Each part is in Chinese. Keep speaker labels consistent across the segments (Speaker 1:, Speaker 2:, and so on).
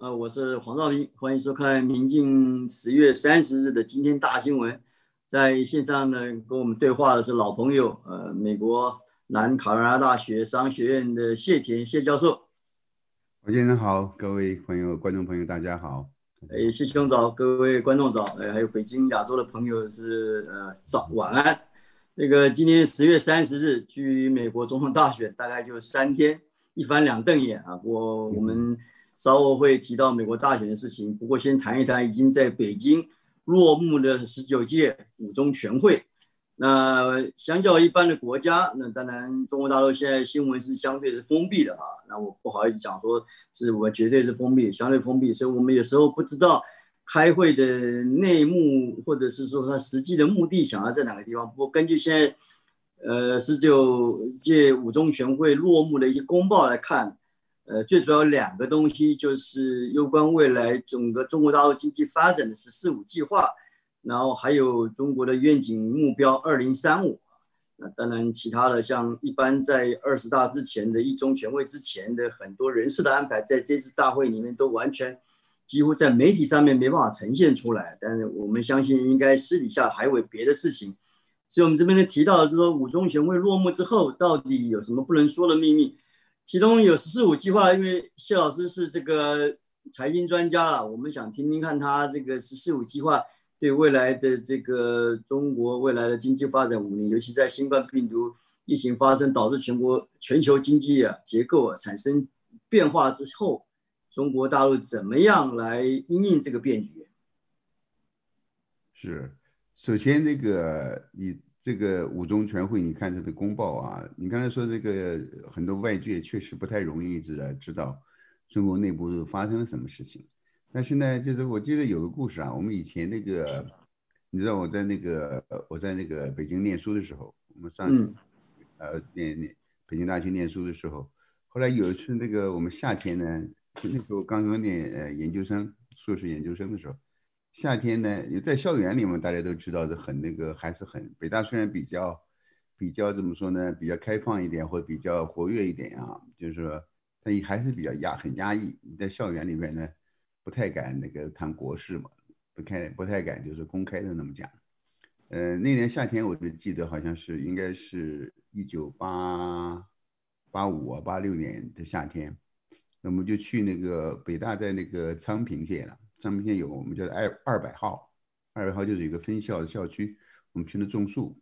Speaker 1: 呃，我是黄兆斌，欢迎收看《明镜》十月三十日的今天大新闻。在线上呢，跟我们对话的是老朋友，呃，美国南卡罗来纳大学商学院的谢田谢教授。
Speaker 2: 王先生好，各位朋友、观众朋友，大家好。
Speaker 1: 哎，谢兄早，各位观众早，哎，还有北京、亚洲的朋友是呃早晚安。那个今天十月三十日，距离美国总统大选大概就三天，一翻两瞪眼啊。我我们。稍后会提到美国大选的事情，不过先谈一谈已经在北京落幕的十九届五中全会。那相较一般的国家，那当然中国大陆现在新闻是相对是封闭的啊。那我不好意思讲说是我绝对是封闭，相对封闭，所以我们有时候不知道开会的内幕，或者是说他实际的目的想要在哪个地方。不过根据现在呃十九届五中全会落幕的一些公报来看。呃，最主要两个东西就是有关未来整个中国大陆经济发展的“十四五”计划，然后还有中国的愿景目标“二零三五”。那当然，其他的像一般在二十大之前的一中全会之前的很多人事的安排，在这次大会里面都完全几乎在媒体上面没办法呈现出来。但是我们相信，应该私底下还有别的事情。所以我们这边呢提到是说，五中全会落幕之后，到底有什么不能说的秘密？其中有“十四五”计划，因为谢老师是这个财经专家了，我们想听听看他这个“十四五”计划对未来的这个中国未来的经济发展五年，尤其在新冠病毒疫情发生导致全国全球经济啊结构啊产生变化之后，中国大陆怎么样来应应这个变局？
Speaker 2: 是，首先那个你。这个五中全会，你看它的公报啊，你刚才说这个很多外界确实不太容易知道知道中国内部发生了什么事情。但是呢，就是我记得有个故事啊，我们以前那个，你知道我在那个我在那个北京念书的时候，我们上呃念念北京大学念书的时候，后来有一次那个我们夏天呢，那时候刚刚念呃研究生硕士研究生的时候。夏天呢，也在校园里面，大家都知道的很那个，还是很北大虽然比较比较怎么说呢，比较开放一点或比较活跃一点啊，就是说，但也还是比较压很压抑。你在校园里面呢，不太敢那个谈国事嘛，不太不太敢就是公开的那么讲。呃，那年夏天我就记得好像是应该是一九八八五啊八六年的夏天，那我们就去那个北大在那个昌平县了。上面现在有我们叫二二百号，二百号就是一个分校的校区，我们去那种树。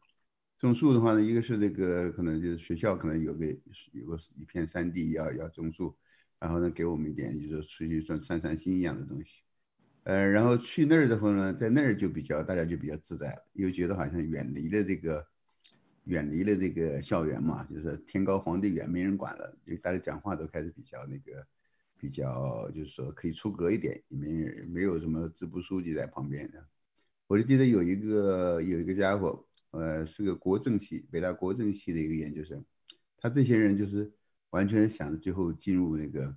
Speaker 2: 种树的话呢，一个是这个可能就是学校可能有个有个一片山地要要种树，然后呢给我们一点就是出去算散散心一样的东西。呃，然后去那儿的话呢，在那儿就比较大家就比较自在了，又觉得好像远离了这个远离了这个校园嘛，就是天高皇帝远，没人管了，就大家讲话都开始比较那个。比较就是说可以出格一点，也没没有什么支部书记在旁边的。我就记得有一个有一个家伙，呃，是个国政系北大国政系的一个研究生，他这些人就是完全想着最后进入那个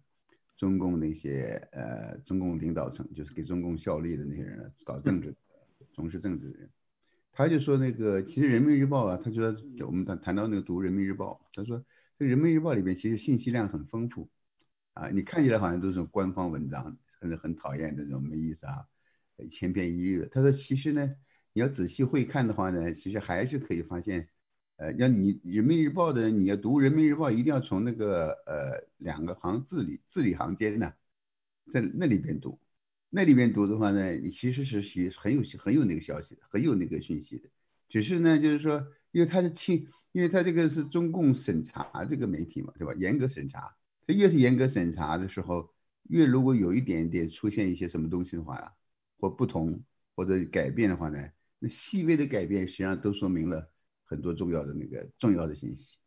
Speaker 2: 中共那些呃中共领导层，就是给中共效力的那些人，搞政治，从事政治的人。他就说那个其实人民日报啊，他觉得我们谈谈到那个读人民日报，他说这个人民日报里边其实信息量很丰富。啊，你看起来好像都是官方文章，很很讨厌那种没意思啊，千篇一律的。他说，其实呢，你要仔细会看的话呢，其实还是可以发现，呃，要你人民日报的，你要读人民日报，一定要从那个呃两个行字里字里行间呢，在那里边读，那里边读的话呢，你其实是写很有很有那个消息，很有那个讯息的。只是呢，就是说，因为他是清，因为他这个是中共审查这个媒体嘛，对吧？严格审查。越是严格审查的时候，越如果有一点点出现一些什么东西的话呀，或不同或者改变的话呢，那细微的改变实际上都说明了很多重要的那个重要的信息。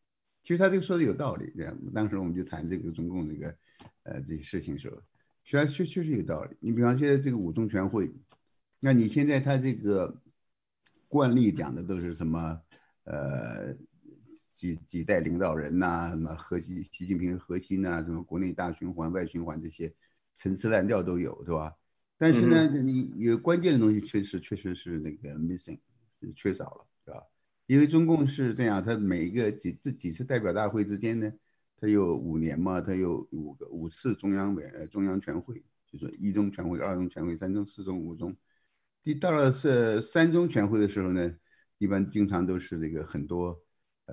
Speaker 2: 其实他这个说的有道理，这样。当时我们就谈这个中共这个呃这些事情时候，实际上确确实有道理。你比方现在这个五中全会，那你现在他这个惯例讲的都是什么呃？几几代领导人呐，什么核心习近平核心呐，什么国内大循环、外循环这些陈词滥调都有，对吧？但是呢，你有关键的东西确实确实是那个 missing，是缺少了，对吧？因为中共是这样，它每一个几这几次代表大会之间呢，它有五年嘛，它有五个五次中央委呃中央全会，就说一中全会、二中全会、三中、四中、五中。第到了是三中全会的时候呢，一般经常都是这个很多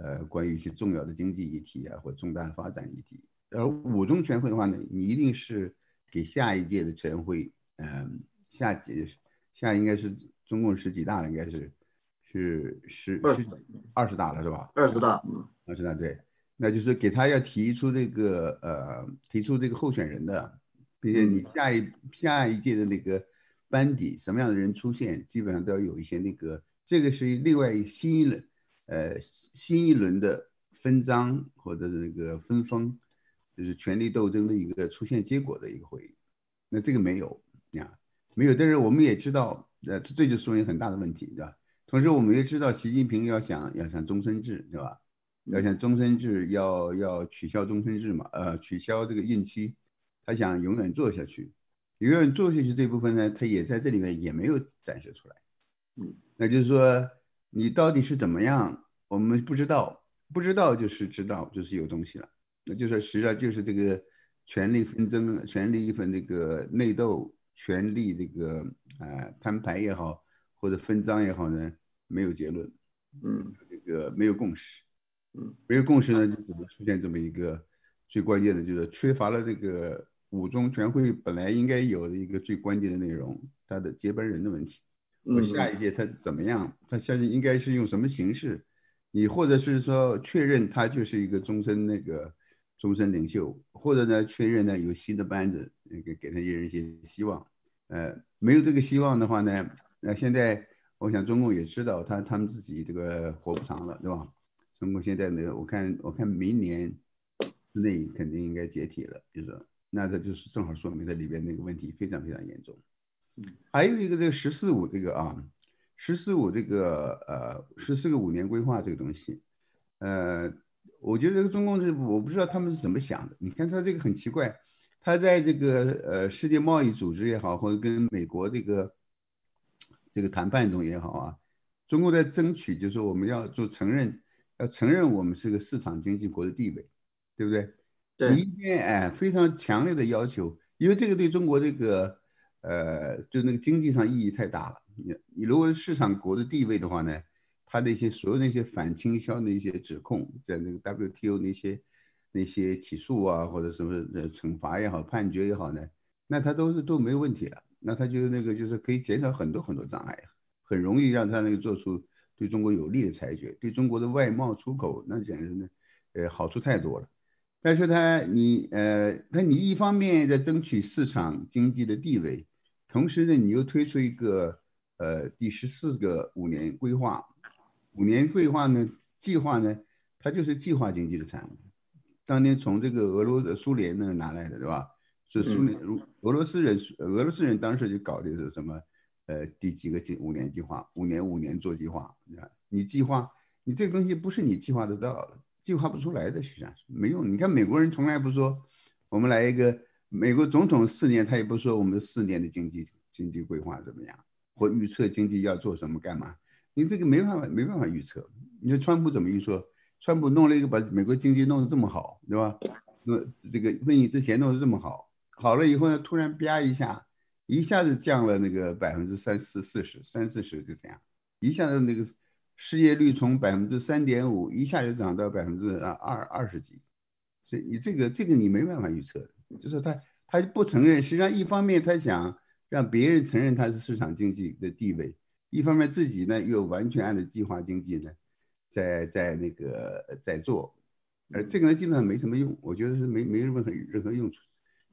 Speaker 2: 呃关于一些重要的经济议题啊或重大发展议题。而五中全会的话呢，你一定是给下一届的全会，嗯，下届下应该是中共十几大了，应该是是十
Speaker 1: 二十
Speaker 2: 二十大了是吧？
Speaker 1: 二十大，嗯，
Speaker 2: 二十大对，那就是给他要提出这个呃提出这个候选人的，并且你下一下一届的那个。班底什么样的人出现，基本上都要有一些那个，这个是另外新一轮，呃，新一轮的分赃或者那个分封，就是权力斗争的一个出现结果的一个会议。那这个没有呀，没有。但是我们也知道，呃，这就说明很大的问题，对吧？同时我们也知道，习近平要想要想终身制，对吧？要想终身制，要要取消终身制嘛，呃，取消这个任期，他想永远做下去。永远做下去这部分呢，他也在这里面也没有展示出来，
Speaker 1: 嗯，
Speaker 2: 那就是说你到底是怎么样，我们不知道，不知道就是知道，就是有东西了，那就是实际上就是这个权力纷争、权力一份这个内斗、权力这个呃摊牌也好，或者分赃也好呢，没有结论，
Speaker 1: 嗯，
Speaker 2: 这个没有共识，
Speaker 1: 嗯，
Speaker 2: 没有共识呢，就只能出现这么一个最关键的就是缺乏了这个。五中全会本来应该有的一个最关键的内容，它的接班人的问题，我下一届他怎么样？他下一届应该是用什么形式？你或者是说确认他就是一个终身那个终身领袖，或者呢确认呢有新的班子，那个给他一人一些希望。呃，没有这个希望的话呢，那现在我想中共也知道他他们自己这个活不长了，对吧？中共现在呢，我看我看明年之内肯定应该解体了，就是。那这就是正好说明它里边那个问题非常非常严重。
Speaker 1: 嗯，
Speaker 2: 还有一个这个“十四五”这个啊，“十四五”这个呃，十四个五年规划这个东西，呃，我觉得这个中共这我不知道他们是怎么想的。你看他这个很奇怪，他在这个呃世界贸易组织也好，或者跟美国这个这个谈判中也好啊，中国在争取就是我们要做承认，要承认我们是个市场经济国的地位，对不对？一边哎，非常强烈的要求，因为这个对中国这个，呃，就那个经济上意义太大了。你你如果是市场国的地位的话呢，他那些所有那些反倾销的一些指控，在那个 WTO 那些那些起诉啊，或者什么呃惩罚也好，判决也好呢，那他都是都没有问题了。那他就那个就是可以减少很多很多障碍，很容易让他那个做出对中国有利的裁决，对中国的外贸出口那简直呢，呃，好处太多了。但是他你呃，他你一方面在争取市场经济的地位，同时呢，你又推出一个呃第十四个五年规划，五年规划呢计划呢，它就是计划经济的产物。当年从这个俄罗斯苏联那拿来的，对吧？是苏联如俄罗斯人，俄罗斯人当时就搞的是什么？呃，第几个计五年计划？五年五年做计划，你看你计划，你这个东西不是你计划得到的。计划不出来的，实际上是没用。你看美国人从来不说，我们来一个美国总统四年，他也不说我们四年的经济经济规划怎么样，或预测经济要做什么干嘛。你这个没办法，没办法预测。你说川普怎么预测？川普弄了一个把美国经济弄得这么好，对吧？那这个瘟疫之前弄得这么好，好了以后呢，突然啪一下，一下子降了那个百分之三四四十，三四十就这样，一下子那个。失业率从百分之三点五一下就涨到百分之啊二二十几，所以你这个这个你没办法预测的，就是他他不承认，实际上一方面他想让别人承认他是市场经济的地位，一方面自己呢又完全按照计划经济呢在在那个在做，而这个呢基本上没什么用，我觉得是没没任何任何用处，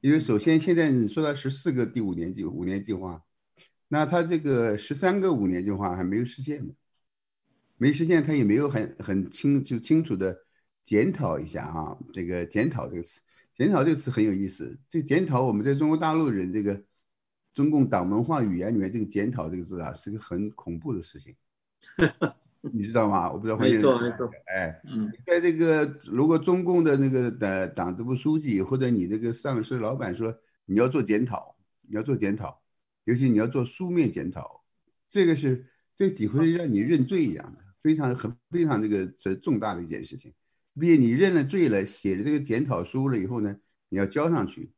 Speaker 2: 因为首先现在你说到十四个第五年计五年计划，那他这个十三个五年计划还没有实现呢。没实现，他也没有很很清就清楚的检讨一下啊。这个检讨这个词，检讨这个词很有意思。这检讨我们在中国大陆人这个中共党文化语言里面，这个检讨这个字啊，是个很恐怖的事情。你知道吗？我不知道。
Speaker 1: 没错没错。
Speaker 2: 哎，
Speaker 1: 嗯，
Speaker 2: 在这个如果中共的那个的党支部书记或者你那个上司老板说你要做检讨，你要做检讨，尤其你要做书面检讨，这个是这几乎是让你认罪一样的。非常很非常这个是重大的一件事情，并且你认了罪了，写了这个检讨书了以后呢，你要交上去，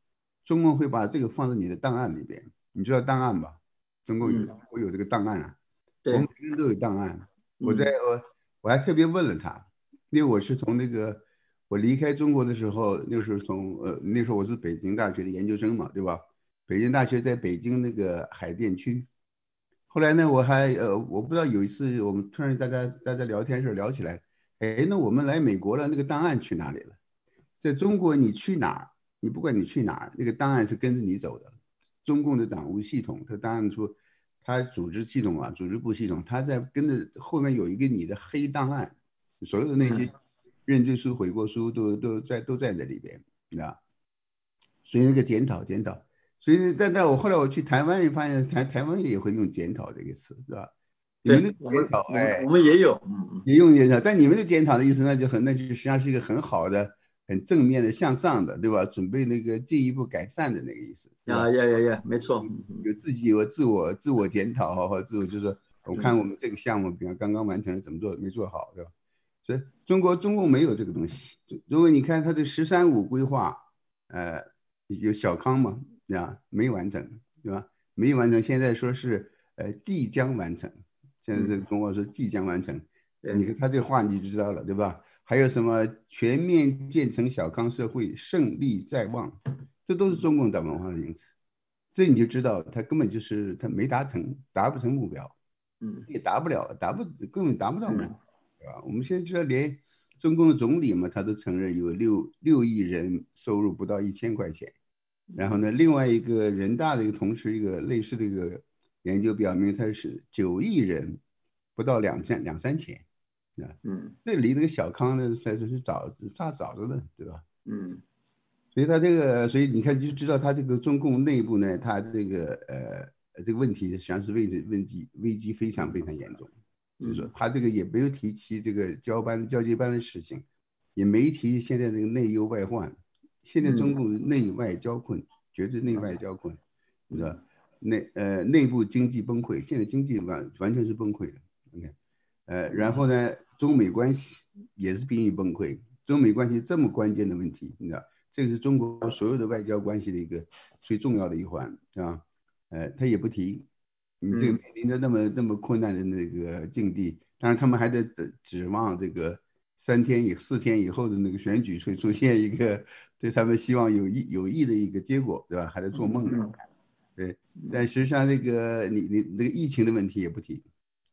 Speaker 2: 中共会把这个放在你的档案里边。你知道档案吧？中共有
Speaker 1: 嗯
Speaker 2: 我有这个档案啊，我
Speaker 1: 对
Speaker 2: 们每个人都有档案。我
Speaker 1: 嗯
Speaker 2: 在我我还特别问了他，因为我是从那个我离开中国的时候，那个时候从呃那时候我是北京大学的研究生嘛，对吧？北京大学在北京那个海淀区。后来呢，我还呃我不知道有一次我们突然大家大家聊天时候聊起来，哎，那我们来美国了，那个档案去哪里了？在中国你去哪儿，你不管你去哪儿，那个档案是跟着你走的。中共的党务系统，它档案出。它组织系统啊，组织部系统，它在跟着后面有一个你的黑档案，所有的那些认罪书、悔过书都都在都在那里边，你知道？所以那个检讨检讨，所以但但我后来我去台湾也，发现台台湾也会用检讨这个词，是吧？你们的检讨，
Speaker 1: 我
Speaker 2: 哎，
Speaker 1: 我们也有，
Speaker 2: 也用检讨，但你们的检讨的意思，那就很那就实际上是一个很好的、很正面的、向上的，对吧？准备那个进一步改善的那个意思。对吧
Speaker 1: 呀呀呀呀，没错，
Speaker 2: 有自己有自我自我检讨和自我就是说，我看我们这个项目，比方刚刚完成了怎么做没做好，对吧？所以中国中共没有这个东西。如果你看它的“十三五”规划，呃，有小康嘛，对吧？没完成，对吧？没完成，现在说是呃即将完成，现在这跟我说即将完成，你看他这话你就知道了，对吧？还有什么全面建成小康社会，胜利在望，这都是中共党文化的名词。这你就知道，他根本就是他没达成，达不成目标，
Speaker 1: 嗯
Speaker 2: 也达不了，达不根本达不到目标，对吧？我们现在知道，连中共的总理嘛，他都承认有六六亿人收入不到一千块钱，然后呢，另外一个人大的一个同事一个类似的一个研究表明，他是九亿人不到两千两三千，啊
Speaker 1: 嗯
Speaker 2: 这离那个小康呢，才是早差早着呢，对吧？
Speaker 1: 嗯
Speaker 2: 所以他这个，所以你看就知道他这个中共内部呢，他这个呃这个问题实际上是危危机危机非常非常严重，就是说他这个也没有提起这个交班交接班的事情，也没提现在这个内忧外患，现在中共内外交困，绝对内外交困，是吧？内呃内部经济崩溃，现在经济完完全是崩溃的，OK，呃然后呢，中美关系也是濒临崩溃，中美关系这么关键的问题，你知道？这个是中国所有的外交关系的一个最重要的一环，是吧？呃，他也不提，你这个面临着那么那么困难的那个境地，当然他们还在指指望这个三天以四天以后的那个选举会出现一个 对他们希望有益有益的一个结果，对吧？还在做梦呢，对。但实际上那个你你那个疫情的问题也不提，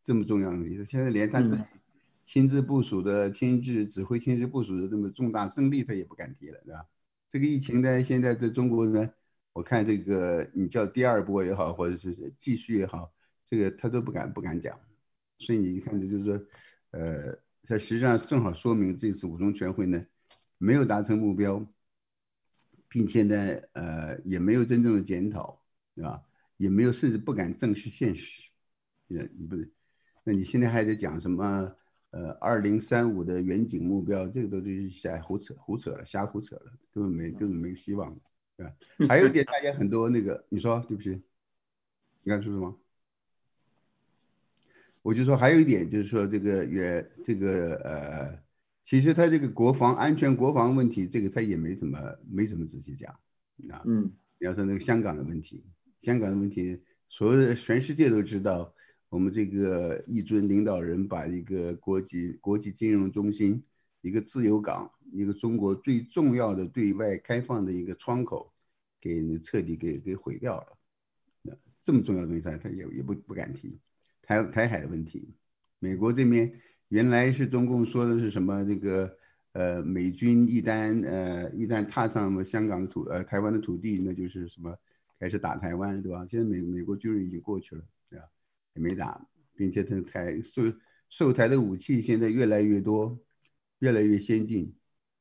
Speaker 2: 这么重要的问题，现在连他自己亲自部署的、亲自指挥、亲自部署的这么重大胜利，他也不敢提了，是吧？这个疫情呢，现在在中国呢，我看这个你叫第二波也好，或者是继续也好，这个他都不敢不敢讲，所以你一看这就是说，呃，它实际上正好说明这次五中全会呢没有达成目标，并且呢，呃，也没有真正的检讨，对吧？也没有甚至不敢正视现实，呃，你不是，那你现在还在讲什么？呃，二零三五的远景目标，这个都是瞎胡扯胡扯了，瞎胡扯了，根本没根本没希望，对吧？还有一点，大家很多那个，你说对不起，你刚说什么？我就说还有一点，就是说这个也这个呃，其实他这个国防安全、国防问题，这个他也没什么没什么仔细讲，啊，
Speaker 1: 嗯，
Speaker 2: 比方说那个香港的问题，香港的问题，所有的全世界都知道。我们这个一尊领导人把一个国际国际金融中心、一个自由港、一个中国最重要的对外开放的一个窗口，给彻底给给毁掉了。这么重要的东西，他他也也不不敢提。台台海的问题，美国这边原来是中共说的是什么？这个呃，美军一旦呃一旦踏上香港土呃台湾的土地，那就是什么开始打台湾，对吧？现在美美国军人已经过去了，对吧？也没打，并且他台受受台的武器现在越来越多，越来越先进，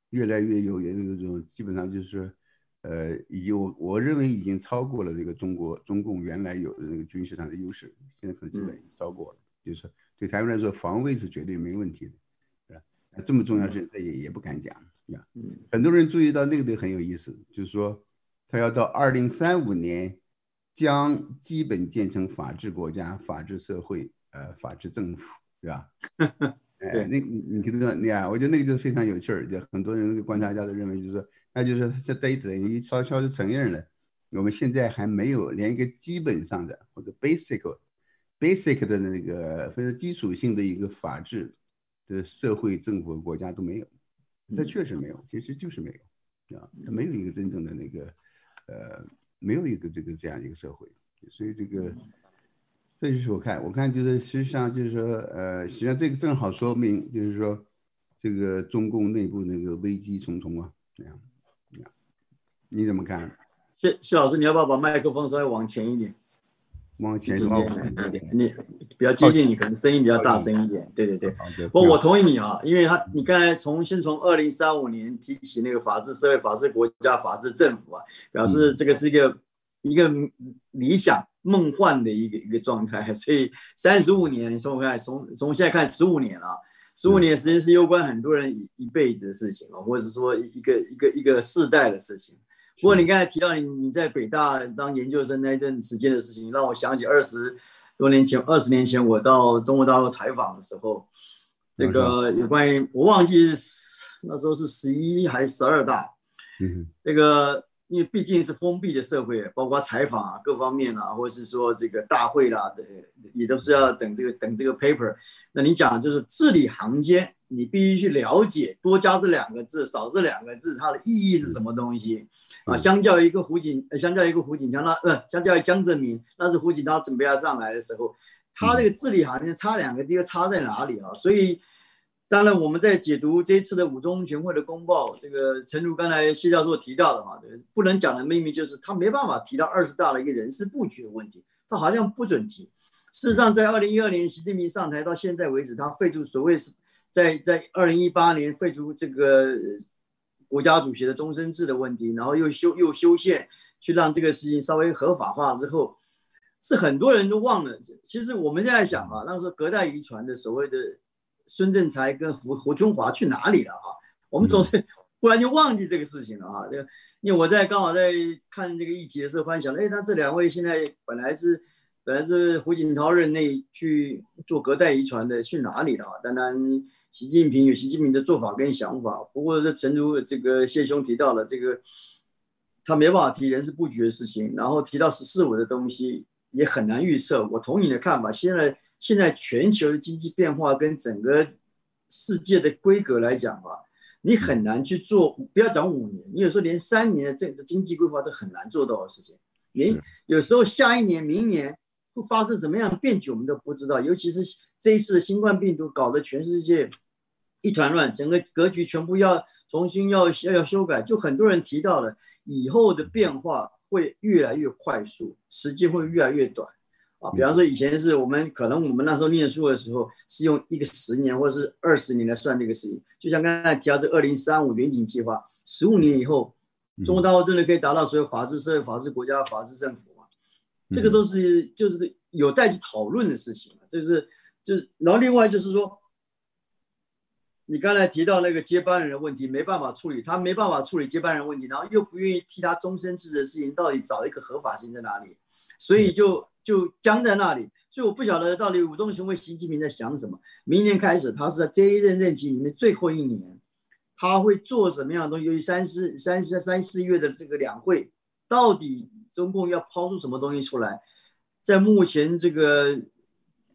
Speaker 2: 越来越有有那种基本上就是，呃，已经我我认为已经超过了这个中国中共原来有的那个军事上的优势，现在可能基本超过了，就是对台湾来说防卫是绝对没问题的，对吧？这么重要事他也也不敢讲，呀，很多人注意到那个都很有意思，就是说他要到二零三五年。将基本建成法治国家、法治社会、呃，法治政府，对吧？哎，那你你听说你啊？我觉得那个就是非常有趣儿，就很多人观察家都认为，就是说，那就是这等于等于悄悄就承认了，我们现在还没有连一个基本上的或者 basic basic 的那个非常基础性的一个法治的社会、政府、国家都没有。这确实没有，其实就是没有啊，它没有一个真正的那个呃，没有一个这个这样一个社会。所以这个，这就是我看，我看就是实际上就是说，呃，实际上这个正好说明，就是说，这个中共内部那个危机重重啊，这样，这样，你怎么看？
Speaker 1: 谢谢老师，你要不要把麦克风稍微往前一点？
Speaker 2: 往前
Speaker 1: 一点，你比较接近你，可能声音比较大声一点。对对对，不，我同意你啊，因为他你刚才从先从二零三五年提起那个法治社会、法治国家、法治政府啊，表示这个是一个。一个理想梦幻的一个一个状态，所以三十五年，从我看，从从现在看十五年了，十五年时间是攸关很多人一一辈子的事情啊，或者说一个一个一个世代的事情。不过你刚才提到你你在北大当研究生那一阵时间的事情，让我想起二十多年前，二十年前我到中国大陆采访的时候，这个有关于我忘记那时候是十一还是十二大，嗯，这个。因为毕竟是封闭的社会，包括采访啊各方面啊，或者是说这个大会啦，的也都是要等这个等这个 paper。那你讲就是字里行间，你必须去了解，多加这两个字，少这两个字，它的意义是什么东西啊？相较于一个胡锦，相较于一个胡锦涛，那呃，相较于江泽民，那是胡锦涛准备要上来的时候，他这个字里行间差两个字又，差在哪里啊？所以。当然，我们在解读这次的五中全会的公报，这个陈如刚才谢教授提到的哈，不能讲的秘密就是他没办法提到二十大的一个人事布局的问题，他好像不准提。事实上，在二零一二年习近平上台到现在为止，他废除所谓是在在二零一八年废除这个国家主席的终身制的问题，然后又修又修宪，去让这个事情稍微合法化之后，是很多人都忘了。其实我们现在想啊，那时候隔代遗传的所谓的。孙政才跟胡胡春华去哪里了啊？我们总是 忽然就忘记这个事情了啊！这个，因为我在刚好在看这个议题的时候，忽然想，哎，那这两位现在本来是本来是胡锦涛任内去做隔代遗传的，去哪里了啊？当然，习近平有习近平的做法跟想法，不过这诚如这个谢兄提到了，这个他没办法提人事布局的事情，然后提到十四五的东西也很难预测。我同意你的看法，现在。现在全球的经济变化跟整个世界的规格来讲吧，你很难去做。不要讲五年，你有时候连三年的政治经济规划都很难做到的事情。连有时候下一年、明年会发生什么样的变局，我们都不知道。尤其是这一次的新冠病毒搞得全世界一团乱，整个格局全部要重新要要要修改。就很多人提到了，以后的变化会越来越快速，时间会越来越短。啊，比方说以前是我们可能我们那时候念书的时候是用一个十年或者是二十年来算这个事情，就像刚才提到这二零三五远景计划，十五年以后，中国大陆真的可以达到所有法治社会、法治国家、法治政府吗？这个都是就是有待去讨论的事情这是就是，然后另外就是说，你刚才提到那个接班人的问题没办法处理，他没办法处理接班人问题，然后又不愿意替他终身制的事情，到底找一个合法性在哪里？所以就。就僵在那里，所以我不晓得到底五中全会习近平在想什么。明年开始，他是在这一任任期里面最后一年，他会做什么样的东西？由于三四三四三四月的这个两会，到底中共要抛出什么东西出来？在目前这个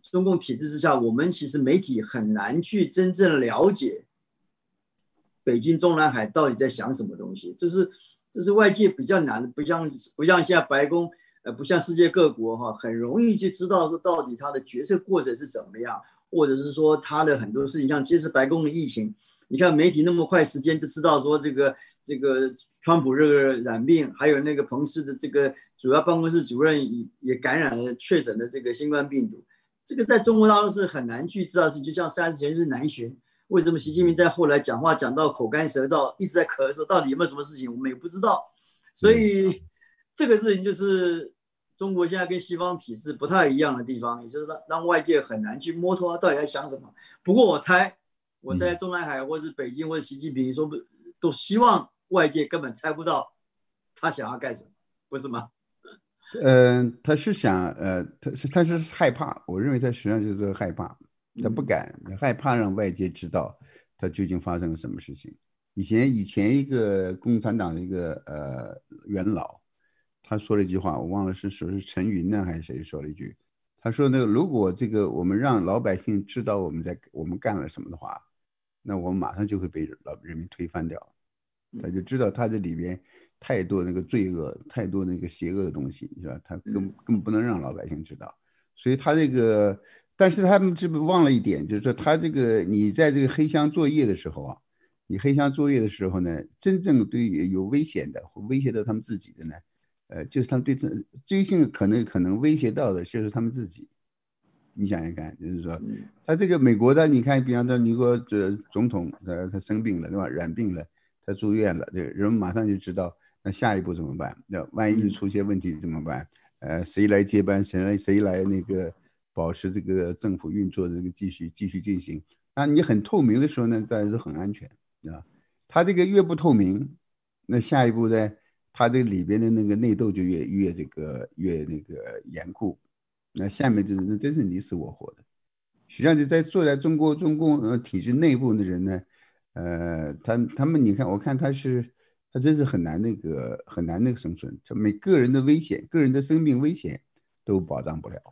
Speaker 1: 中共体制之下，我们其实媒体很难去真正了解北京中南海到底在想什么东西。这是这是外界比较难，不像不像现在白宫。呃，不像世界各国哈，很容易就知道说到底他的决策过程是怎么样，或者是说他的很多事情，像这次白宫的疫情，你看媒体那么快时间就知道说这个这个川普这个染病，还有那个彭斯的这个主要办公室主任也也感染了确诊的这个新冠病毒，这个在中国大陆是很难去知道是，就像三十前是难寻，为什么习近平在后来讲话讲到口干舌燥，一直在咳嗽，到底有没有什么事情，我们也不知道，所以。这个事情就是中国现在跟西方体制不太一样的地方，也就是让让外界很难去摸透他到底在想什么。不过我猜，我在中南海或是北京或者习近平说不都希望外界根本猜不到他想要干什么，不是吗？
Speaker 2: 嗯，他是想，呃，他是他是害怕，我认为他实际上就是害怕，他不敢害怕让外界知道他究竟发生了什么事情。以前以前一个共产党的一个呃元老。他说了一句话，我忘了是说是陈云呢还是谁说了一句，他说那个如果这个我们让老百姓知道我们在我们干了什么的话，那我们马上就会被老人民推翻掉。他就知道他这里边太多那个罪恶，太多那个邪恶的东西，是吧？他根根本不能让老百姓知道，所以他这个，但是他们是不是忘了一点，就是说他这个你在这个黑箱作业的时候啊，你黑箱作业的时候呢，真正对有危险的或威胁到他们自己的呢，呃，就是他们对这追星可能可能威胁到的就是他们自己。你想想看，就是说他这个美国的，你看，比方说如果这总统呃他生病了，对吧？染病了。他住院了，对，人们马上就知道，那下一步怎么办？那万一出现问题怎么办？呃，谁来接班？谁来谁来那个保持这个政府运作的这个继续继续进行？那你很透明的时候呢，大家都很安全，啊。他这个越不透明，那下一步呢，他这里边的那个内斗就越越这个越那个严酷，那下面就是那真是你死我活的。实际上就在坐在中国中共呃体制内部的人呢。呃，他他们，你看，我看他是，他真是很难那个很难那个生存，他每个人的危险，个人的生命危险都保障不了，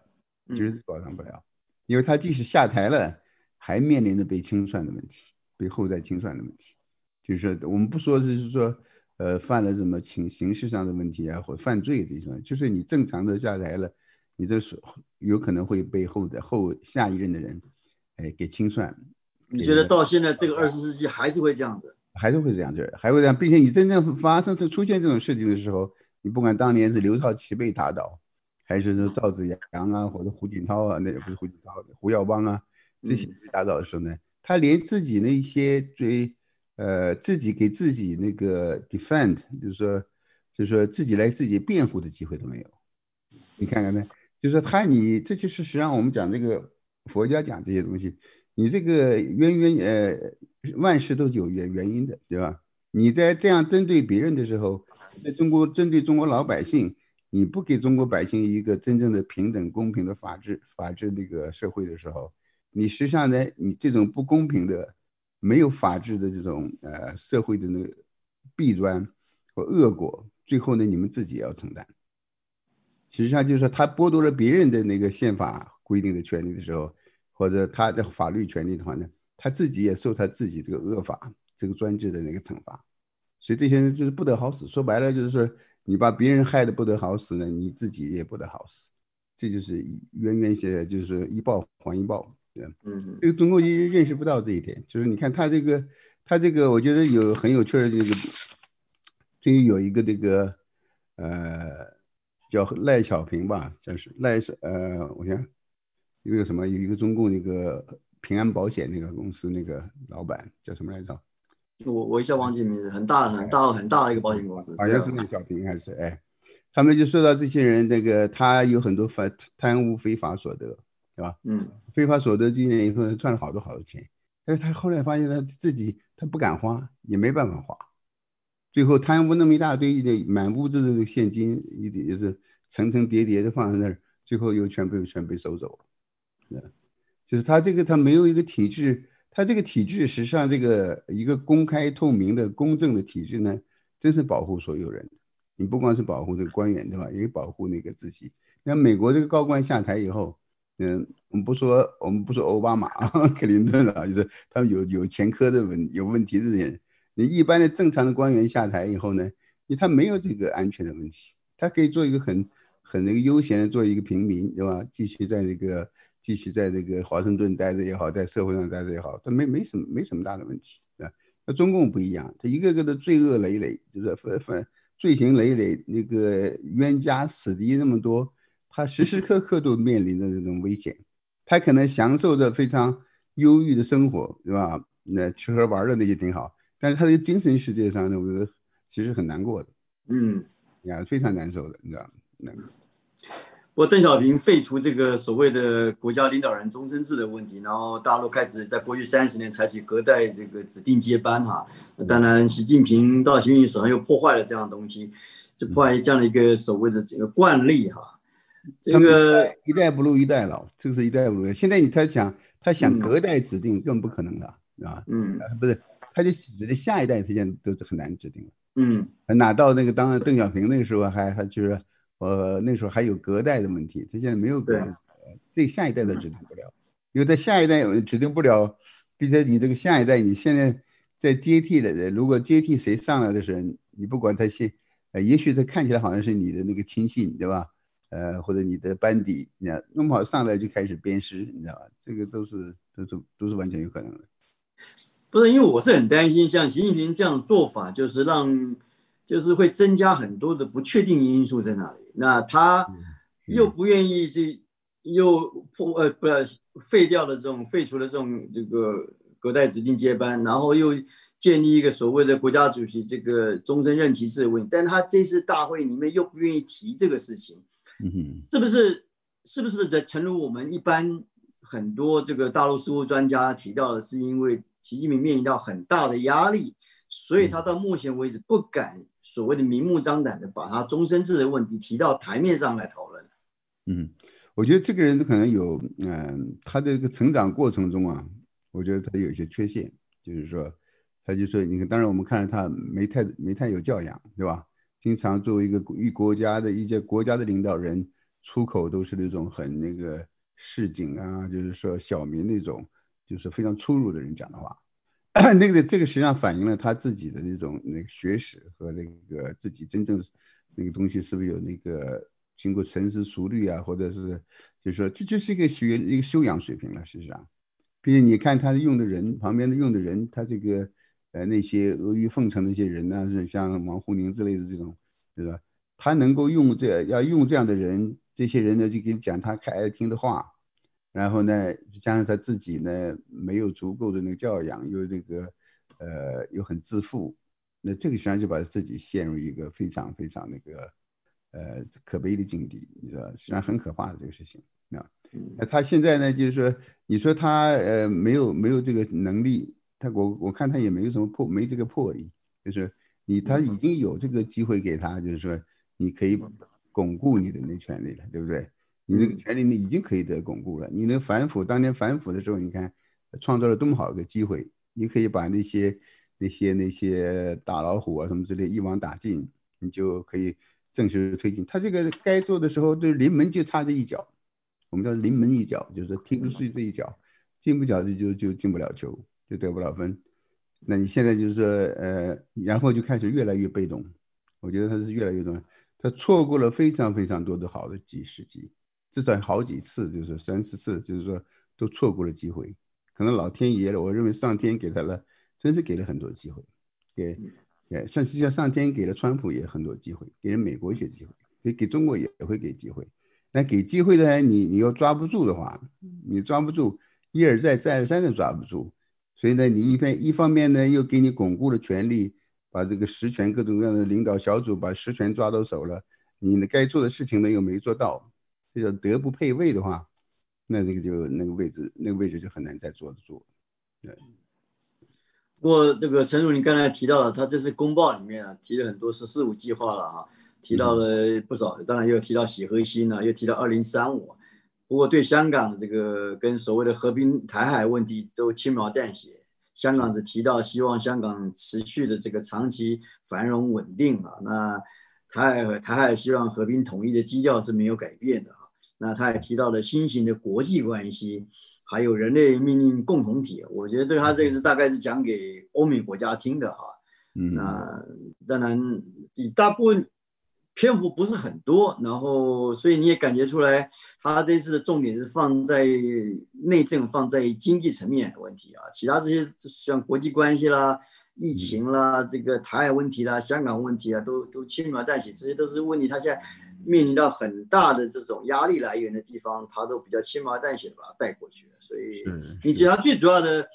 Speaker 2: 其实是保障不了，因为他即使下台了，还面临着被清算的问题，被后代清算的问题，就是说我们不说就是说，呃，犯了什么情形式上的问题啊，或犯罪的什么，就是你正常的下台了，你的是有可能会被后的后下一任的人，哎，给清算。
Speaker 1: 你觉得到现在这个二十世纪还是会这样子？
Speaker 2: 还是会这样子，还会这样，并且你真正发生这出现这种事情的时候，你不管当年是刘少奇被打倒，还是说赵子阳啊，或者胡锦涛啊，那也不是胡锦涛，胡耀邦啊，这些被打倒的时候呢，他连自己那些最，呃，自己给自己那个 defend，就是说，就是说自己来自己辩护的机会都没有。你看看呢，就是说他你，这就是实际上我们讲这个佛家讲这些东西。你这个渊渊呃，万事都有原原因的，对吧？你在这样针对别人的时候，在中国针对中国老百姓，你不给中国百姓一个真正的平等公平的法治法治那个社会的时候，你实际上呢，你这种不公平的、没有法治的这种呃社会的那个弊端和恶果，最后呢，你们自己也要承担。实际上就是说，他剥夺了别人的那个宪法规定的权利的时候。或者他的法律权利的话呢，他自己也受他自己这个恶法、这个专制的那个惩罚，所以这些人就是不得好死。说白了就是说，你把别人害得不得好死呢，你自己也不得好死，这就是冤冤相就是一报还一报。
Speaker 1: 嗯嗯，
Speaker 2: 这个中国人认识不到这一点，就是你看他这个，他这个，我觉得有很有趣的这个，这个有一个这个，呃，叫赖小平吧，就是赖是呃，我想。一个什么？有一个中共那个平安保险那个公司那个老板叫什么来着？
Speaker 1: 我我一下忘记名字，很大很大很大的一个保险公司，
Speaker 2: 好像是那个小平还是哎？他们就说到这些人，那个他有很多反贪污非法所得，对吧？
Speaker 1: 嗯，
Speaker 2: 非法所得今年以后赚了好多好多钱，但是他后来发现他自己他不敢花，也没办法花，最后贪污那么一大堆的满屋子的现金，一也是层层叠叠的放在那儿，最后又全被全被收走了。就是他这个，他没有一个体制，他这个体制实际上这个一个公开透明的公正的体制呢，真是保护所有人。你不光是保护这个官员对吧，也保护那个自己。那美国这个高官下台以后，嗯，我们不说我们不说奥巴马、克林顿了，就是他们有有前科的问有问题的人。你一般的正常的官员下台以后呢，你他没有这个安全的问题，他可以做一个很很那个悠闲的做一个平民对吧？继续在那个。继续在这个华盛顿待着也好，在社会上待着也好，他没没什么没什么大的问题啊。那中共不一样，他一个个的罪恶累累，就是犯犯罪行累累，那个冤家死敌那么多，他时时刻刻都面临着这种危险。他可能享受着非常忧郁的生活，对吧？那吃喝玩乐那些挺好，但是他的精神世界上呢，我觉得其实很难过的。
Speaker 1: 嗯，
Speaker 2: 呀，非常难受的，你知道吗？那个。
Speaker 1: 不过邓小平废除这个所谓的国家领导人终身制的问题，然后大陆开始在过去三十年采取隔代这个指定接班哈。当然，习近平到习近平手上又破坏了这样东西，就破坏这样的一个所谓的这个惯例哈。这个
Speaker 2: 一代不如一代老，这个是一代不如。现在你他想他想隔代指定更不可能了啊，
Speaker 1: 嗯，
Speaker 2: 不是，他就指的下一代他现在都是很难指定了
Speaker 1: 嗯，
Speaker 2: 哪到那个当邓小平那个时候还还就是呃那时候还有隔代的问题，他现在没有隔代，这下一代都指定不了，因为在下一代指定不了，并且你这个下一代你现在在接替的人，如果接替谁上来的时候，你不管他先，呃，也许他看起来好像是你的那个亲信，对吧？呃，或者你的班底，你弄不好上来就开始鞭尸，你知道吧？这个都是都是都是完全有可能的。
Speaker 1: 不是，因为我是很担心，像习近平这样做法，就是让，就是会增加很多的不确定因素在那里。那他又不愿意去，又破呃不废掉了这种废除了这种这个隔代指定接班，然后又建立一个所谓的国家主席这个终身任期制的问题。但他这次大会里面又不愿意提这个事情，
Speaker 2: 嗯哼，
Speaker 1: 是不是？是不是在诚如我们一般很多这个大陆事务专家提到的，是因为？习近平面临到很大的压力，所以他到目前为止不敢所谓的明目张胆的把他终身制的问题提到台面上来讨论。
Speaker 2: 嗯，我觉得这个人可能有，嗯，他的这个成长过程中啊，我觉得他有一些缺陷，就是说，他就说，你看，当然我们看到他没太没太有教养，对吧？经常作为一个一国家的一些国家的领导人，出口都是那种很那个市井啊，就是说小民那种。就是非常粗鲁的人讲的话，那个这个实际上反映了他自己的那种那个学识和那个自己真正那个东西是不是有那个经过深思熟虑啊，或者是就是说这就是一个学一个修养水平了。实际上，毕竟你看他用的人旁边的用的人，他这个呃那些阿谀奉承的一些人呢，是像王沪宁之类的这种，是吧？他能够用这要用这样的人，这些人呢就给你讲他爱听的话。然后呢，加上他自己呢，没有足够的那个教养，又那个，呃，又很自负，那这个实际上就把自己陷入一个非常非常那个，呃，可悲的境地，你知道，实际上很可怕的这个事情。那那他现在呢，就是说，你说他呃没有没有这个能力，他我我看他也没有什么魄，没这个魄力，就是你他已经有这个机会给他，就是说你可以巩固你的那权利了，对不对？你这个权利你，已经可以得巩固了。你那反腐当年反腐的时候，你看创造了多么好的机会，你可以把那些那些那些打老虎啊什么之类一网打尽，你就可以正式推进。他这个该做的时候，对临门就差这一脚，我们叫临门一脚，就是踢不出去这一脚，进不脚就就就进不了球，就得不了分。那你现在就是说，呃，然后就开始越来越被动。我觉得他是越来越动，他错过了非常非常多的好的几时机。至少好几次，就是三四次，就是说都错过了机会。可能老天爷了，我认为上天给他了，真是给了很多机会。给，哎，像实际上上天给了川普也很多机会，给了美国一些机会，给给中国也会给机会。那给机会的，你你要抓不住的话，你抓不住，一而再再而三的抓不住。所以呢，你一边一方面呢，又给你巩固了权力，把这个实权各种各样的领导小组把实权抓到手了，你呢该做的事情呢又没做到。这叫德不配位的话，那这个就那个位置，那个位置就很难再坐得住。对。
Speaker 1: 不过这个陈总，你刚才提到了，他这次公报里面啊，提了很多“十四五”计划了啊，提到了不少，当然又提到洗核心了，又提到二零三五。不过对香港这个跟所谓的和平台海问题都轻描淡写，香港只提到希望香港持续的这个长期繁荣稳定啊，那。台海台海希望和平统一的基调是没有改变的啊。那他也提到了新型的国际关系，还有人类命运共同体。我觉得这个他这个是大概是讲给欧美国家听的哈。
Speaker 2: 嗯。
Speaker 1: 那当然，你大部分篇幅不是很多，然后所以你也感觉出来，他这次的重点是放在内政，放在经济层面的问题啊。其他这些像国际关系啦。疫情啦，这个台海问题啦，香港问题啊，都都轻描淡写，这些都是问题。他现在面临到很大的这种压力来源的地方，他都比较轻描淡写的把它带过去了。所以，你只要最主要的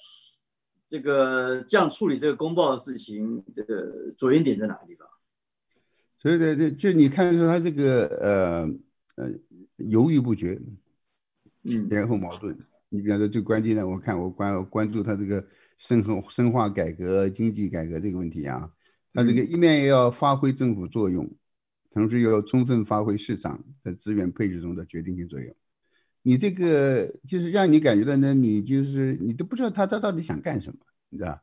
Speaker 1: 这个这样处理这个公报的事情，这个着眼点在哪个地方？
Speaker 2: 所以，对对，就你看出他这个呃呃犹豫不决，
Speaker 1: 嗯，
Speaker 2: 前后矛盾。你比方说最关键的，我看我关关注他这个。深化深化改革、经济改革这个问题啊，他这个一面要发挥政府作用，同时又要充分发挥市场在资源配置中的决定性作用。你这个就是让你感觉到呢，你就是你都不知道他他到底想干什么，你知道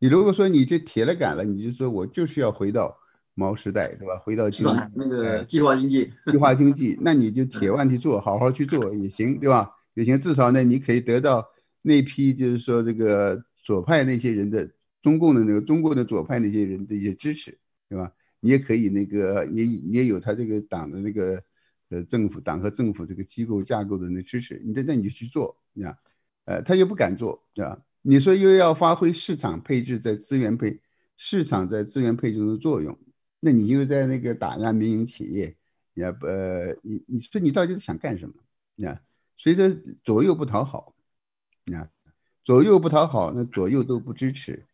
Speaker 2: 你如果说你这铁了杆了，你就说我就是要回到毛时代，对吧？回到经
Speaker 1: 那个计划经济，
Speaker 2: 计划经济，那你就铁腕去做，好好去做也行，对吧？也行，至少呢，你可以得到那批就是说这个左派那些人的中共的那个中国的左派那些人的一些支持，对吧？你也可以那个，你你也有他这个党的那个呃政府党和政府这个机构架构的那支持，你那那你就去做，你看，呃，他又不敢做，对吧？你说又要发挥市场配置在资源配市场在资源配置中的作用，那你又在那个打压民营企业，也不呃，你你说你到底是想干什么？你看，所以说左右不讨好，那，左右不讨好，那左右都不支持，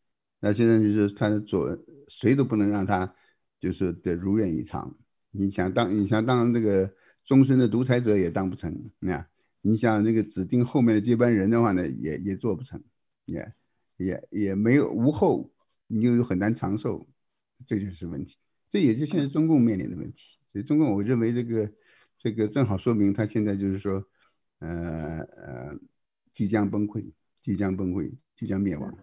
Speaker 2: 那现在就是他的左谁都不能让他就是得如愿以偿。你想当你想当那个终身的独裁者也当不成，那你想那个指定后面的接班人的话呢，也也做不成。也也也没有无后，你又很难长寿，这就是问题。这也是现在中共面临的问题。所以中共，我认为这个这个正好说明他现在就是说，呃呃，即将崩溃，即将崩溃，即将灭亡。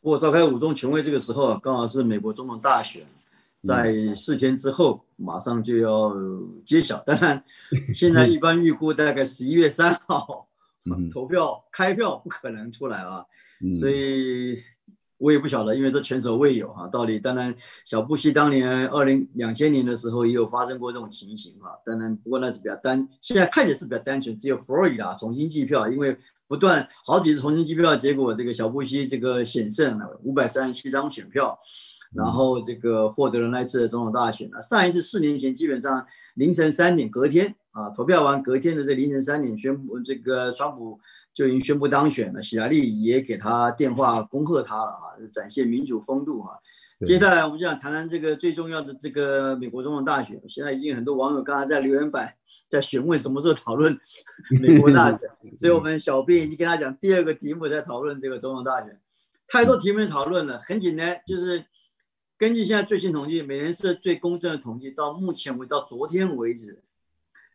Speaker 1: 不过召开五中全会这个时候啊，刚好是美国总统大选，在四天之后马上就要揭晓。当然，现在一般预估大概十一月三号。投票开票不可能出来啊，所以我也不晓得，因为这前所未有啊。道理当然，小布希当年二零两千年的时候也有发生过这种情形啊。当然，不过那是比较单，现在看起来是比较单纯，只有弗洛伊达重新计票，因为不断好几次重新计票，结果这个小布希这个险胜了五百三十七张选票，然后这个获得了那次总统大选啊。上一次四年前基本上凌晨三点隔天。啊，投票完隔天的这凌晨三点宣布，这个川普就已经宣布当选了。希拉里也给他电话恭贺他了啊，展现民主风度啊。接下来我们就想谈谈这个最重要的这个美国总统大选。现在已经很多网友刚才在留言板在询问什么时候讨论 美国大选，所以我们小编已经跟他讲第二个题目在讨论这个总统大选。太多题目讨论了，很简单，就是根据现在最新统计，美联社最公正的统计，到目前为到昨天为止。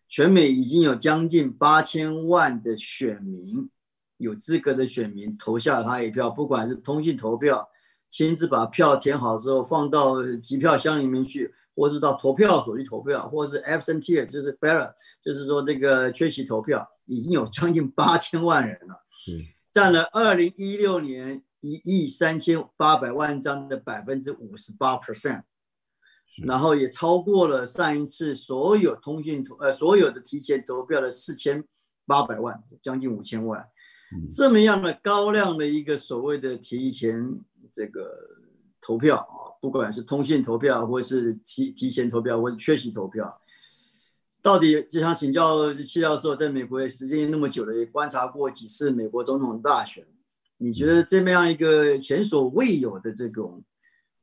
Speaker 1: 全美已经有将近八千万的选民，有资格的选民投下他一票，不管是通讯投票，亲自把票填好之后放到集票箱里面去，或是到投票所去投票，或是 absentee，就是 ballot，就是说这个缺席投票，已经有将近八千万人了，占了二零一六年一亿三千八百万张的百分之五十八 percent。然后也超过了上一次所有通讯投呃所有的提前投票的四千八百万，将近五千万，这么样的高量的一个所谓的提前这个投票啊，不管是通讯投票，或是提提前投票，或是缺席投票，到底就想请教谢教授，在美国时间那么久了，也观察过几次美国总统大选，你觉得这么样一个前所未有的这种？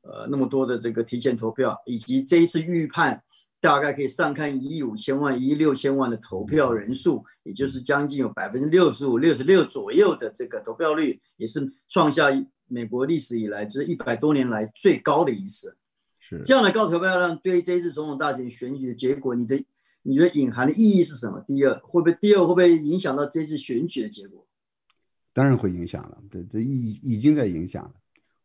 Speaker 1: 呃，那么多的这个提前投票，以及这一次预判大概可以上看一亿五千万、一亿六千万的投票人数，也就是将近有百分之六十五、六十六左右的这个投票率，也是创下美国历史以来就是一百多年来最高的一次。
Speaker 2: 是
Speaker 1: 这样的高投票量，对于这一次总统大选选举的结果，你的你觉得隐含的意义是什么？第二，会不会第二会不会影响到这次选举的结果？
Speaker 2: 当然会影响了，这这已已经在影响了。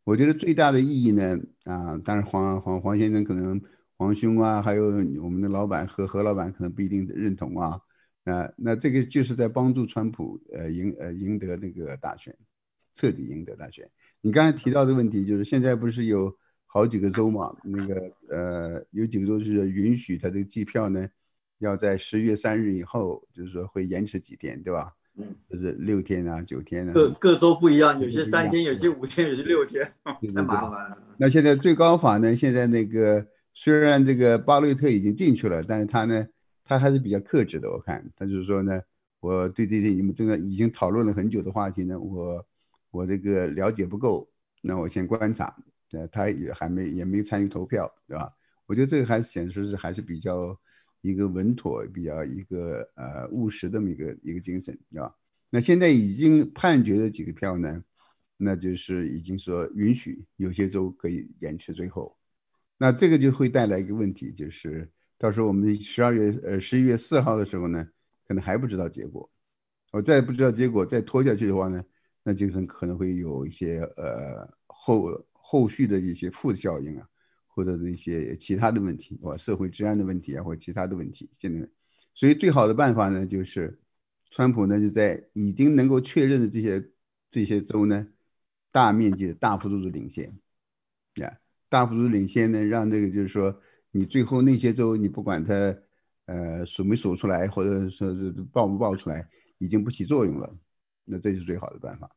Speaker 2: 我觉得最大的意义呢，啊，当然黄黄黄先生可能黄兄啊，还有我们的老板和何老板可能不一定认同啊，那，那这个就是在帮助川普呃赢呃赢得那个大选，彻底赢得大选。你刚才提到的问题就是现在不是有好几个州嘛，那个呃有几个州是允许他的计票呢，要在十月三日以后，就是说会延迟几天，对吧？嗯，就是六天啊，九天啊，
Speaker 1: 各各州不一样，有些三天，有些五天，有些六天，太麻烦了。
Speaker 2: 那现在最高法呢？现在那个虽然这个巴雷特已经进去了，但是他呢，他还是比较克制的。我看他就是说呢，我对这些你们这个已经讨论了很久的话题呢，我我这个了解不够，那我先观察。呃，他也还没也没参与投票，对吧？我觉得这个还显示是还是比较。一个稳妥、比较一个呃务实这么一个一个精神，是吧？那现在已经判决的几个票呢，那就是已经说允许有些州可以延迟最后，那这个就会带来一个问题，就是到时候我们十二月呃十一月四号的时候呢，可能还不知道结果，我再不知道结果再拖下去的话呢，那就很可能会有一些呃后后续的一些负效应啊，或者一些其他的问题，或社会治安的问题啊，或者其他的问题。现在，所以最好的办法呢，就是川普呢就在已经能够确认的这些这些州呢，大面积的大幅度的领先，呀，大幅度领先呢，让那个就是说，你最后那些州，你不管它呃数没数出来，或者说是报不报出来，已经不起作用了。那这是最好的办法。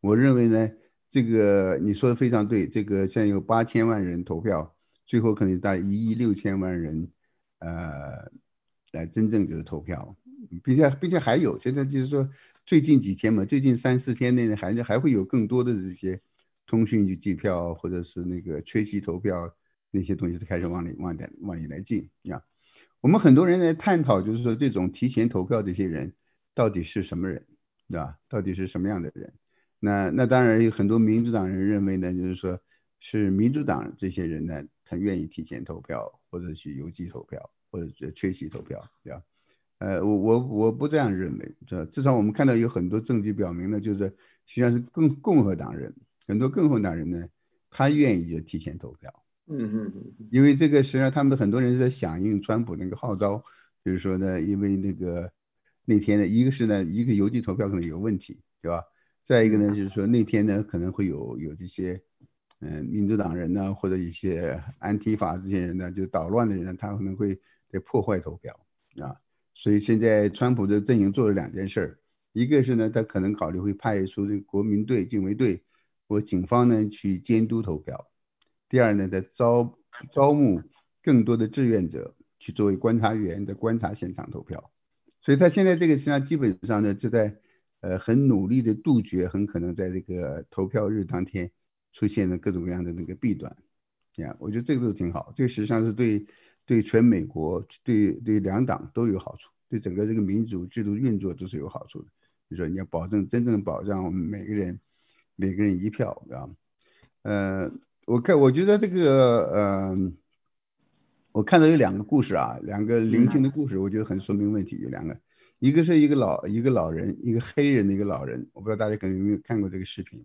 Speaker 2: 我认为呢，这个你说的非常对。这个现在有八千万人投票，最后可能大一亿六千万人，呃，来真正就是投票，并且并且还有，现在就是说最近几天嘛，最近三四天内呢，还还会有更多的这些通讯去计票，或者是那个缺席投票那些东西都开始往里往里往里来进呀。我们很多人在探讨，就是说这种提前投票这些人到底是什么人？对吧？到底是什么样的人？那那当然有很多民主党人认为呢，就是说是民主党这些人呢，他愿意提前投票，或者去邮寄投票，或者缺席投票，对吧？呃，我我我不这样认为，这至少我们看到有很多证据表明呢，就是实际上是共共和党人，很多共和党人呢，他愿意就提前投票，
Speaker 1: 嗯嗯嗯，
Speaker 2: 因为这个实际上他们很多人是在响应川普那个号召，就是说呢，因为那个。那天呢，一个是呢，一个邮寄投票可能有问题，对吧？再一个呢，就是说那天呢，可能会有有这些，嗯，民主党人呢，或者一些 安提法这些人呢，就捣乱的人呢，他可能会在破坏投票啊。所以现在川普的阵营做了两件事儿，一个是呢，他可能考虑会派出这个国民队、警卫队我警方呢去监督投票；第二呢，在招招募更多的志愿者去作为观察员的观察现场投票。所以他现在这个实际上基本上呢，就在呃很努力的杜绝很可能在这个投票日当天出现的各种各样的那个弊端，呀，我觉得这个都挺好，这个实际上是对对全美国对对两党都有好处，对整个这个民主制度运作都是有好处的。就说你要保证真正保障我们每个人每个人一票，啊，呃，我看我觉得这个呃。我看到有两个故事啊，两个零星的故事，我觉得很说明问题。有两个，一个是一个老一个老人，一个黑人的一个老人，我不知道大家可能有没有看过这个视频。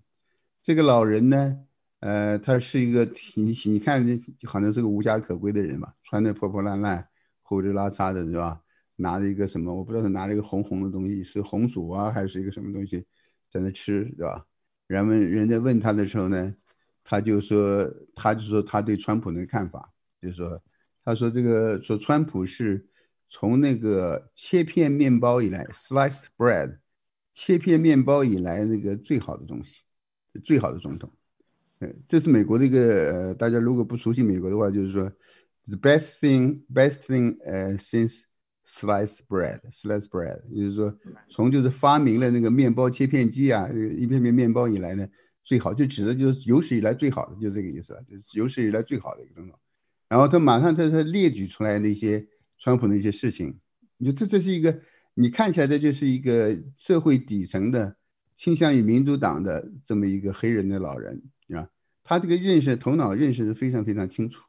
Speaker 2: 这个老人呢，呃，他是一个你你看好像是个无家可归的人吧，穿的破破烂烂、胡子拉碴的，是吧？拿着一个什么，我不知道他拿了一个红红的东西，是红薯啊，还是一个什么东西，在那吃，对吧？人们人家问他的时候呢，他就说，他就说他对川普的看法，就是说。他说：“这个说川普是从那个切片面包以来，sliced bread，切片面包以来那个最好的东西，最好的总统。呃，这是美国的一个呃，大家如果不熟悉美国的话，就是说，the best thing，best thing，呃，since sliced bread，sliced bread，就是说从就是发明了那个面包切片机啊，一片片面包以来呢，最好就指的就是有史以来最好的，就这个意思，就是有史以来最好的一个总统。”然后他马上他他列举出来那些川普的一些事情，你说这这是一个你看起来的就是一个社会底层的倾向于民主党的这么一个黑人的老人是吧，他这个认识头脑认识是非常非常清楚，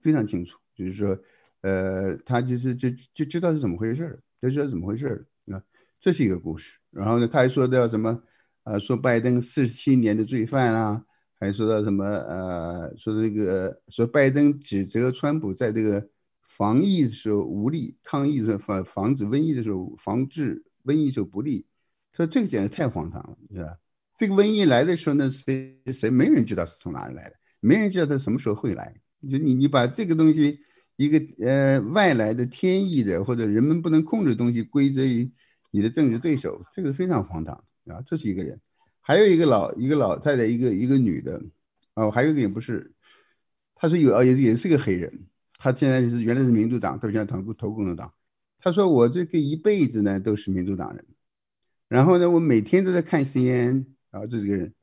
Speaker 2: 非常清楚，就是说，呃，他就是就就知道是怎么回事儿，就知道怎么回事儿啊，这是一个故事。然后呢，他还说到什么，呃，说拜登四十七年的罪犯啊。还说到什么？呃，说这个说拜登指责川普在这个防疫的时候无力，抗疫的时候防防止瘟疫的时候防治瘟疫时候不利。说这个简直太荒唐了，是吧？这个瘟疫来的时候呢，谁谁没人知道是从哪里来的，没人知道他什么时候会来。就你你把这个东西一个呃外来的天意的或者人们不能控制的东西归责于你的政治对手，这个非常荒唐啊！这是一个人。还有一个老一个老太太，一个一个女的，哦，还有一个也不是，她说有啊，也也是个黑人，她现在是原来是民主党，她现在投投共和党。她说我这个一辈子呢都是民主党人，然后呢我每天都在看 CNN 啊，这是个人，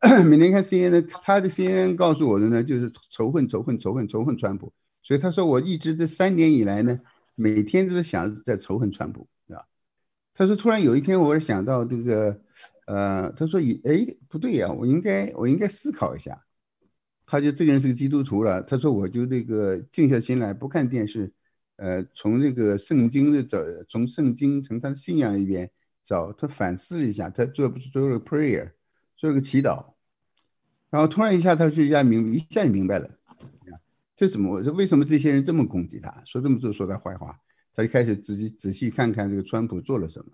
Speaker 2: 每天看 CNN 呢，他的 CNN 告诉我的呢就是仇恨仇恨仇恨仇恨川普，所以他说我一直这三年以来呢，每天都是想在仇恨川普，是吧？他说突然有一天我想到这个。呃，他说：“以哎，不对呀，我应该我应该思考一下。”他就这个人是个基督徒了。他说：“我就那个静下心来，不看电视，呃，从这个圣经的找，从圣经从他的信仰里边找，他反思一下，他做不是做了 prayer，做了个祈祷，然后突然一下他就一下明一下就明白了，这怎么？我说为什么这些人这么攻击他，说这么多说他坏话？他就开始仔细仔细看看这个川普做了什么，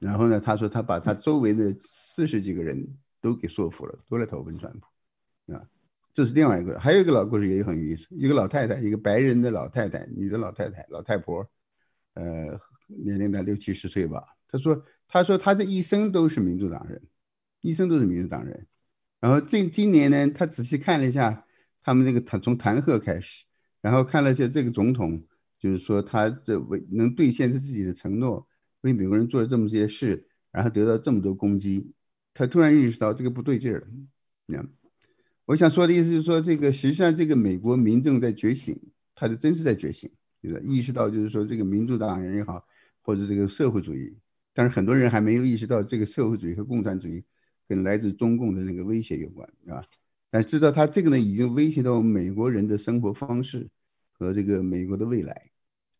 Speaker 2: 然后呢，他说他把他周围的四十几个人都给说服了，都来投奔川普，啊，这是另外一个，还有一个老故事也很有意思，一个老太太，一个白人的老太太，女的老太太，老太婆，呃，年龄在六七十岁吧，她说，她说她这一生都是民主党人，一生都是民主党人，然后这今年呢，她仔细看了一下他们那个弹从弹劾开始，然后看了一下这个总统。就是说，他这为能兑现他自己的承诺，为美国人做了这么些事，然后得到这么多攻击，他突然意识到这个不对劲儿。你看，我想说的意思就是说，这个实际上这个美国民众在觉醒，他是真是在觉醒，就是意识到，就是说这个民主党人也好，或者这个社会主义，但是很多人还没有意识到这个社会主义和共产主义跟来自中共的那个威胁有关，是吧？但知道他这个呢，已经威胁到美国人的生活方式。和这个美国的未来，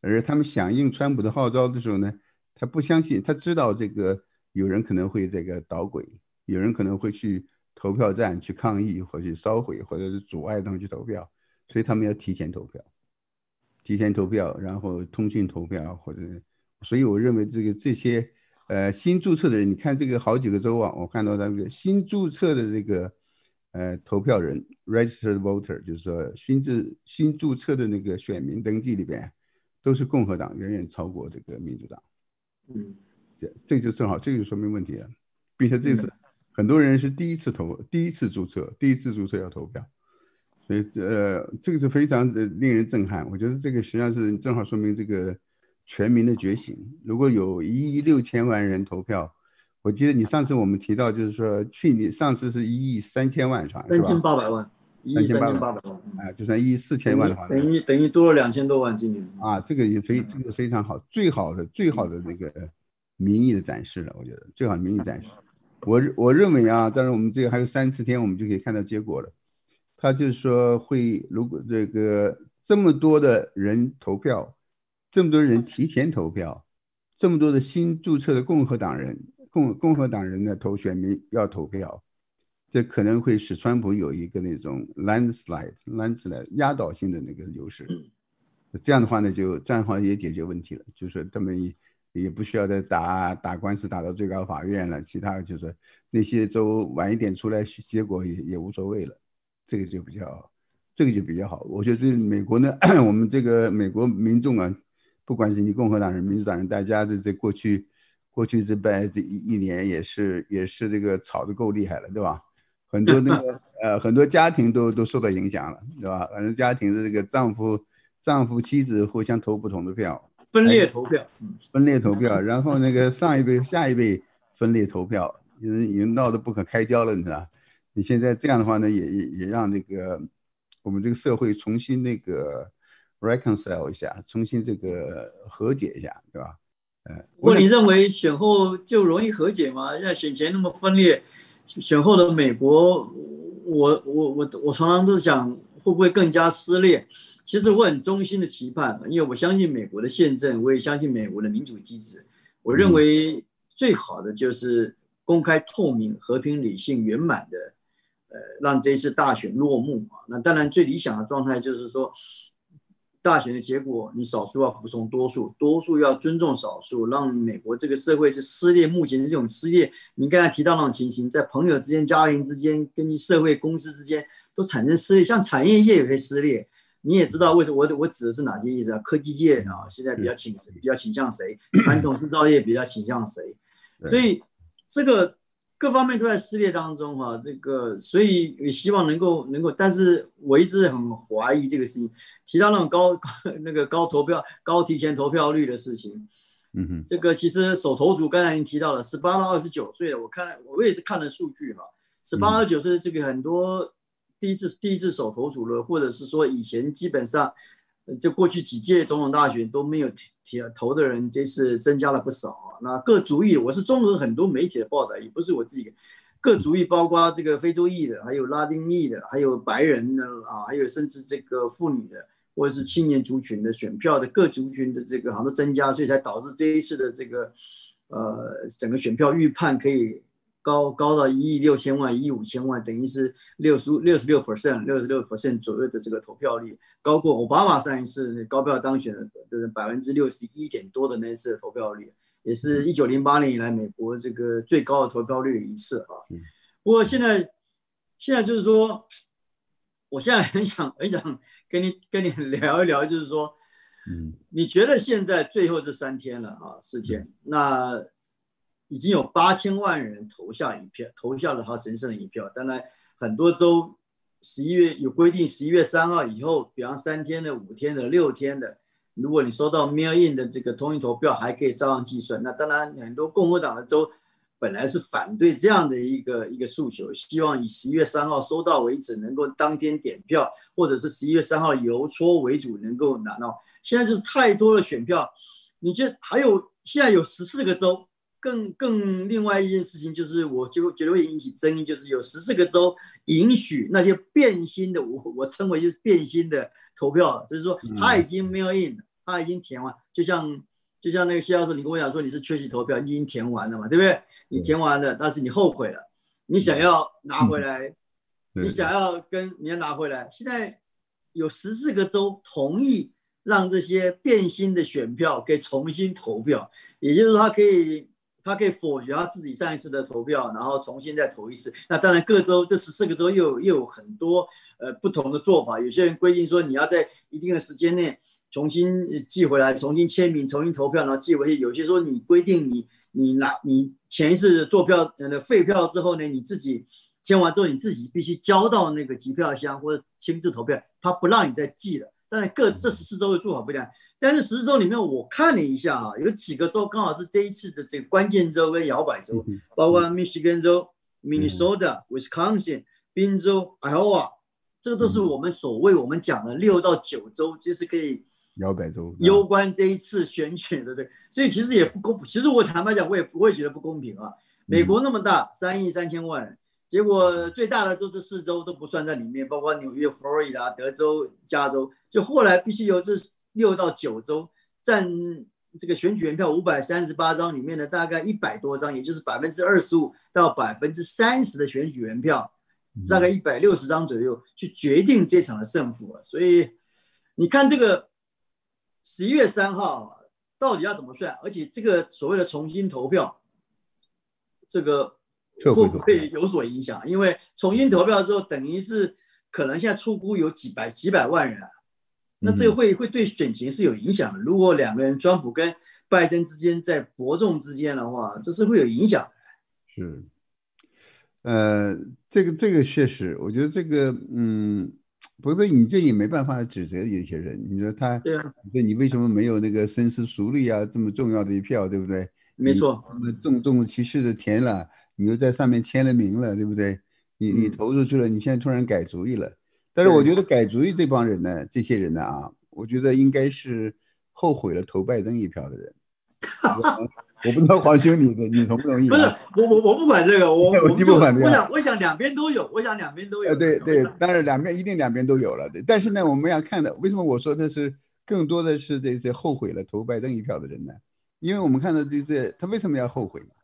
Speaker 2: 而他们响应川普的号召的时候呢，他不相信，他知道这个有人可能会这个捣鬼，有人可能会去投票站去抗议，或者烧毁，或者是阻碍他们去投票，所以他们要提前投票，提前投票，然后通讯投票，或者，所以我认为这个这些呃新注册的人，你看这个好几个州啊，我看到那个新注册的这个。呃，投票人 （registered voter） 就是说新制新注册的那个选民登记里边，都是共和党远远超过这个民主党。
Speaker 1: 嗯，
Speaker 2: 这这就正好，这个就说明问题了，并且这次很多人是第一次投，第一次注册，第一次注册要投票，所以这这个是非常的令人震撼。我觉得这个实际上是正好说明这个全民的觉醒。如果有一亿六千万人投票。我记得你上次我们提到，就是说去年上次是一亿三千万是吧，
Speaker 1: 三千八百万，一亿三千八百万，
Speaker 2: 哎，就算一亿四千万的话，
Speaker 1: 等于等于多了两千多万今年。
Speaker 2: 啊，这个也非这个非常好，最好的最好的那个民意的展示了，我觉得最好的民意展示。我我认为啊，但是我们这个还有三四天，我们就可以看到结果了。他就是说会，如果这个这么多的人投票，这么多人提前投票，这么多的新注册的共和党人。共共和党人的投选民要投票，这可能会使川普有一个那种 landslide landslide 压倒性的那个优势。这样的话呢，就这样的话也解决问题了，就是他们也也不需要再打打官司打到最高法院了。其他就是那些州晚一点出来结果也也无所谓了，这个就比较这个就比较好。我觉得对美国呢，我们这个美国民众啊，不管是你共和党人、民主党人，大家这这过去。过去这半这一一年也是也是这个吵得够厉害了，对吧？很多那个 呃很多家庭都都受到影响了，对吧？反正家庭的这个丈夫丈夫妻子互相投不同的票，
Speaker 1: 分裂投票，
Speaker 2: 分裂投票，然后那个上一辈下一辈分裂投票，已经已经闹得不可开交了，你知道？你现在这样的话呢，也也也让那个我们这个社会重新那个 reconcile 一下，重新这个和解一下，对吧？
Speaker 1: 不过你认为选后就容易和解吗？要选前那么分裂，选后的美国，我我我我常常都想会不会更加撕裂？其实我很衷心的期盼，因为我相信美国的宪政，我也相信美国的民主机制。我认为最好的就是公开、透明、和平、理性、圆满的，呃，让这次大选落幕啊。那当然最理想的状态就是说。大选的结果，你少数要服从多数，多数要尊重少数，让美国这个社会是撕裂。目前的这种撕裂，您刚才提到那种情形，在朋友之间、家庭之间、跟社会公司之间都产生撕裂，像产业界也会撕裂，你也知道为什么？我我指的是哪些意思啊？科技界啊，现在比较倾比较倾向谁？传统制造业比较倾向谁？所以这个。各方面都在撕裂当中哈，这个所以也希望能够能够，但是我一直很怀疑这个事情。提到那种高 那个高投票、高提前投票率的事情，
Speaker 2: 嗯哼，
Speaker 1: 这个其实手头组刚才您提到了，十八到二十九岁的，我看我也是看了数据哈，十八到九岁这个很多第一次第一次手头组了，或者是说以前基本上。就过去几届总统大选都没有提投的人，这次增加了不少啊。那各族裔，我是综合很多媒体的报道，也不是我自己。各族裔包括这个非洲裔的，还有拉丁裔的，还有白人的啊，还有甚至这个妇女的，或者是青年族群的选票的各族群的这个好像增加，所以才导致这一次的这个呃整个选票预判可以。高高到一亿六千万、一亿五千万，等于是六十六十六 percent、六十六 percent 左右的这个投票率，高过奥巴马上一次高票当选的百分之六十一点多的那一次投票率，也是一九零八年以来美国这个最高的投票率一次啊。不过现在现在就是说，我现在很想很想跟你跟你 聊一聊，就是说，
Speaker 2: 嗯，
Speaker 1: 你觉得现在最后这三天了啊，四天，那？已经有八千万人投下一票，投下了他神圣的一票。当然，很多州十一月有规定，十一月三号以后，比方三天的、五天的、六天的，如果你收到 mail in 的这个通讯投票，还可以照样计算。那当然，很多共和党的州本来是反对这样的一个一个诉求，希望以十一月三号收到为止，能够当天点票，或者是十一月三号邮戳为主，能够拿到。现在就是太多的选票，你这还有现在有十四个州。更更另外一件事情就是，我就觉得会引起争议，就是有十四个州允许那些变心的，我我称为就是变心的投票，就是说他已经 mail in，他已经填完，就像就像那个谢教授，你跟我讲说你是缺席投票，你已经填完了嘛，对不对？你填完了，但是你后悔了，你想要拿回来，你想要跟你要拿回来，现在有十四个州同意让这些变心的选票给重新投票，也就是说他可以。他可以否决他自己上一次的投票，然后重新再投一次。那当然，各州这十四个州又又有很多呃不同的做法。有些人规定说你要在一定的时间内重新寄回来，重新签名，重新投票，然后寄回去。有些说你规定你你拿你前一次做票呃废票之后呢，你自己签完之后你自己必须交到那个集票箱或者亲自投票，他不让你再寄了。但是各这十四周的做法不一样。但是十州里面，我看了一下啊，有几个州刚好是这一次的这个关键州跟摇摆州，包括密西根州、Minnesota、Wisconsin、宾州、Iowa，这个都是我们所谓我们讲的六到九州，其实可以
Speaker 2: 摇摆州，
Speaker 1: 攸关这一次选举的这个，所以其实也不公。其实我坦白讲，我也不会觉得不公平啊。美国那么大，三亿三千万人，结果最大的州这四州都不算在里面，包括纽约、佛罗里达、德州、加州，就后来必须由这。六到九州占这个选举人票五百三十八张里面的大概一百多张，也就是百分之二十五到百分之三十的选举人票，大概一百六十张左右，去决定这场的胜负啊。所以你看这个十一月三号到底要怎么算？而且这个所谓的重新投票，这个会不会有所影响？因为重新投票之后，等于是可能现在出估有几百几百万人。那这个会会对选情是有影响的。如果两个人，川普跟拜登之间在伯仲之间的话，这是会有影响的。
Speaker 2: 是，呃，这个这个确实，我觉得这个，嗯，不过你这也没办法指责有些人。你说他，
Speaker 1: 对啊，
Speaker 2: 对你为什么没有那个深思熟虑啊？这么重要的一票，对不对？
Speaker 1: 没错，
Speaker 2: 那么重重其事的填了，你又在上面签了名了，对不对？你你投出去了，你现在突然改主意了。但是我觉得改主意这帮人呢，这些人呢啊，我觉得应该是后悔了投拜登一票的人。我 不知道黄兄你的你同不同意？
Speaker 1: 不是我我我不管这个，我 我
Speaker 2: 不管这个。
Speaker 1: 我想我想两边都有，我想两边都有。呃
Speaker 2: 对对，当然两边一定两边都有了。对，但是呢，我们要看的为什么我说的是更多的是这些后悔了投拜登一票的人呢？因为我们看到这些他为什么要后悔嘛，对吧？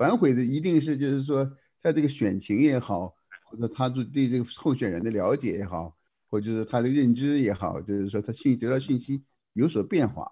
Speaker 2: 反悔的一定是就是说他这个选情也好。或者他对对这个候选人的了解也好，或者是他的认知也好，就是说他信得到信息有所变化，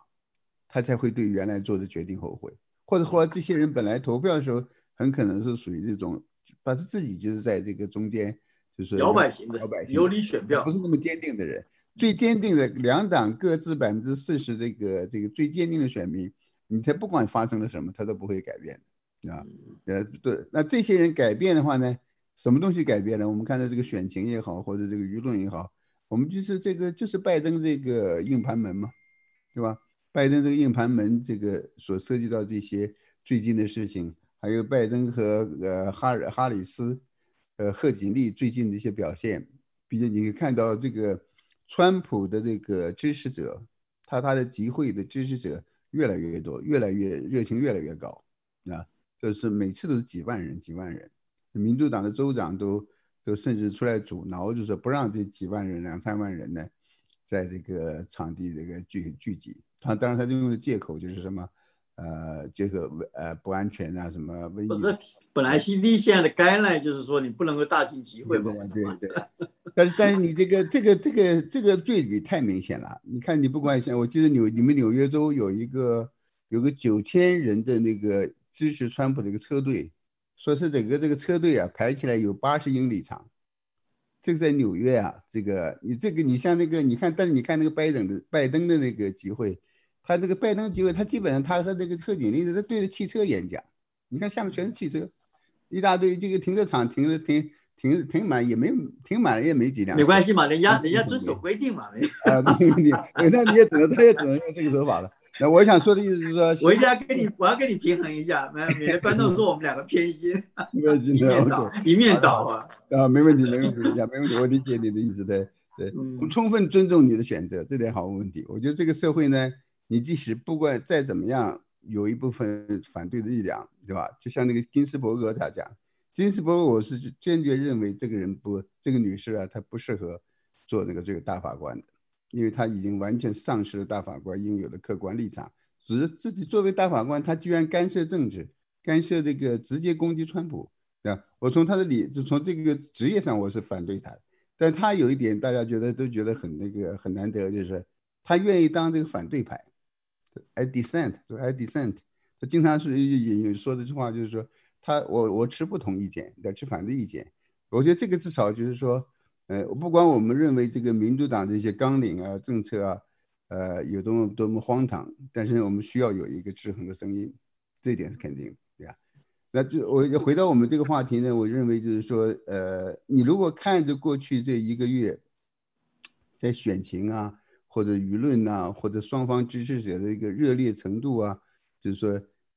Speaker 2: 他才会对原来做的决定后悔。或者或这些人本来投票的时候，很可能是属于这种，把他自己就是在这个中间，就是
Speaker 1: 摇摆型的，
Speaker 2: 摇摆型
Speaker 1: 有理选票，
Speaker 2: 不是那么坚定的人。最坚定的两党各自百分之四十，这个这个最坚定的选民，你才不管发生了什么，他都不会改变的啊。呃，对，那这些人改变的话呢？什么东西改变了？我们看到这个选情也好，或者这个舆论也好，我们就是这个就是拜登这个硬盘门嘛，对吧？拜登这个硬盘门这个所涉及到这些最近的事情，还有拜登和呃哈哈里斯，呃贺锦丽最近的一些表现，毕竟你可以看到这个川普的这个支持者，他他的集会的支持者越来越多，越来越热情，越来越高啊，就是每次都是几万人，几万人。民主党的州长都都甚至出来阻挠，就是不让这几万人、两三万人呢，在这个场地这个聚聚集。他当然他就用的借口就是什么，呃，这个呃不安全啊，什么瘟疫。
Speaker 1: 本来 CDC 现在的概念就是说你不能够大型集会嘛。
Speaker 2: 对对对。但是但是你这个这个这个这个对比太明显了。你看你不管像我记得纽你们纽约州有一个有个九千人的那个支持川普的一个车队，说是整个这个车队啊排起来有八十英里长。这个在纽约啊，这个你这个你像那个你看，但是你看那个拜登的拜登的那个集会。他那个拜登集会，他基本上他和那个特警力是对着汽车演讲。你看下面全是汽车，一大堆这个停车场停的停停停满也没停满了也没几辆。
Speaker 1: 没关系嘛，人家 人家遵守规定嘛。
Speaker 2: 啊，没问题。那你也只能他也只能用这个说法了。那我想说的意思是说，
Speaker 1: 我一定要跟你我要跟你平衡一下，免免得观众说我们两个偏心。一面倒一面倒啊。
Speaker 2: 啊，没问题，没问题，没问题，我理解你的意思的。对，我充分尊重你的选择，这点毫无问题。我觉得这个社会呢。你即使不管再怎么样，有一部分反对的力量，对吧？就像那个金斯伯格他讲，金斯伯格，我是坚决认为这个人不，这个女士啊，她不适合做那个这个大法官的，因为他已经完全丧失了大法官应有的客观立场。只是自己作为大法官，他居然干涉政治，干涉这个直接攻击川普，对吧？我从他的理，就从这个职业上，我是反对他的。但他有一点，大家觉得都觉得很那个很难得，就是他愿意当这个反对派。I dissent，说 I dissent，他经常是引引说的这句话，就是说他我我持不同意见，要持反对意见。我觉得这个至少就是说，呃，不管我们认为这个民主党的一些纲领啊、政策啊，呃，有多么多么荒唐，但是我们需要有一个制衡的声音，这一点是肯定的，对吧？那就我回到我们这个话题呢，我认为就是说，呃，你如果看着过去这一个月，在选情啊。或者舆论呐，或者双方支持者的一个热烈程度啊，就是说，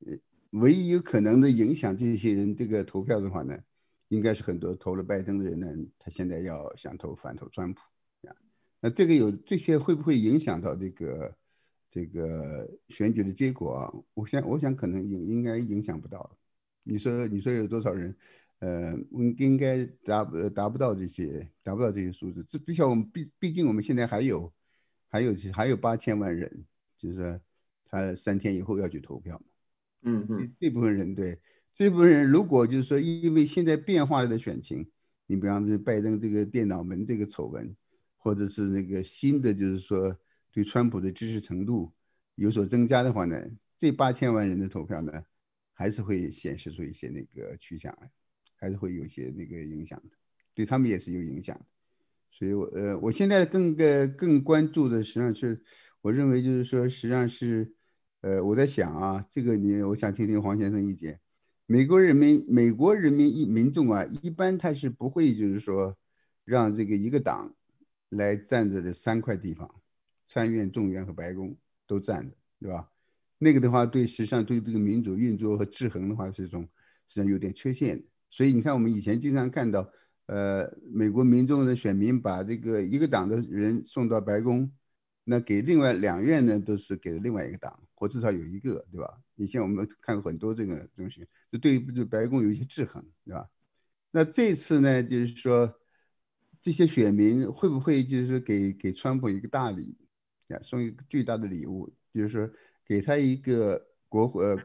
Speaker 2: 呃，唯一有可能的影响这些人这个投票的话呢，应该是很多投了拜登的人呢，他现在要想投反投川普啊。那这个有这些会不会影响到这个这个选举的结果啊？我想，我想可能应应该影响不到。你说，你说有多少人？呃，应应该达达不到这些，达不到这些数字。这毕竟我们毕毕竟我们现在还有。还有还有八千万人，就是他三天以后要去投票嘛。
Speaker 1: 嗯嗯，
Speaker 2: 这部分人对这部分人，如果就是说因为现在变化的选情，你比方说拜登这个电脑门这个丑闻，或者是那个新的就是说对川普的支持程度有所增加的话呢，这八千万人的投票呢，还是会显示出一些那个趋向来，还是会有一些那个影响的，对他们也是有影响的。所以，我呃，我现在更个更关注的，实际上是，我认为就是说，实际上是，呃，我在想啊，这个你，我想听听黄先生意见。美国人民，美国人民一民众啊，一般他是不会就是说，让这个一个党来占着的三块地方，参院、众院和白宫都占着，对吧？那个的话，对实际上对这个民主运作和制衡的话，是一种实际上有点缺陷。所以你看，我们以前经常看到。呃，美国民众的选民把这个一个党的人送到白宫，那给另外两院呢，都是给了另外一个党，或至少有一个，对吧？以前我们看过很多这个东西，就对对白宫有一些制衡，对吧？那这次呢，就是说这些选民会不会就是说给给川普一个大礼，啊，送一个巨大的礼物，就是说给他一个国呃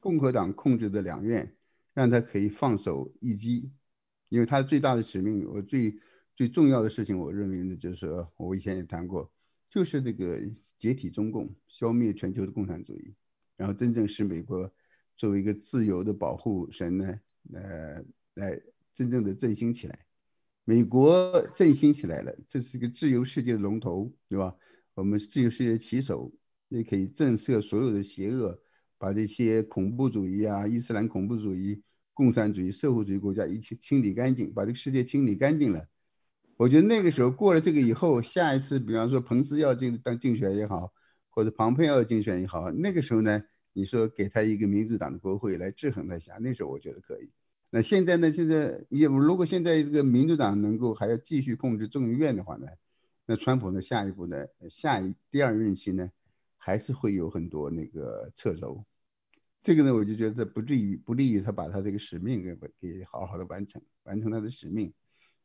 Speaker 2: 共和党控制的两院，让他可以放手一击。因为他最大的使命，我最最重要的事情，我认为呢，就是我以前也谈过，就是这个解体中共，消灭全球的共产主义，然后真正使美国作为一个自由的保护神呢，呃，来真正的振兴起来。美国振兴起来了，这是一个自由世界的龙头，对吧？我们自由世界的旗手，也可以震慑所有的邪恶，把这些恐怖主义啊、伊斯兰恐怖主义。共产主义、社会主义国家一起清理干净，把这个世界清理干净了。我觉得那个时候过了这个以后，下一次，比方说彭斯要竞当竞选也好，或者庞佩奥竞选也好，那个时候呢，你说给他一个民主党的国会来制衡他一下，那时候我觉得可以。那现在呢，现在也如果现在这个民主党能够还要继续控制众议院的话呢，那川普呢下一步呢，下一第二任期呢，还是会有很多那个掣肘。这个呢，我就觉得不至于不利于他把他这个使命给给好好的完成，完成他的使命。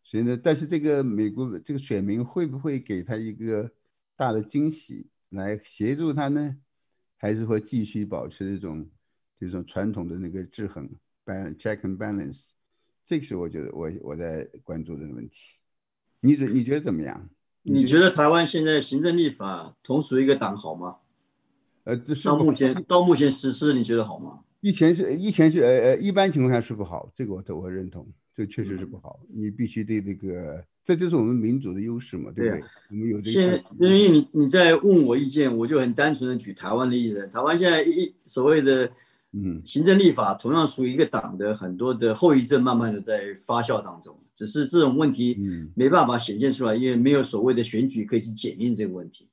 Speaker 2: 所以呢，但是这个美国这个选民会不会给他一个大的惊喜来协助他呢？还是会继续保持这种这种传统的那个制衡，balance check and balance，这个是我觉得我我在关注的问题。你觉你觉得怎么样？
Speaker 1: 你觉得台湾现在行政立法同属一个党好吗？
Speaker 2: 呃，这是
Speaker 1: 到目前到目前实施，你觉得好吗？
Speaker 2: 以前是以前是呃呃，一般情况下是不好，这个我我认同，这确实是不好。你必须对那个，这就是我们民主的优势嘛，对不对？我们有这个。
Speaker 1: 现在因为你你在问我意见，我就很单纯的举台湾的例子。台湾现在一所谓的嗯行政立法，同样属于一个党的很多的后遗症，慢慢的在发酵当中。只是这种问题没办法显现出来，因为没有所谓的选举可以去检验这个问题。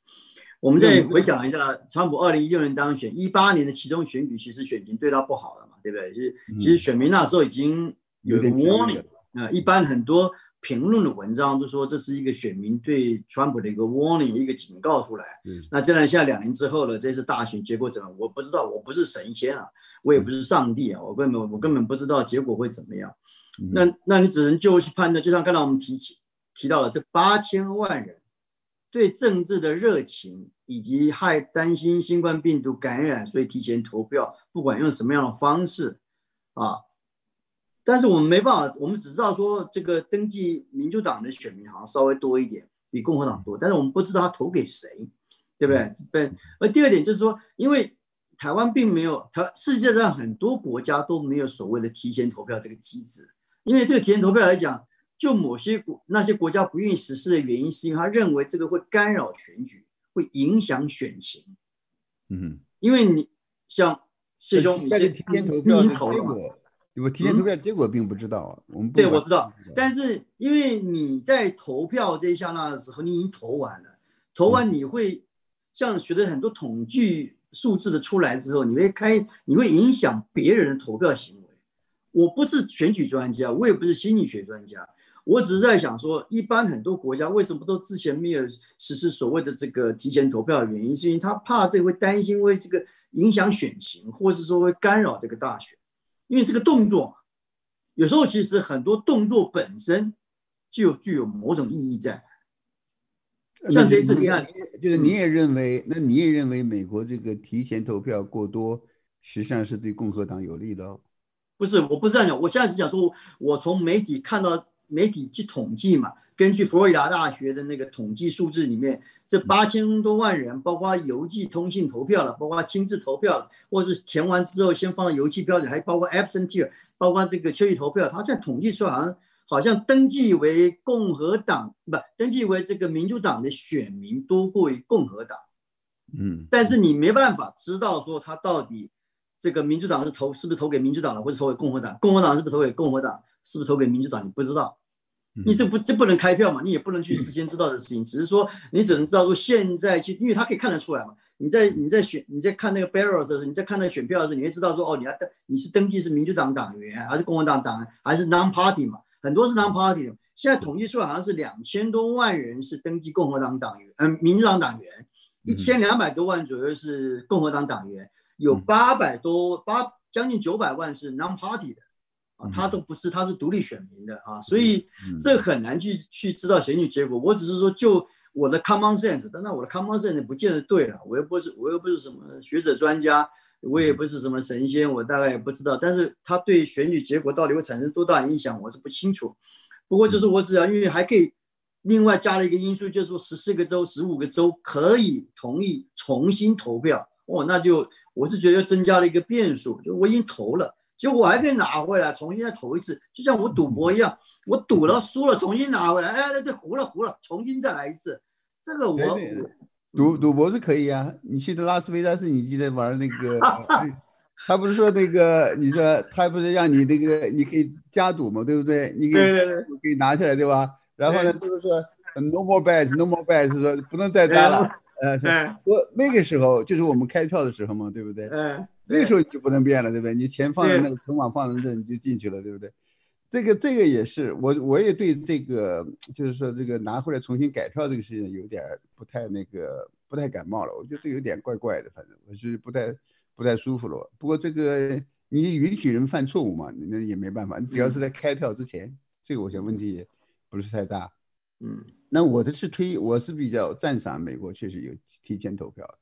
Speaker 1: 我们再回想一下，川普二零一六年当选，一八年的其中选举，其实选情对他不好了嘛，对不对？其实其实选民那时候已经有点 warning 啊，一般很多评论的文章都说这是一个选民对川普的一个 warning，一个警告出来。那这样现在两年之后了，这次大选结果怎么？我不知道，我不是神仙啊，我也不是上帝啊，我根本我根本不知道结果会怎么样。那那你只能就去判断，就像刚才我们提起提到了这八千万人。对政治的热情，以及害担心新冠病毒感染，所以提前投票，不管用什么样的方式，啊，但是我们没办法，我们只知道说这个登记民主党的选民好像稍微多一点，比共和党多，但是我们不知道他投给谁，对不对？对。而第二点就是说，因为台湾并没有，台世界上很多国家都没有所谓的提前投票这个机制，因为这个提前投票来讲。就某些国那些国家不愿意实施的原因，是因为他认为这个会干扰选举，会影响选情。
Speaker 2: 嗯，
Speaker 1: 因为你像谢兄，你是
Speaker 2: 提前投票的结果，我提前投票结果并不知道啊。我们
Speaker 1: 对我知道，但是因为你在投票这一下那的时候，你已经投完了，投完你会像学的很多统计数字的出来之后，你会开，你会影响别人的投票行为。我不是选举专家，我也不是心理学专家。我只是在想说，一般很多国家为什么都之前没有实施所谓的这个提前投票的原因，是因为他怕这会担心为这个影响选情，或是说会干扰这个大选。因为这个动作，有时候其实很多动作本身就具有某种意义在。像这次你看，
Speaker 2: 就是你也认为，那你也认为美国这个提前投票过多，实际上是对共和党有利的哦？
Speaker 1: 不是，我不是这样讲，我现在是讲说，我从媒体看到。媒体去统计嘛，根据佛罗里达大学的那个统计数字里面，这八千多万人，包括邮寄通信投票了，包括亲自投票了，或是填完之后先放到邮寄标准，还包括 absentee，包括这个秋季投票，他现在统计出来好像好像登记为共和党不登记为这个民主党的选民多过于共和党，
Speaker 2: 嗯，
Speaker 1: 但是你没办法知道说他到底这个民主党是投是不是投给民主党了，或者投给共和党，共和党是不是投给共和党，是不是投给民主党，你不知道。你这不这不能开票嘛？你也不能去事先知道的事情，只是说你只能知道说现在去，因为他可以看得出来嘛。你在你在选你在看那个 barrel 的时候，你在看那个选票的时候，你会知道说哦，你要登你是登记是民主党党员还是共和党党员还是 non party 嘛？很多是 non party 的。现在统计出来好像是两千多万人是登记共和党党员，嗯，民主党党员一千两百多万左右是共和党党员，有八百多八将近九百万是 non party 的。他都不是，他是独立选民的啊，所以这很难去去知道选举结果。我只是说，就我的 common sense，但那我的 common sense 不见得对了。我又不是，我又不是什么学者专家，我也不是什么神仙，我大概也不知道。但是他对选举结果到底会产生多大影响，我是不清楚。不过就是我只要因为还可以另外加了一个因素，就是说十四个州、十五个州可以同意重新投票哦，那就我是觉得增加了一个变数，就我已经投了。就我还可以拿回来，重新再投一次，就像我赌博一样，我赌了输了，重新拿回来，哎，那就糊了糊了，重新再来一次。这个我
Speaker 2: 赌赌博是可以啊。你去的拉斯维加斯，你记得玩那个？他不是说那个？你说他不是让你那个你可以加赌嘛，对不对？你可以可以拿起来，对吧？然后呢，就是说 no more bets，no more bets，说不能再加了。呃，我那个时候就是我们开票的时候嘛，对不对？
Speaker 1: 嗯。
Speaker 2: 那时候你就不能变了，对不对？你钱放在那个存款放在这，你就进去了，对不对？这个这个也是我我也对这个就是说这个拿回来重新改票这个事情有点不太那个不太感冒了。我觉得这有点怪怪的，反正我是不太不太舒服了。不过这个你允许人犯错误嘛？那也没办法。你只要是在开票之前，这个我想问题也不是太大。
Speaker 1: 嗯，
Speaker 2: 那我的是推，我是比较赞赏美国确实有提前投票。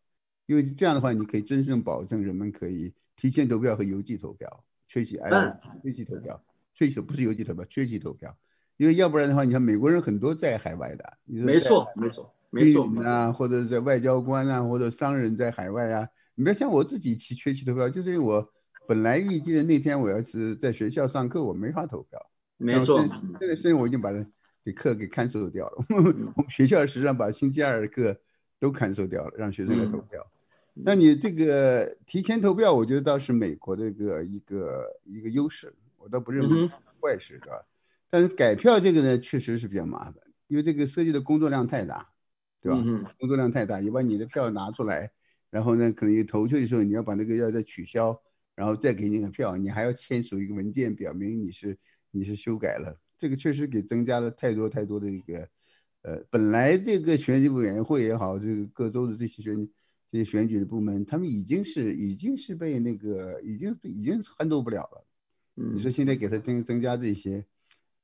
Speaker 2: 因为这样的话，你可以真正保证人们可以提前投票和邮寄投票，缺席哎，缺席投票，缺席不是邮寄投票，缺席投票。因为要不然的话，你看美国人很多在海外的，
Speaker 1: 没错没错没错
Speaker 2: 啊，或者在外交官啊，或者商人在海外啊。你不要像我自己去缺席投票，就是因为我本来预计的那天我要是在学校上课，我没法投票。
Speaker 1: 没错，
Speaker 2: 这个事情我已经把它给课给看守掉了。我们学校实际上把星期二的课都看守掉了，让学生来投票。那你这个提前投票，我觉得倒是美国的一个一个一个优势，我倒不认为坏事，对吧？但是改票这个呢，确实是比较麻烦，因为这个涉及的工作量太大，对吧？工作量太大，你把你的票拿出来。然后呢，可能你投去的时候，你要把那个要再取消，然后再给你个票，你还要签署一个文件，表明你是你是修改了。这个确实给增加了太多太多的一个，呃，本来这个选举委员会也好，这个各州的这些选这些选举的部门，他们已经是已经是被那个已经已经 handle 不了了。你说现在给他增增加这些，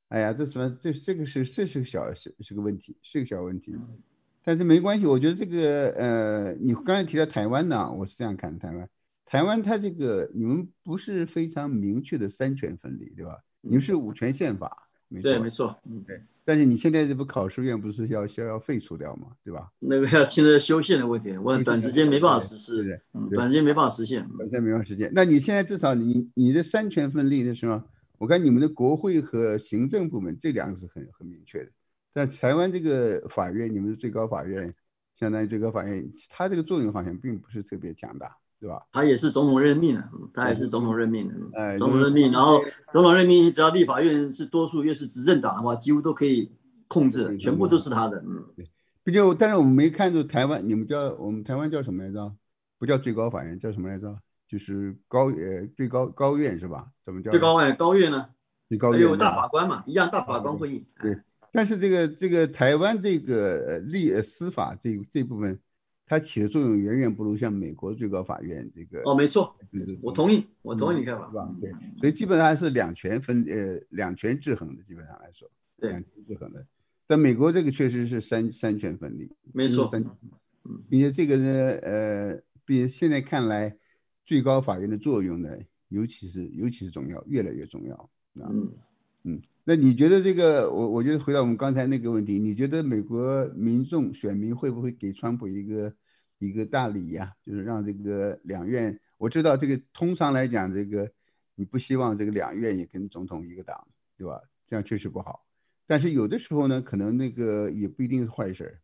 Speaker 2: 哎呀，这什么这这个是这是个小是是个问题，是个小问题。但是没关系，我觉得这个呃，你刚才提到台湾呢，我是这样看台湾，台湾它这个你们不是非常明确的三权分立，对吧？你们是五权宪法，没错，
Speaker 1: 对，没错，
Speaker 2: 嗯，对。但是你现在这不考试院不是要要要废除掉吗？对吧？
Speaker 1: 那个要牵涉修宪的问题，我短时间没办法实施，嗯，短时间没办法实现，
Speaker 2: 短时间没办法实现。那你现在至少你你的三权分立的是吗？我看你们的国会和行政部门这两个是很很明确的。但台湾这个法院，你们的最高法院，相当于最高法院，它这个作用好像并不是特别强大，对吧？
Speaker 1: 他也是总统任命的，他也是总统任命的，哎，总统任命，然后总统任命，你只要立法院是多数，又是执政党的话，几乎都可以控制，全部都是他的。嗯，
Speaker 2: 对。不就，但是我们没看出台湾，你们叫我们台湾叫什么来着？不叫最高法院，叫什么来着？就是高呃最高高院是吧？怎么叫？
Speaker 1: 最高院高院呢？
Speaker 2: 最高院
Speaker 1: 有大法官嘛？一样大法官会议。
Speaker 2: 对。但是这个这个台湾这个立司法这这部分，它起的作用远远不如像美国最高法院这个。
Speaker 1: 哦，没错，我同意，我同意你看法，
Speaker 2: 是吧？对，所以基本上是两权分呃两权制衡的，基本上来说，
Speaker 1: 两权
Speaker 2: 制衡的。但美国这个确实是三三权分立，
Speaker 1: 没错，
Speaker 2: 三，并且这个呢，呃，比现在看来，最高法院的作用呢，尤其是尤其是重要，越来越重要，嗯嗯。那你觉得这个，我我觉得回到我们刚才那个问题，你觉得美国民众选民会不会给川普一个一个大礼呀？就是让这个两院，我知道这个通常来讲，这个你不希望这个两院也跟总统一个党，对吧？这样确实不好。但是有的时候呢，可能那个也不一定是坏事。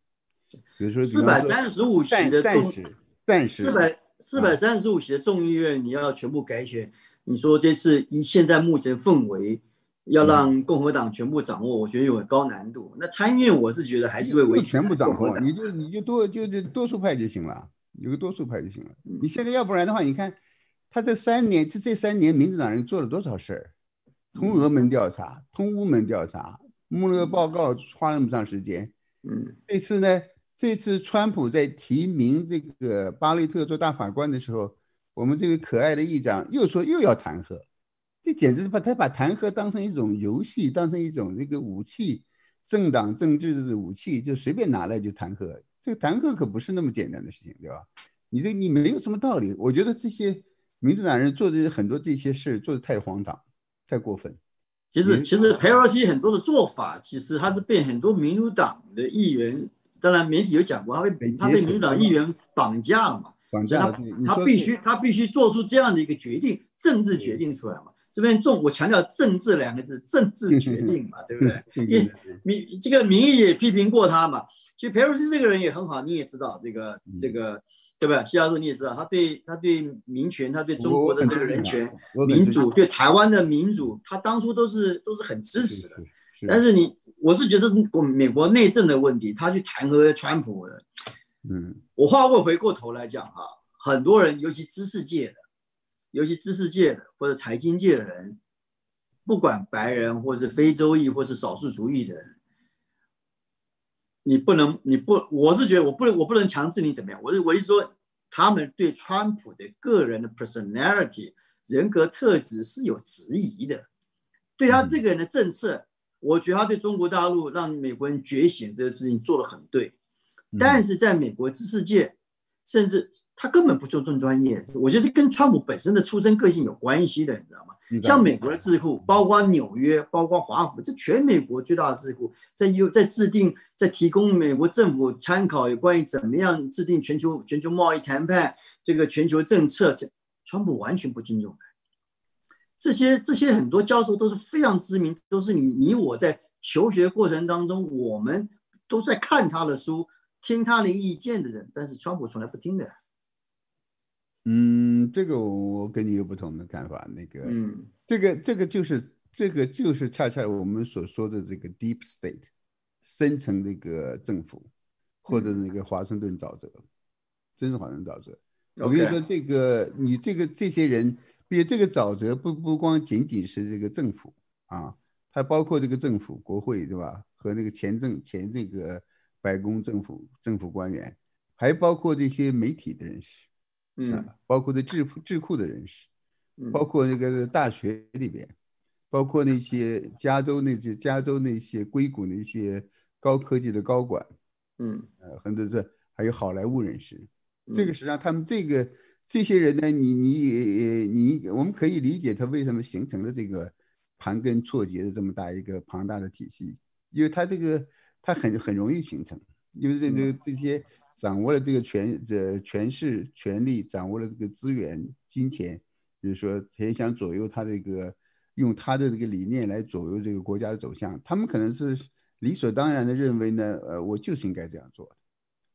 Speaker 2: 比如说
Speaker 1: 四百三十五席的
Speaker 2: 暂时暂时
Speaker 1: 四百四百三十五席的众议院，你要全部改选，你说这次以现在目前氛围。要让共和党全部掌握，我觉得有高难度。那参议院我是觉得还是会维持
Speaker 2: 全部掌握，你就你就多就是多数派就行了，有个多数派就行了。你现在要不然的话，你看他这三年这这三年民主党人做了多少事儿？通俄门调查、通乌门调查、穆勒报告花了那么长时间。
Speaker 1: 嗯，
Speaker 2: 这次呢，这次川普在提名这个巴雷特做大法官的时候，我们这位可爱的议长又说又要弹劾。这简直是把他把弹劾当成一种游戏，当成一种那个武器，政党政治的武器，就随便拿来就弹劾。这个弹劾可不是那么简单的事情，对吧？你这你没有什么道理。我觉得这些民主党人做的很多这些事做的太荒唐，太过分。
Speaker 1: 其实其实佩洛西很多的做法，其实他是被很多民主党的议员，当然媒体有讲过，他被他被民主党议员绑架了嘛？
Speaker 2: 绑架
Speaker 1: 他他必须他必须做出这样的一个决定，政治决定出来嘛？这边重我强调政治两个字，政治决定嘛，对不对？民民这个民意也批评过他嘛。其实佩洛西这个人也很好，你也知道这个这个对不对？西教授你也知道，他对他对民权，他对中国的这个人权、民主，对台湾的民主，他当初都是都是很支持的。但是你我是觉得国美国内政的问题，他去弹劾川普的。
Speaker 2: 嗯，
Speaker 1: 我话会回过头来讲哈，很多人尤其知识界的。尤其知识界的或者财经界的人，不管白人或是非洲裔或是少数族裔的人，你不能，你不，我是觉得我不能，我不能强制你怎么样。我是我是说，他们对川普的个人的 personality 人格特质是有质疑的。对他这个人的政策，我觉得他对中国大陆让美国人觉醒这个事情做得很对。但是在美国知识界，甚至他根本不注重专业。我觉得这跟川普本身的出身个性有关系的，你知道吗？像美国的智库，包括纽约，包括华府，这全美国最大的智库，在有在制定，在提供美国政府参考有关于怎么样制定全球全球贸易谈判这个全球政策，这川普完全不尊重。这些这些很多教授都是非常知名，都是你你我在求学过程当中，我们都在看他的书，听他的意见的人，但是川普从来不听的。
Speaker 2: 嗯，这个我跟你有不同的看法。那个，嗯，这个这个就是这个就是恰恰我们所说的这个 deep state，深层那个政府，或者那个华盛顿沼泽，真是华盛顿沼泽。我跟你说，这个你这个这些人。比如这个沼泽不不光仅仅是这个政府啊，它包括这个政府、国会，对吧？和那个前政前这个白宫政府政府官员，还包括这些媒体的人士，
Speaker 1: 嗯，
Speaker 2: 包括这智智库的人士，包括那个大学里边，包括那些加州那些加州那些硅谷那些高科技的高管，
Speaker 1: 嗯，
Speaker 2: 呃，很多这还有好莱坞人士，这个实际上他们这个。这些人呢，你你你，我们可以理解他为什么形成了这个盘根错节的这么大一个庞大的体系，因为他这个他很很容易形成，因为这这这些掌握了这个权这权势权力，掌握了这个资源金钱，比如说也想左右他这个用他的这个理念来左右这个国家的走向，他们可能是理所当然的认为呢，呃，我就是应该这样做。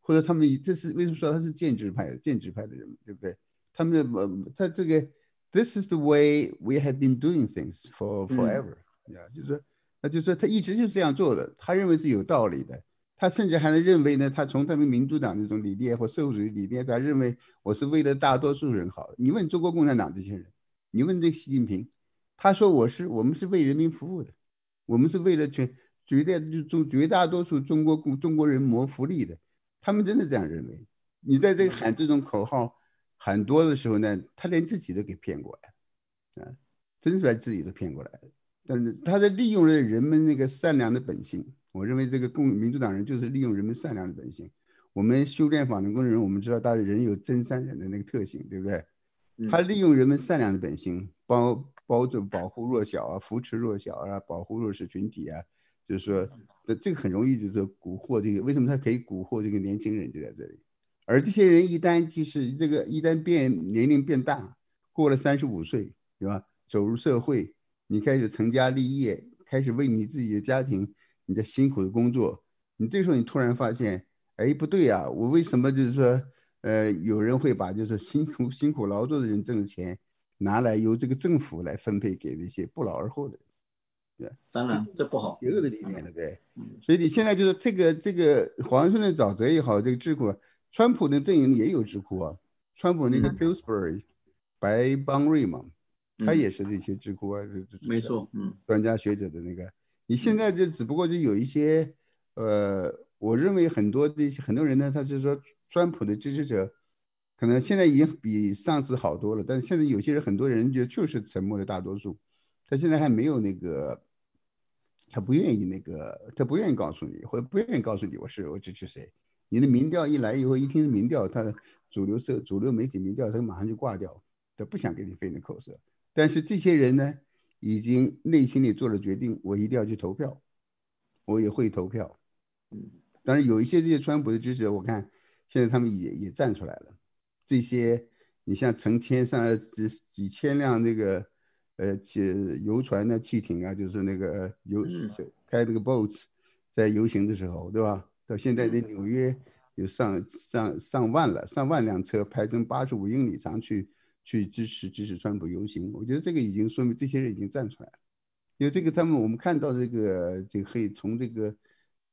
Speaker 2: 或者他们这是为什么说他是建制派的建制派的人，对不对？他们的呃，他这个 This is the way we have been doing things for forever，呀，就是说，那就是说他一直就是这样做的，他认为是有道理的。他甚至还能认为呢，他从他们民主党这种理念或社会主义理念，他认为我是为了大多数人好。你问中国共产党这些人，你问这习近平，他说我是我们是为人民服务的，我们是为了全绝大中绝大多数中国共中国人谋福利的。他们真的这样认为。你在这个喊这种口号喊多的时候呢，他连自己都给骗过来了，啊，真是把自己都骗过来了。但是他在利用了人们那个善良的本性。我认为这个共民主党人就是利用人们善良的本性。我们修炼法轮功的人，我们知道，大家人有真善忍的那个特性，对不对？他利用人们善良的本性，包包着保护弱小啊，扶持弱小啊，保护弱势群体啊。就是说，这这个很容易，就是说蛊惑这个。为什么他可以蛊惑这个年轻人就在这里？而这些人一旦就是这个一旦变年龄变大，过了三十五岁，对吧？走入社会，你开始成家立业，开始为你自己的家庭，你在辛苦的工作。你这时候你突然发现，哎，不对呀，我为什么就是说，呃，有人会把就是辛苦辛苦劳作的人挣的钱，拿来由这个政府来分配给那些不劳而获的人？对，
Speaker 1: 当然这不好，
Speaker 2: 邪恶的理念，对不对？所以你现在就是这个这个华盛顿沼泽也好，这个智库，川普的阵营也有智库啊。川普那个 Pillsbury 白邦瑞嘛，他也是这些智库啊，
Speaker 1: 没错，嗯，
Speaker 2: 专家学者的那个。你现在就只不过就有一些，呃，我认为很多这些很多人呢，他是说川普的支持者，可能现在已经比上次好多了，但是现在有些人很多人就就是沉默的大多数，他现在还没有那个。他不愿意那个，他不愿意告诉你，或者不愿意告诉你我是我支持谁。你的民调一来以后，一听民调，他主流社、主流媒体民调，他马上就挂掉，他不想给你费那口舌。但是这些人呢，已经内心里做了决定，我一定要去投票，我也会投票。嗯，当然有一些这些川普的支持者，我看现在他们也也站出来了。这些你像成千上几几千辆那个。呃，汽游船呢，汽艇啊，就是那个游开那个 boats，在游行的时候，对吧？到现在在纽约有上上上万了，上万辆车排成八十五英里长去去支持支持川普游行。我觉得这个已经说明这些人已经站出来了，因为这个他们我们看到这个这个黑从这个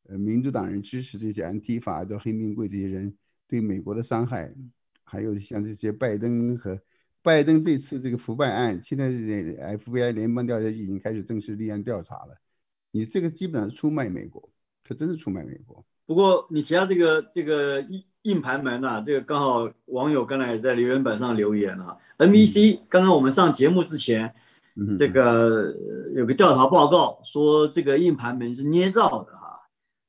Speaker 2: 呃民主党人支持这些安提法到黑名贵这些人对美国的伤害，还有像这些拜登和。拜登这次这个腐败案，现在 FBI 联邦调查局已经开始正式立案调查了。你这个基本上出卖美国，他真是出卖美国。
Speaker 1: 不过你提到这个这个一硬盘门啊，这个刚好网友刚才也在留言板上留言了。NBC 刚刚我们上节目之前，这个有个调查报告说这个硬盘门是捏造的啊。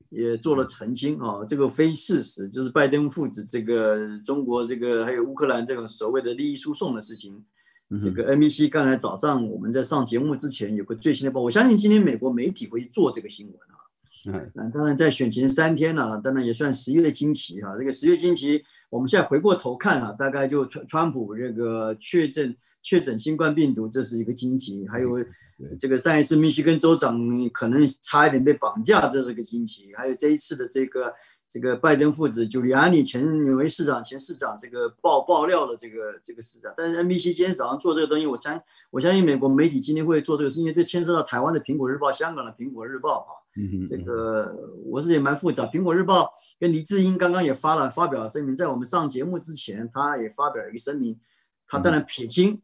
Speaker 1: 也做了澄清啊，这个非事实，就是拜登父子这个中国这个还有乌克兰这种所谓的利益输送的事情。这个 NBC 刚才早上我们在上节目之前有个最新的报，我相信今天美国媒体会做这个新闻啊。嗯，当然在选前三天了，当然也算十月惊奇哈。这个十月惊奇，我们现在回过头看啊，大概就川川普这个确诊确诊新冠病毒，这是一个惊奇；还有这个上一次密西根州长可能差一点被绑架，这是个惊奇；还有这一次的这个。这个拜登父子，就里安里前纽约市长、前市长，这个爆爆料了这个这个市长，但是 NBC 今天早上做这个东西，我相我相信美国媒体今天会做这个，是因为这牵涉到台湾的苹果日报、香港的苹果日报啊。这个我是也蛮复杂。苹果日报跟黎智英刚刚也发了发表了声明，在我们上节目之前，他也发表了一个声明，他当然撇清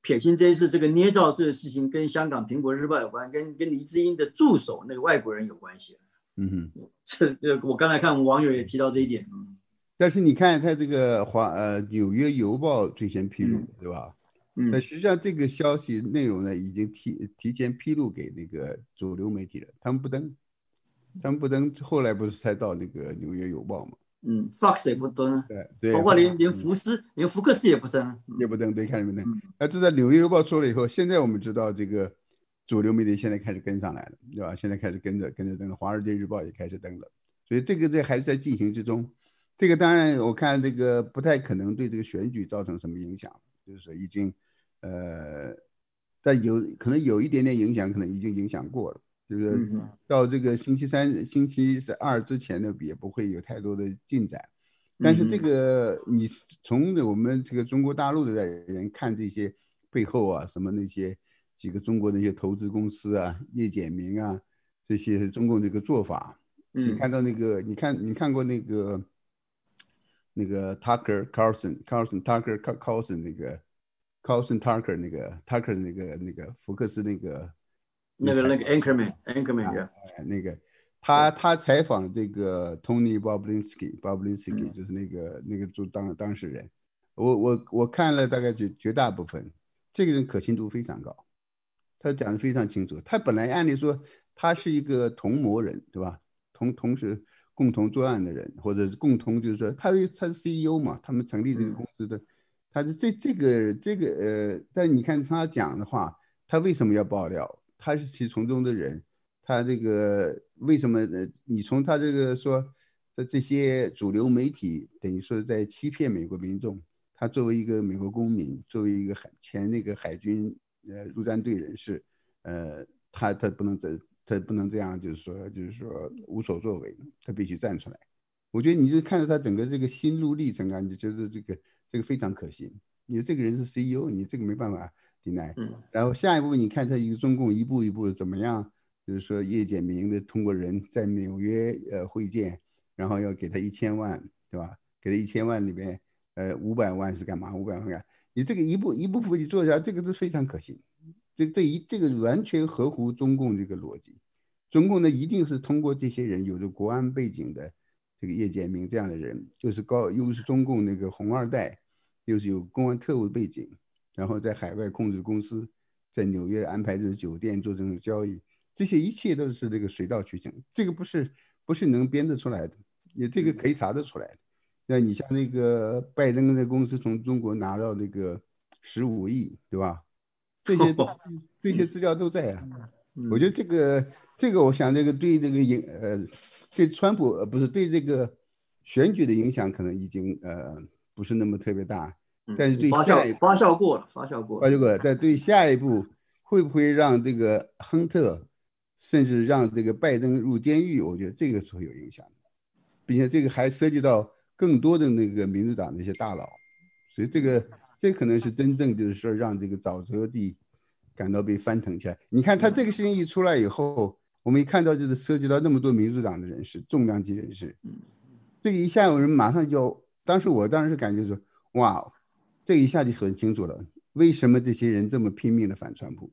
Speaker 1: 撇清这一次这个捏造这个事情跟香港苹果日报有关，跟跟黎智英的助手那个外国人有关系。嗯哼，这这我刚才看网友也提到这一点，嗯，
Speaker 2: 但是你看他这个华呃纽约邮报最先披露，对吧？嗯，那实际上这个消息内容呢，已经提提前披露给那个主流媒体了，他们不登，他们不登，后来不是才到那个纽约邮报嘛？
Speaker 1: 嗯，Fox 也不登，
Speaker 2: 对对，
Speaker 1: 包括连连福斯连福克斯也不登，
Speaker 2: 也不登，对，看什么登？那这在纽约邮报出了以后，现在我们知道这个。主流媒体现在开始跟上来了，对吧？现在开始跟着跟着登了，《华尔街日报》也开始登了，所以这个这还是在进行之中。这个当然我看这个不太可能对这个选举造成什么影响，就是说已经，呃，但有可能有一点点影响，可能已经影响过了，就是到这个星期三、星期二之前呢，也不会有太多的进展。但是这个你从我们这个中国大陆的人看这些背后啊，什么那些。几个中国的一些投资公司啊，叶简明啊，这些中共这个做法，你看到那个，你看你看过那个那个 Tucker Carlson Carlson Tucker Carlson 那个 Carlson Tucker 那个 Tucker 那个那个福克斯那个
Speaker 1: 那个那个 Anchorman Anchorman
Speaker 2: 那个他他采访这个 Tony Bobulinski Bobulinski 就是那个那个做当当事人，我我我看了大概绝绝大部分，这个人可信度非常高。他讲的非常清楚，他本来按理说他是一个同谋人，对吧？同同时共同作案的人，或者共同就是说，他他是 CEO 嘛，他们成立这个公司的，他是这这个这个呃，但是你看他讲的话，他为什么要爆料？他是其从中的人，他这个为什么？呃，你从他这个说他这些主流媒体，等于说在欺骗美国民众。他作为一个美国公民，作为一个海前那个海军。呃，陆战队人士，呃，他他不能这，他不能这样，就是说，就是说无所作为，他必须站出来。我觉得你就看着他整个这个心路历程啊，你觉得这个这个非常可信。你这个人是 CEO，你这个没办法抵赖。嗯。然后下一步你看他一个中共一步一步怎么样，就是说叶简明的通过人在纽约呃会见，然后要给他一千万，对吧？给他一千万里面，呃，五百万是干嘛？五百万。你这个一步一步步你做下来，这个都非常可信。这这一这个完全合乎中共这个逻辑。中共呢，一定是通过这些人有着国安背景的，这个叶剑明这样的人，又是高又是中共那个红二代，又是有公安特务背景，然后在海外控制公司，在纽约安排这个酒店做这种交易，这些一切都是这个水到渠成。这个不是不是能编得出来的，也这个可以查得出来的。那你像那个拜登的公司从中国拿到那个十五亿，对吧？这些 这些资料都在啊。我觉得这个这个，我想这个对这个影呃，对川普呃不是对这个选举的影响可能已经呃不是那么特别大，但是对下一
Speaker 1: 发酵过了，发酵过，
Speaker 2: 发酵过。但对下一步会不会让这个亨特，甚至让这个拜登入监狱？我觉得这个是会有影响的，并且这个还涉及到。更多的那个民主党那些大佬，所以这个这可能是真正就是说让这个沼泽地感到被翻腾起来。你看他这个事情一出来以后，我们一看到就是涉及到那么多民主党的人士，重量级人士，这个一下有人马上就，当时我当时是感觉说，哇，这一下就很清楚了，为什么这些人这么拼命的反川普，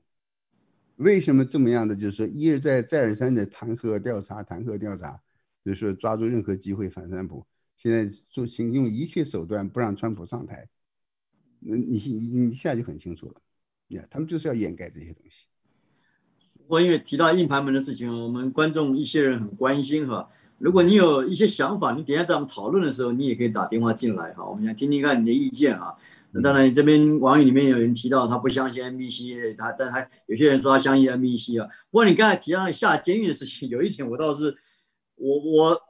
Speaker 2: 为什么这么样的就是说一而再再而三的弹劾调查，弹劾调查，就是说抓住任何机会反川普。现在做行用一切手段不让川普上台，那你你一下就很清楚了，呀，他们就是要掩盖这些东西。
Speaker 1: 我因为提到硬盘门的事情，我们观众一些人很关心哈。如果你有一些想法，你等下在我们讨论的时候，你也可以打电话进来哈，我们想听听看你的意见啊。那当然，这边网友里面有人提到他不相信 NBC，他但他有些人说他相信 NBC 啊。不过你刚才提到下监狱的事情，有一点我倒是我我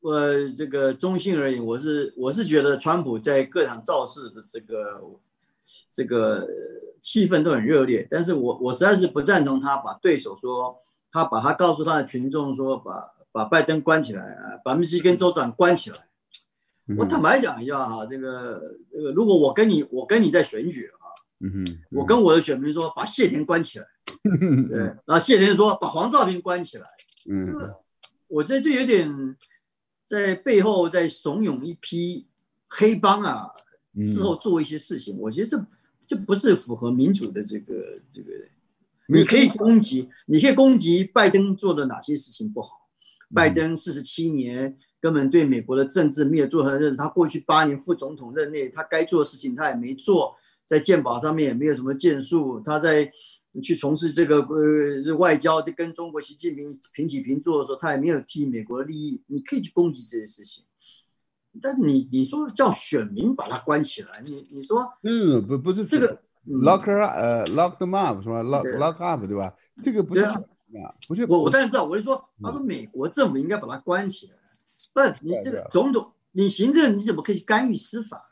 Speaker 1: 我这个中性而言，我是我是觉得川普在各场造势的这个这个气氛都很热烈，但是我我实在是不赞同他把对手说他把他告诉他的群众说把把拜登关起来啊，把密西根州长关起来。我坦白讲一下哈，这个这个，如果我跟你我跟你在选举啊，
Speaker 2: 嗯哼，
Speaker 1: 我跟我的选民说把谢田关起来，对，然后谢田说把黄兆平关起来，
Speaker 2: 嗯，
Speaker 1: 这个我这这有点在背后在怂恿一批黑帮啊，事后做一些事情，我觉得这这不是符合民主的这个这个，你可以攻击，你可以攻击拜登做的哪些事情不好，拜登四十七年。根本对美国的政治没有做何认识，他过去八年副总统任内，他该做的事情他也没做，在鉴宝上面也没有什么建树，他在去从事这个呃外交，就跟中国习近平平起平坐的时候，他也没有替美国的利益。你可以去攻击这些事情，但是你你说叫选民把他关起来，你你说
Speaker 2: 嗯不不是
Speaker 1: 这个
Speaker 2: lock her 呃 lock them up 是吧？lock lock up 对吧？这个不是啊，不是
Speaker 1: 我我当然知道，我是说，他说美国政府应该把他关起来。不是你这个总统，你行政你怎么可以干预司法呢？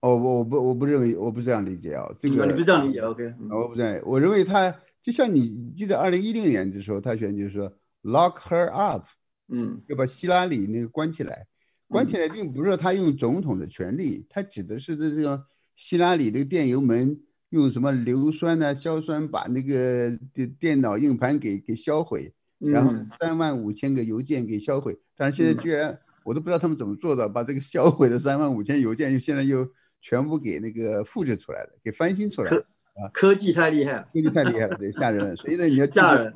Speaker 2: 哦，我我不我不认为我不这样理解啊，这个
Speaker 1: 你不这样理解，OK？
Speaker 2: 我不这样，我认为他就像你记得二零一零年的时候，他选就是说 lock her up，
Speaker 1: 嗯，
Speaker 2: 要把希拉里那个关起来，关起来并不是说他用总统的权利，他指的是这这个希拉里的电油门用什么硫酸呢、硝酸把那个电电脑硬盘给给销毁。然后三万五千个邮件给销毁，但是现在居然我都不知道他们怎么做的，把这个销毁的三万五千邮件又现在又全部给那个复制出来了，给翻新出来了
Speaker 1: 啊！科技太厉害了，
Speaker 2: 科技太厉害了，对，吓人了。所以呢，你要
Speaker 1: 吓人。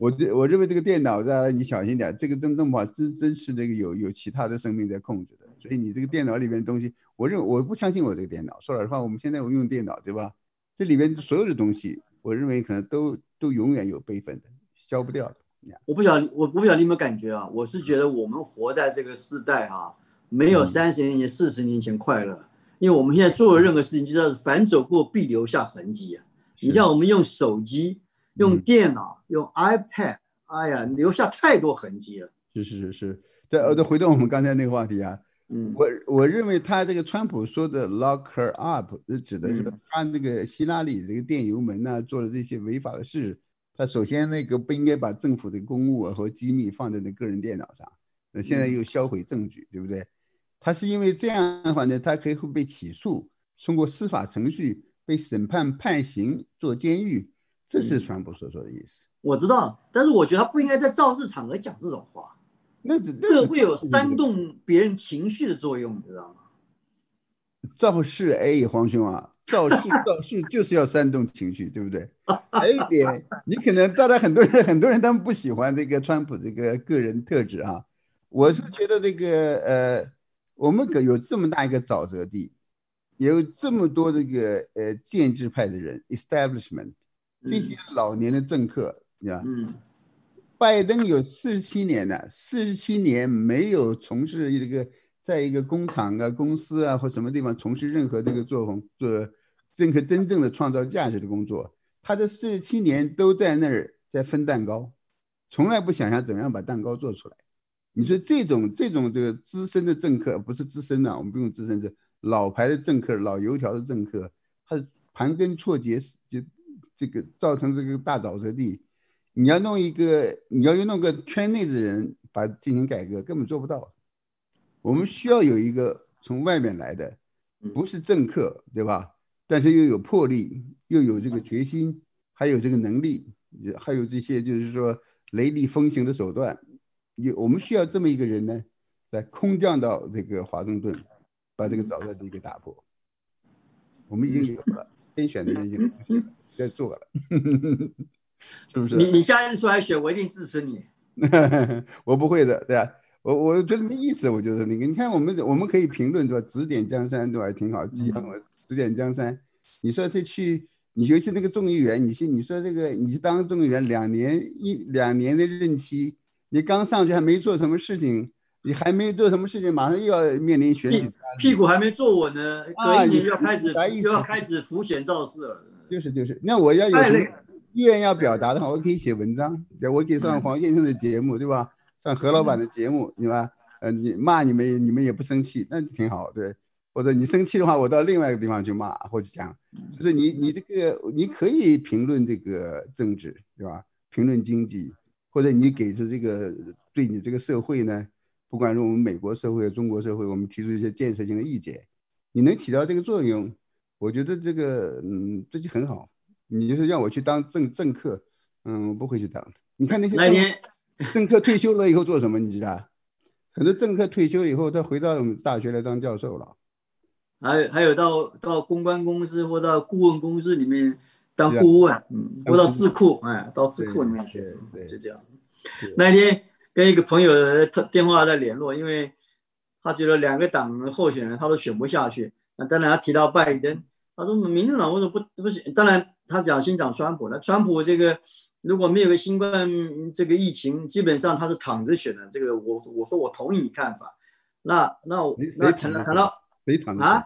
Speaker 2: 我这我认为这个电脑在你小心点，这个真弄不好真真是那个有有其他的生命在控制的。所以你这个电脑里面东西，我认我不相信我这个电脑。说老实话，我们现在我用电脑对吧？这里面所有的东西，我认为可能都都永远有备份的，消不掉的。
Speaker 1: 我不晓得，我我不晓得你有没有感觉啊？我是觉得我们活在这个时代哈，没有三十年前、四十年前快乐，因为我们现在做的任何事情，就是凡走过必留下痕迹啊。你像我们用手机、用电脑、用 iPad，哎呀，留下太多痕迹了。
Speaker 2: 是是是是，再呃，再回到我们刚才那个话题啊，
Speaker 1: 嗯，
Speaker 2: 我我认为他这个川普说的 lock her up，指的是他那个希拉里这个电油门呢，做了这些违法的事。他首先那个不应该把政府的公务和机密放在那个人电脑上，那现在又销毁证据，对不对？他是因为这样的话呢，他可以会被起诉，通过司法程序被审判判刑坐监狱，这是川普所说的意思。
Speaker 1: 我知道，但是我觉得他不应该在造势场合讲这种话，
Speaker 2: 那
Speaker 1: 这个会有煽动别人情绪的作用，你知道吗？
Speaker 2: 造势哎，黄兄啊。造势 造势就是要煽动情绪，对不对？还有一点，你可能大家很多人 很多人他们不喜欢这个川普这个个人特质啊。我是觉得这个呃，我们可有这么大一个沼泽地，有这么多这个呃建制派的人 establishment，这些老年的政客，你知道
Speaker 1: 嗯。
Speaker 2: 拜登有四十七年了，四十七年没有从事一个在一个工厂啊、公司啊或什么地方从事任何这个作风做。政客真正的创造价值的工作，他这四十七年都在那儿在分蛋糕，从来不想想怎么样把蛋糕做出来。你说这种这种这个资深的政客，不是资深的，我们不用资深，是老牌的政客、老油条的政客，他盘根错节，就这个造成这个大沼泽地。你要弄一个，你要弄个圈内的人把进行改革，根本做不到。我们需要有一个从外面来的，不是政客，对吧？但是又有魄力，又有这个决心，还有这个能力，还有这些就是说雷厉风行的手段。有我们需要这么一个人呢，来空降到这个华盛顿，把这个沼泽地给打破。我们已经有了天选的人，已经在做了，是不是？
Speaker 1: 你你下次出来选，我一定支持你。
Speaker 2: 我不会的，对吧？我我觉得没意思。我觉得那个你看，我们我们可以评论对吧？指点江山对吧？挺好，激扬我。指点江山，你说他去，你尤其那个众议员，你去，你说这个，你去当众议员两年一两年的任期，你刚上去还没做什么事情，你还没做什么事情，马上又要面临选举，
Speaker 1: 屁股还没坐稳呢，隔一年就要开始又要开始浮选造势了。
Speaker 2: 就是就是，那我要有意愿要表达的话，我可以写文章，我可以上黄先生的节目，对吧？上何老板的节目，对吧？呃，你骂你们，你们也不生气，那挺好，对。或者你生气的话，我到另外一个地方去骂或者讲，就是你你这个你可以评论这个政治，对吧？评论经济，或者你给出这个对你这个社会呢，不管是我们美国社会、中国社会，我们提出一些建设性的意见，你能起到这个作用，我觉得这个嗯，这就很好。你就是让我去当政政客，嗯，我不会去当的。你看那些政客退休了以后做什么？你知道？很多政客退休以后，他回到我们大学来当教授了。
Speaker 1: 还有还有到到公关公司或到顾问公司里面当顾问，嗯，或到智库，哎，到智库里面去，对，就这样。那天跟一个朋友他电话在联络，因为他觉得两个党候选人他都选不下去。那当然他提到拜登，他说民主党为什么不不行？当然他讲先讲川普，那川普这个如果没有个新冠这个疫情，基本上他是躺着选的。这个我我说我同意你看法。那那我那谈谈到。
Speaker 2: 谁躺着啊？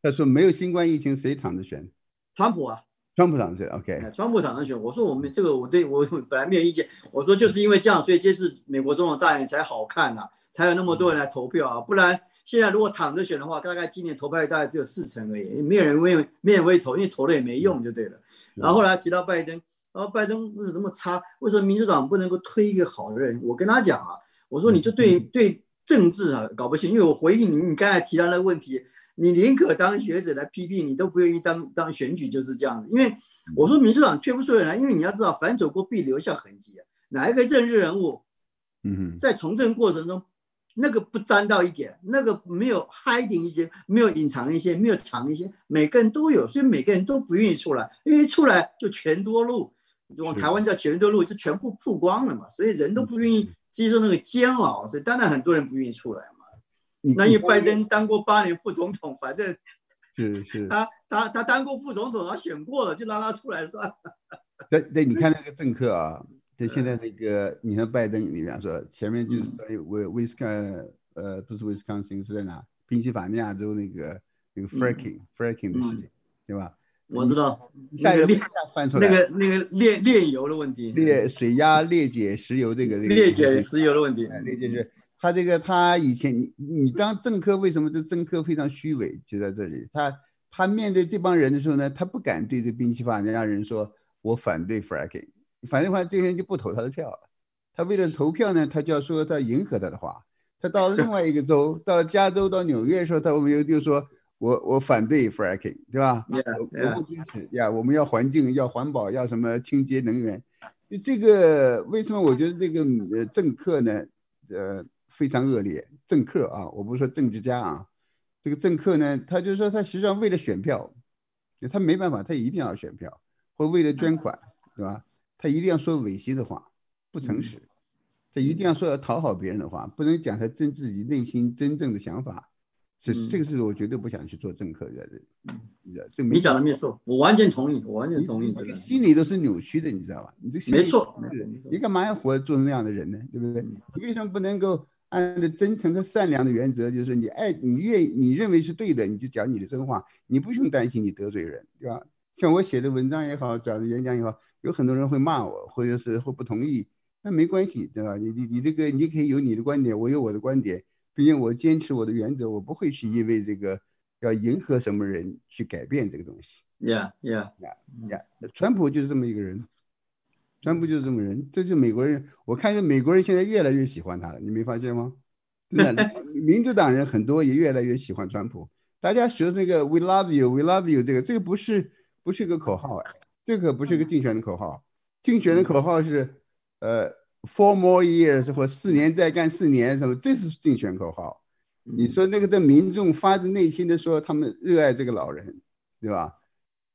Speaker 2: 他说没有新冠疫情，谁躺着选？
Speaker 1: 川普啊，
Speaker 2: 川普躺着选。OK，
Speaker 1: 川普躺着选。我说我们这个我对我本来没有意见。我说就是因为这样，所以这次美国总统大选才好看呐，才有那么多人来投票啊。不然现在如果躺着选的话，大概今年投票率大概只有四成而已，没有人为没有人会投，因为投了也没用就对了。然后后来提到拜登，然后拜登为什么那么差？为什么民主党不能够推一个好的人？我跟他讲啊，我说你就对对。政治啊，搞不清，因为我回应你，你刚才提到那个问题，你宁可当学者来批评，你都不愿意当当选举，就是这样子。因为我说民主党推不出人来，因为你要知道，反走过必留下痕迹啊。哪一个政治人物，
Speaker 2: 嗯，
Speaker 1: 在从政过程中，那个不沾到一点，那个没有 hiding 一些，没有隐藏一些，没有藏一些，每个人都有，所以每个人都不愿意出来，因为出来就全多路，往台湾叫全多路，就全部曝光了嘛，所以人都不愿意。接受那个煎熬，所以当然很多人不愿意出来嘛。那因为拜登当过八年副总统，反正
Speaker 2: 是是，
Speaker 1: 他他他当过副总统，他选过了，就让他出来算了。
Speaker 2: 对对，你看那个政客啊，对现在那个，你看拜登，你比方说前面就是威威斯康，呃，不是威斯康星是在哪？宾夕法尼亚州那个那个 fracking fracking 的事情，对吧？
Speaker 1: 我知道，
Speaker 2: 下一个裂翻出来，
Speaker 1: 那个那个炼炼油的问题，
Speaker 2: 裂水压裂解石油这个这个
Speaker 1: 裂解石油的问题，
Speaker 2: 裂解是，他这个他以前你你当政客为什么这政客非常虚伪？就在这里，他他面对这帮人的时候呢，他不敢对这宾夕法尼亚人说，我反对 fracking，反正的话，这些人就不投他的票了。他为了投票呢，他就要说他迎合他的话。他到另外一个州，到加州到纽约的时候，他们又就说。我我反对 fracking，对吧？我不支持呀。我们要环境，要环保，要什么清洁能源。就这个为什么我觉得这个呃政客呢？呃，非常恶劣。政客啊，我不是说政治家啊。这个政客呢，他就说他实际上为了选票，他没办法，他一定要选票，或为了捐款，对吧？他一定要说违心的话，不诚实。他一定要说要讨好别人的话，不能讲他真自己内心真正的想法。这这个是我绝对不想去做政客的，
Speaker 1: 这你讲的没错，我完全同意，我完全同意。
Speaker 2: 你心里都是扭曲的，你知道吧？你这
Speaker 1: 没错，
Speaker 2: 你干嘛要活做成那样的人呢？对不对？你为什么不能够按照真诚和善良的原则，就是你爱你愿意你认为是对的，你就讲你的真话，你不用担心你得罪人，对吧？像我写的文章也好，讲的演讲也好，有很多人会骂我，或者是会不同意，那没关系，对吧？你你你这个你可以有你的观点，我有我的观点。毕竟我坚持我的原则，我不会去因为这个要迎合什么人去改变这个东西。
Speaker 1: Yeah, yeah,
Speaker 2: yeah, yeah。川普就是这么一个人，川普就是这么人，这是美国人。我看这美国人现在越来越喜欢他了，你没发现吗？真的，民主党人很多也越来越喜欢川普。大家学那个 “We love you, We love you” 这个，这个不是不是个口号哎，这可不是个竞选的口号，竞选的口号是呃。Four more years，或四年再干四年，什么？这是竞选口号。你说那个的民众发自内心的说，他们热爱这个老人，对吧？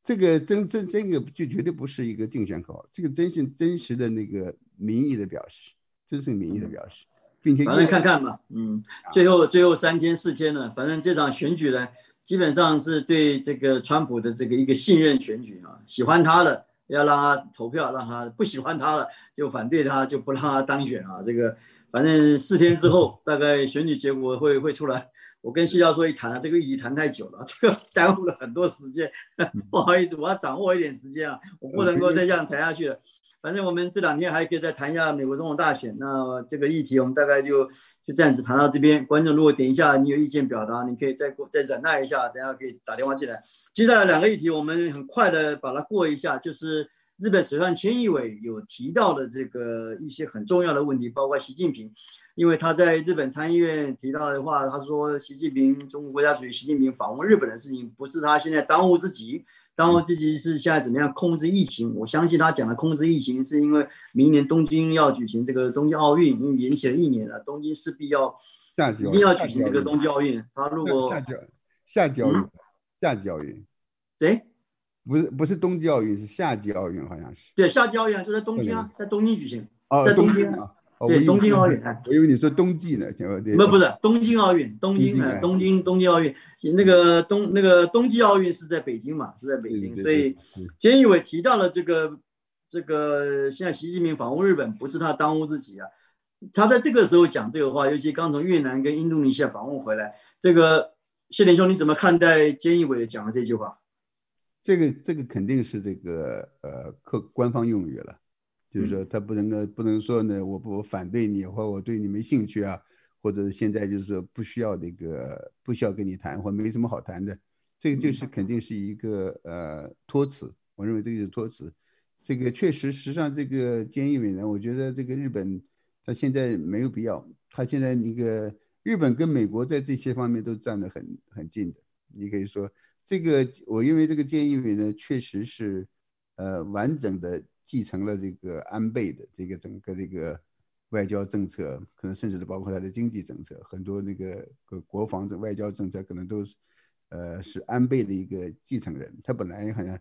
Speaker 2: 这个真真这个就绝对不是一个竞选口号，这个真是真实的那个民意的表示，真是民意的表示，并且
Speaker 1: 反正看看吧，嗯，最后最后三天四天了，反正这场选举呢，基本上是对这个川普的这个一个信任选举啊，喜欢他了要让他投票，让他不喜欢他了就反对他，就不让他当选啊。这个反正四天之后，大概选举结果会会出来。我跟谢教授一谈，这个议题谈太久了，这个耽误了很多时间。不好意思，我要掌握一点时间啊，我不能够再这样谈下去了。反正我们这两天还可以再谈一下美国总统大选。那这个议题我们大概就就暂时谈到这边。观众如果等一下你有意见表达，你可以再过再忍耐一下，等下可以打电话进来。接下来两个议题我们很快的把它过一下，就是日本首相菅义伟有提到的这个一些很重要的问题，包括习近平，因为他在日本参议院提到的话，他说习近平中国国家主席习近平访问日本的事情不是他现在当务之急。当务之急是现在怎么样控制疫情？我相信他讲的控制疫情，是因为明年东京要举行这个东京奥运，因为延期了一年了，东京势必要一定要举行这个东京奥运。他如果
Speaker 2: 夏季夏季奥运，夏季奥运，
Speaker 1: 谁？
Speaker 2: 不是不是冬季奥运，是夏季奥运，好像是。
Speaker 1: 对，夏季奥运就在东京啊，在东京举行，
Speaker 2: 在
Speaker 1: 东京啊。对，东京奥运，
Speaker 2: 我以为你说冬季呢，
Speaker 1: 不不是东京奥运，东京啊，东京东京奥运，那个冬那个冬季奥运是在北京嘛，是在北京，所以菅义伟提到了这个这个现在习近平访问日本不是他当务之急啊，他在这个时候讲这个话，尤其刚从越南跟印度尼西亚访问回来，这个谢连兄你怎么看待菅义伟讲的这句话？
Speaker 2: 这个这个肯定是这个呃客官方用语了。就是说，他不能够不能说呢，我不反对你，或我对你没兴趣啊，或者现在就是说不需要那个不需要跟你谈，或没什么好谈的，这个就是肯定是一个呃托词。我认为这个是托词。这个确实，实际上这个菅义伟呢，我觉得这个日本他现在没有必要。他现在那个日本跟美国在这些方面都站得很很近的。你可以说这个，我认为这个菅义伟呢，确实是呃完整的。继承了这个安倍的这个整个这个外交政策，可能甚至是包括他的经济政策，很多那个国防的外交政策可能都是，呃，是安倍的一个继承人。他本来好像，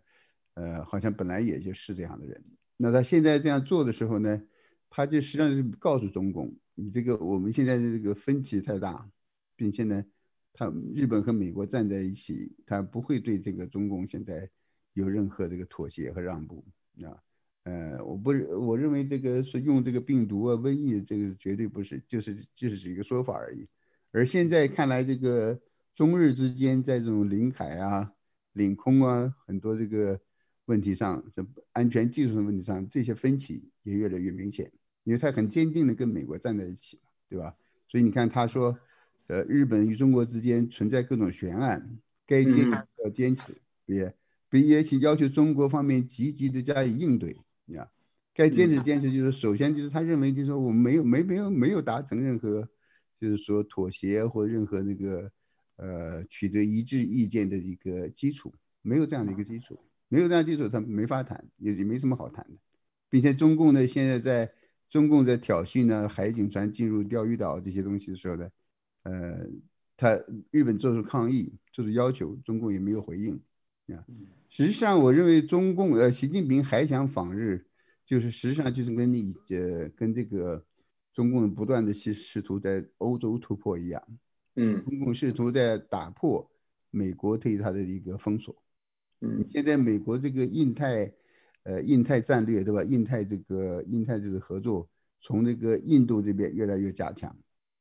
Speaker 2: 呃，好像本来也就是这样的人。那他现在这样做的时候呢，他就实际上是告诉中共，你这个我们现在的这个分歧太大，并且呢，他日本和美国站在一起，他不会对这个中共现在有任何这个妥协和让步啊。呃，我不，我认为这个是用这个病毒啊、瘟疫，这个绝对不是，就是就是一个说法而已。而现在看来，这个中日之间在这种领海啊、领空啊很多这个问题上，这安全技术的问题上，这些分歧也越来越明显。因为他很坚定的跟美国站在一起嘛，对吧？所以你看他说，呃，日本与中国之间存在各种悬案，该坚持要坚持，别并且要求中国方面积极的加以应对。呀，该坚持坚持，就是首先就是他认为，就是说我们没有没没有没有达成任何，就是说妥协或任何那个呃取得一致意见的一个基础，没有这样的一个基础，没有这样基础，他没法谈，也也没什么好谈的，并且中共呢现在在中共在挑衅呢海警船进入钓鱼岛这些东西的时候呢，呃，他日本做出抗议，做出要求，中共也没有回应，啊。实际上，我认为中共呃，习近平还想访日，就是实际上就是跟你呃，跟这个中共不断的试试图在欧洲突破一样，
Speaker 1: 嗯，
Speaker 2: 中共试图在打破美国对他的一个封锁，
Speaker 1: 嗯，
Speaker 2: 现在美国这个印太，呃，印太战略对吧？印太这个印太这个合作，从这个印度这边越来越加强，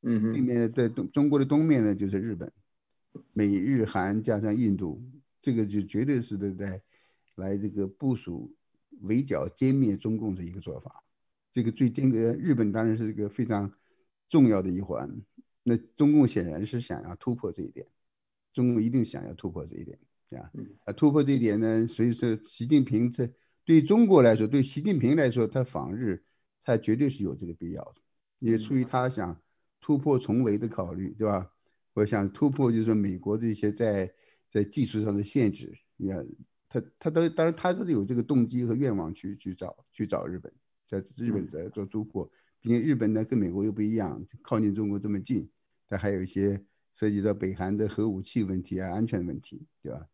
Speaker 1: 嗯，
Speaker 2: 对面在东中国的东面呢就是日本，美日韩加上印度。这个就绝对是在来这个部署围剿歼灭中共的一个做法。这个最近的日本当然是一个非常重要的一环。那中共显然是想要突破这一点，中共一定想要突破这一点，啊，啊，突破这一点呢，所以说习近平这对中国来说，对习近平来说，他访日，他绝对是有这个必要的，也出于他想突破重围的考虑，对吧？我想突破就是说美国这些在。在技术上的限制，你看，他他都当然他都有这个动机和愿望去去找去找日本，在日本在做突破，毕竟日本呢跟美国又不一样，靠近中国这么近，它还有一些涉及到北韩的核武器问题啊、安全问题，对吧？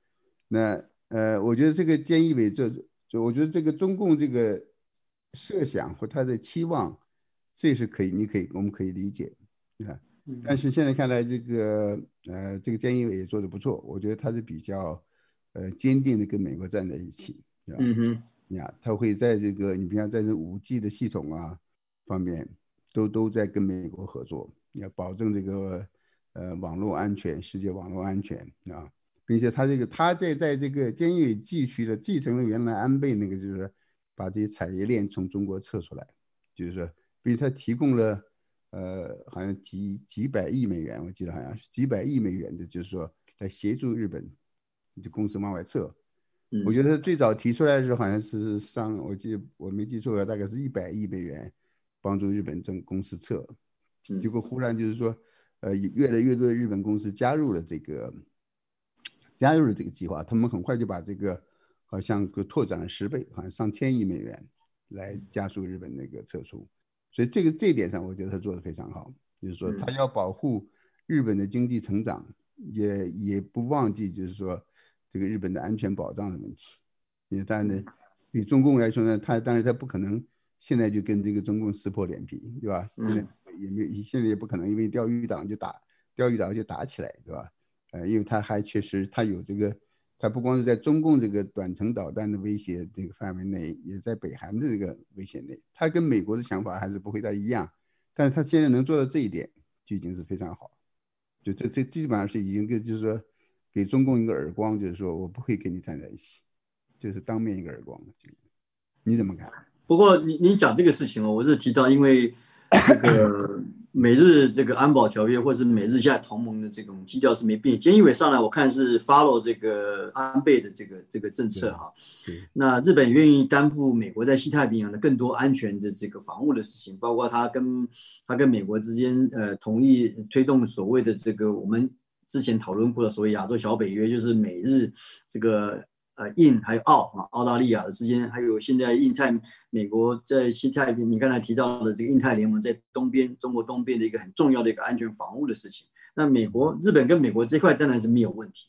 Speaker 2: 那呃，我觉得这个菅义伟这就我觉得这个中共这个设想和他的期望，这是可以，你可以我们可以理解，啊。但是现在看来，这个呃，这个菅义伟也做的不错，我觉得他是比较呃坚定的跟美国站在一起，
Speaker 1: 嗯哼，
Speaker 2: 呀，他会在这个你比方在这五 G 的系统啊方面，都都在跟美国合作，要保证这个呃网络安全，世界网络安全啊，并且他这个他在在这个监狱继续的继承了原来安倍那个，就是把这些产业链从中国撤出来，就是说，并且他提供了呃好像几几百亿美元，我记得好像是几百亿美元的，就是说来协助日本的公司往外撤。我觉得最早提出来的时候，好像是上，我记得我没记错，大概是一百亿美元，帮助日本这公司撤。结果忽然就是说，呃，越来越多的日本公司加入了这个，加入了这个计划，他们很快就把这个好像拓展了十倍，好像上千亿美元来加速日本那个撤出。所以这个这一点上，我觉得他做的非常好，就是说他要保护日本的经济成长，也也不忘记就是说。这个日本的安全保障的问题，因为当然呢，对中共来说呢，他当然他不可能现在就跟这个中共撕破脸皮，对吧？现在也没有，现在也不可能因为钓鱼岛就打钓鱼岛就打起来，对吧？呃，因为他还确实他有这个，他不光是在中共这个短程导弹的威胁这个范围内，也在北韩的这个威胁内，他跟美国的想法还是不会太一样，但是他现在能做到这一点就已经是非常好，就这这基本上是已经跟就是说。给中共一个耳光，就是说我不会跟你站在一起，就是当面一个耳光。你怎么看？
Speaker 1: 不过你你讲这个事情哦，我是提到，因为这个美日这个安保条约，或者是美日现在同盟的这种基调是没变。菅义伟上来，我看是 follow 这个安倍的这个这个政策哈。那日本愿意担负美国在西太平洋的更多安全的这个防务的事情，包括他跟他跟美国之间呃同意推动所谓的这个我们。之前讨论过的所谓亚洲小北约，就是美日这个呃印还有澳啊澳大利亚之间，还有现在印太美国在西太平，你刚才提到的这个印太联盟在东边中国东边的一个很重要的一个安全防务的事情。那美国日本跟美国这块当然是没有问题。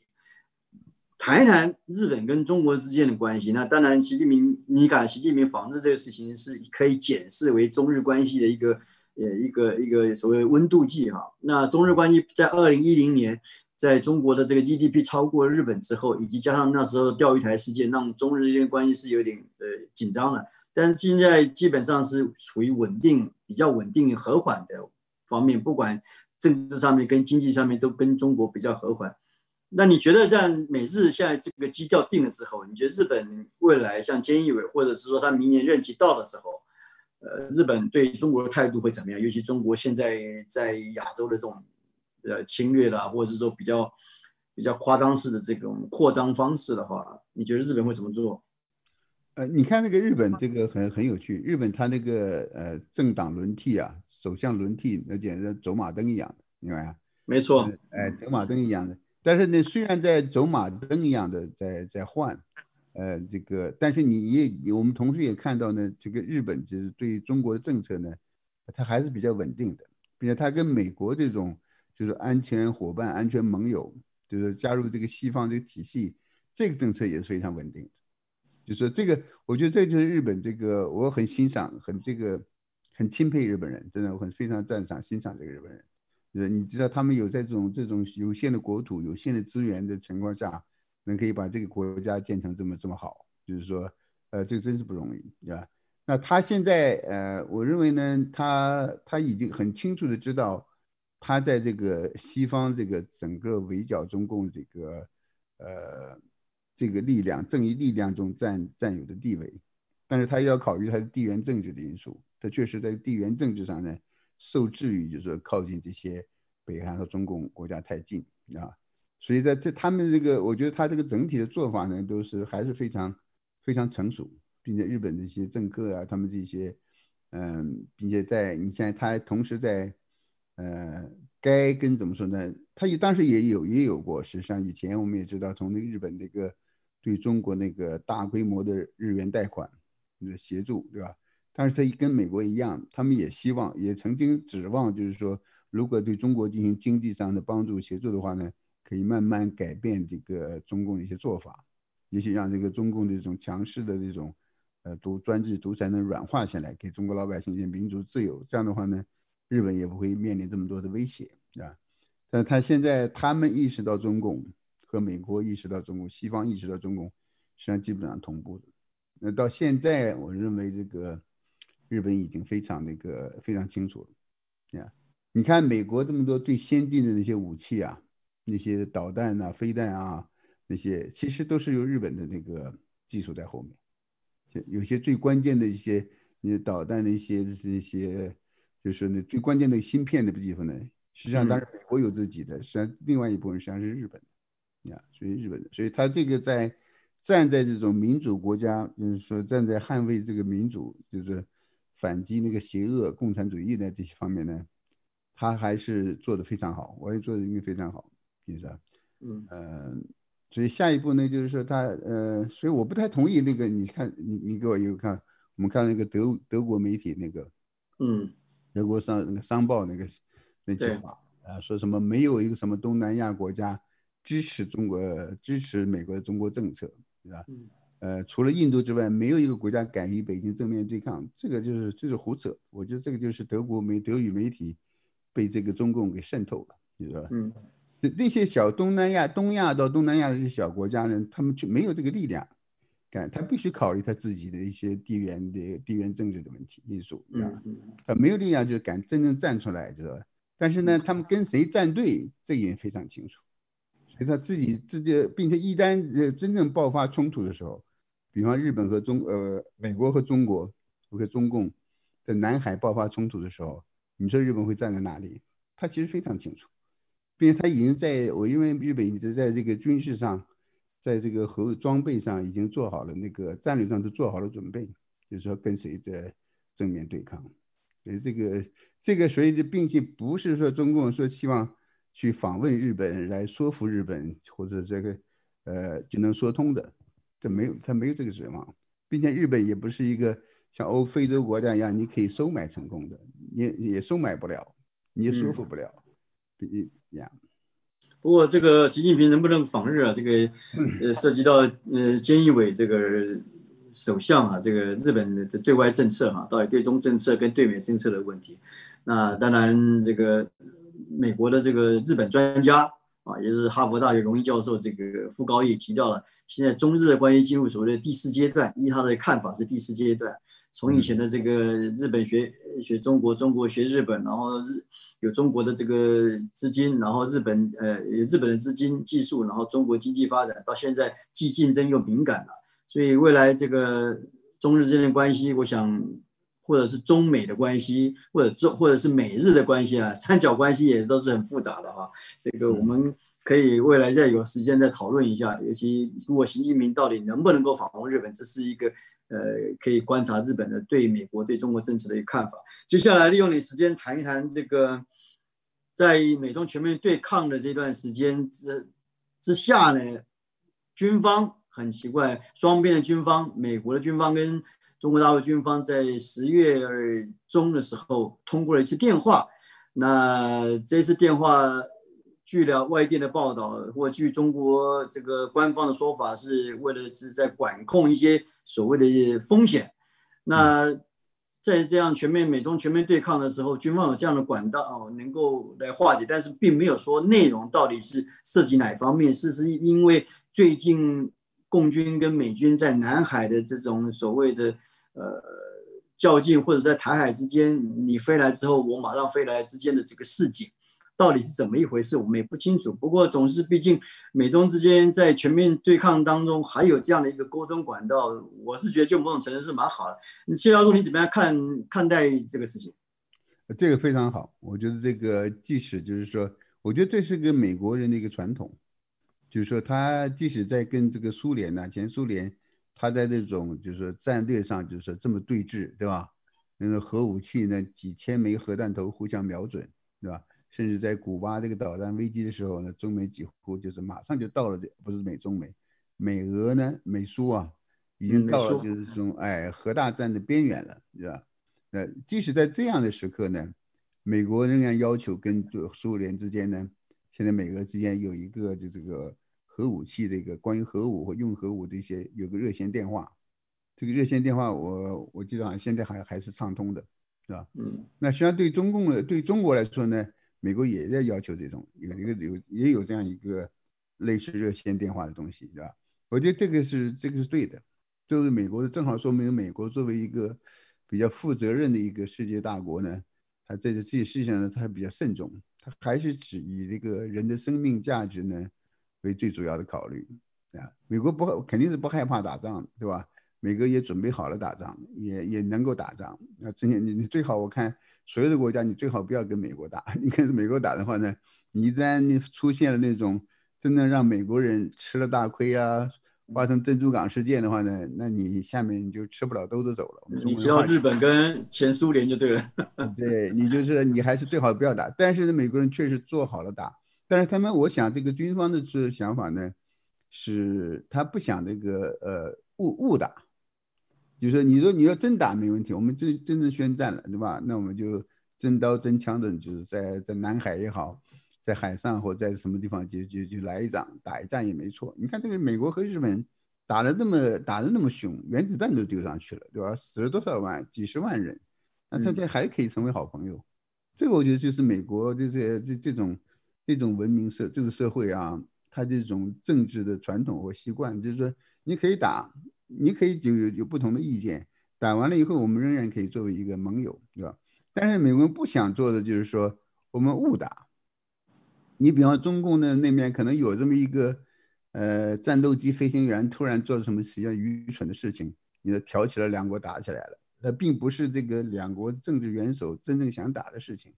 Speaker 1: 谈一谈日本跟中国之间的关系，那当然习近平，你敢习近平访日这个事情是可以检视为中日关系的一个。呃，一个一个所谓温度计哈，那中日关系在二零一零年，在中国的这个 GDP 超过日本之后，以及加上那时候钓鱼台事件，让中日之间关系是有点呃紧张了。但是现在基本上是处于稳定、比较稳定和缓的方面，不管政治上面跟经济上面都跟中国比较和缓。那你觉得像美日现在这个基调定了之后，你觉得日本未来像菅义伟，或者是说他明年任期到的时候？呃，日本对中国的态度会怎么样？尤其中国现在在亚洲的这种呃侵略啦，或者是说比较比较夸张式的这种扩张方式的话，你觉得日本会怎么做？
Speaker 2: 呃，你看那个日本这个很很有趣，日本它那个呃政党轮替啊，首相轮替，那简直走马灯一样的，明白啊？
Speaker 1: 没错，
Speaker 2: 哎，走马灯一样的。但是呢，虽然在走马灯一样的在在换。呃，这个，但是你也，我们同时也看到呢，这个日本就是对中国的政策呢，它还是比较稳定的，并且它跟美国这种就是安全伙伴、安全盟友，就是加入这个西方这个体系，这个政策也是非常稳定的。就是这个，我觉得这就是日本这个，我很欣赏，很这个，很钦佩日本人，真的，我很非常赞赏、欣赏这个日本人。就是，你知道他们有在这种这种有限的国土、有限的资源的情况下。能可以把这个国家建成这么这么好，就是说，呃，这个真是不容易，对吧？那他现在，呃，我认为呢，他他已经很清楚的知道，他在这个西方这个整个围剿中共这个，呃，这个力量正义力量中占占有的地位，但是他要考虑他的地缘政治的因素，他确实在地缘政治上呢，受制于就是说靠近这些北韩和中共国家太近，啊。所以在这，他们这个，我觉得他这个整体的做法呢，都是还是非常非常成熟，并且日本这些政客啊，他们这些，嗯，并且在你现在他同时在，呃，该跟怎么说呢？他也当时也有也有过，实际上以前我们也知道，从那日本那个对中国那个大规模的日元贷款的协助，对吧？但是他跟美国一样，他们也希望，也曾经指望，就是说，如果对中国进行经济上的帮助协助的话呢？可以慢慢改变这个中共的一些做法，也许让这个中共的这种强势的这种，呃独专制独裁能软化下来，给中国老百姓一些民族自由。这样的话呢，日本也不会面临这么多的威胁，是吧？但他现在他们意识到中共和美国意识到中共，西方意识到中共，实际上基本上同步的，那到现在，我认为这个日本已经非常那个非常清楚了，呀，你看美国这么多最先进的那些武器啊，那些导弹啊、飞弹啊，那些其实都是由日本的那个技术在后面，就有些最关键的一些你导弹的一些这些，就是那最关键的芯片的部分呢，实际上当然美国有自己的，实际上另外一部分实际上是日本的，呀，所以日本的，所以他这个在。站在这种民主国家，就是说站在捍卫这个民主，就是反击那个邪恶共产主义的这些方面呢，他还是做的非常好，我也做的应该非常好，就是说，嗯呃，所以下一步呢，就是说他呃，所以我不太同意那个，你看你你给我一个看，我们看那个德德国媒体那个，
Speaker 1: 嗯，
Speaker 2: 德国商那个商报那个那句话啊，说什么没有一个什么东南亚国家支持中国支持美国的中国政策。是吧？呃，除了印度之外，没有一个国家敢与北京正面对抗，这个就是这是胡扯。我觉得这个就是德国媒德语媒体被这个中共给渗透了，你说吧？
Speaker 1: 嗯，
Speaker 2: 那些小东南亚、东亚到东南亚的这些小国家呢，他们就没有这个力量，敢他必须考虑他自己的一些地缘的地缘政治的问题因素，啊，他没有力量就敢真正站出来，知道吧？但是呢，他们跟谁站队，这也非常清楚。所以他自己自己，并且一旦呃真正爆发冲突的时候，比方日本和中呃美国和中国和中共在南海爆发冲突的时候，你说日本会站在哪里？他其实非常清楚，并且他已经在我因为日本已经在这个军事上，在这个核装备上已经做好了那个战略上都做好了准备，就是说跟谁的正面对抗。所以这个这个所以这并且不是说中共说希望。去访问日本来说服日本，或者这个，呃，就能说通的，这没有，他没有这个指望，并且日本也不是一个像欧非洲国家一样，你可以收买成功的，也也收买不了，你也说服不了，一样。
Speaker 1: 不过这个习近平能不能访日啊？这个呃，涉及到呃，菅义伟这个首相啊，这个日本的对外政策哈，到底对中政策跟对美政策的问题，那当然这个。美国的这个日本专家啊，也是哈佛大学荣誉教授这个傅高义提到了，现在中日关系进入所谓的第四阶段。依他的看法是第四阶段，从以前的这个日本学学中国，中国学日本，然后日有中国的这个资金，然后日本呃有日本的资金技术，然后中国经济发展，到现在既竞争又敏感了。所以未来这个中日之间的关系，我想。或者是中美的关系，或者中或者是美日的关系啊，三角关系也都是很复杂的哈。这个我们可以未来再有时间再讨论一下。尤其如果习近平到底能不能够访问日本，这是一个呃可以观察日本的对美国对中国政策的一个看法。接下来利用你时间谈一谈这个，在美中全面对抗的这段时间之之下呢，军方很奇怪，双边的军方，美国的军方跟。中国大陆军方在十月中的时候通过了一次电话，那这次电话，据了外电的报道，或据中国这个官方的说法，是为了是在管控一些所谓的风险。那在这样全面美中全面对抗的时候，军方有这样的管道能够来化解，但是并没有说内容到底是涉及哪方面。是是因为最近共军跟美军在南海的这种所谓的。呃，较劲或者在台海之间，你飞来之后，我马上飞来之间的这个事情，到底是怎么一回事，我们也不清楚。不过总是，毕竟美中之间在全面对抗当中，还有这样的一个沟通管道，我是觉得就某种程度是蛮好的。谢教授，你怎么样看看待这个事情？
Speaker 2: 这个非常好，我觉得这个即使就是说，我觉得这是个美国人的一个传统，就是说他即使在跟这个苏联呢，前苏联。他在这种就是说战略上就是说这么对峙，对吧？那个核武器呢，几千枚核弹头互相瞄准，对吧？甚至在古巴这个导弹危机的时候呢，中美几乎就是马上就到了这，不是美中美，美俄呢，美苏啊，已经到了就是说哎核大战的边缘了，是吧？那，即使在这样的时刻呢，美国仍然要求跟苏联之间呢，现在美俄之间有一个就这个。核武器的一个关于核武或用核武的一些有个热线电话，这个热线电话我我记得好像现在还还是畅通的，是吧？
Speaker 1: 嗯。
Speaker 2: 那实际上对中共的对中国来说呢，美国也在要求这种有一个有也有这样一个类似热线电话的东西，对吧？我觉得这个是这个是对的，就是美国的，正好说明美国作为一个比较负责任的一个世界大国呢，它在这些事情上呢，它比较慎重，它还是只以这个人的生命价值呢为最主要的考虑啊。美国不肯定是不害怕打仗，对吧？美国也准备好了打仗，也也能够打仗。那真你你最好我看所有的国家，你最好不要跟美国打。你跟美国打的话呢，你一旦你出现了那种真的让美国人吃了大亏啊，发生珍珠港事件的话呢，那你下面你就吃不了兜着走了。
Speaker 1: 你只要日本跟前苏联就对了。
Speaker 2: 对你就是你还是最好不要打。但是呢，美国人确实做好了打，但是他们我想这个军方的这想法呢，是他不想这个呃误误打。就是说，你说你要真打没问题，我们真真正宣战了，对吧？那我们就真刀真枪的，就是在在南海也好，在海上或在什么地方就就就来一仗，打一仗也没错。你看这个美国和日本打的那么打的那么凶，原子弹都丢上去了，对吧？死了多少万，几十万人，那他这还可以成为好朋友。这个我觉得就是美国就是这这种这种文明社这个社会啊，它这种政治的传统和习惯，就是说你可以打。你可以有有有不同的意见，打完了以后，我们仍然可以作为一个盟友，对吧？但是美国人不想做的就是说，我们误打。你比方中共的那边可能有这么一个，呃，战斗机飞行员突然做了什么比较愚蠢的事情，你挑起了两国打起来了，那并不是这个两国政治元首真正想打的事情。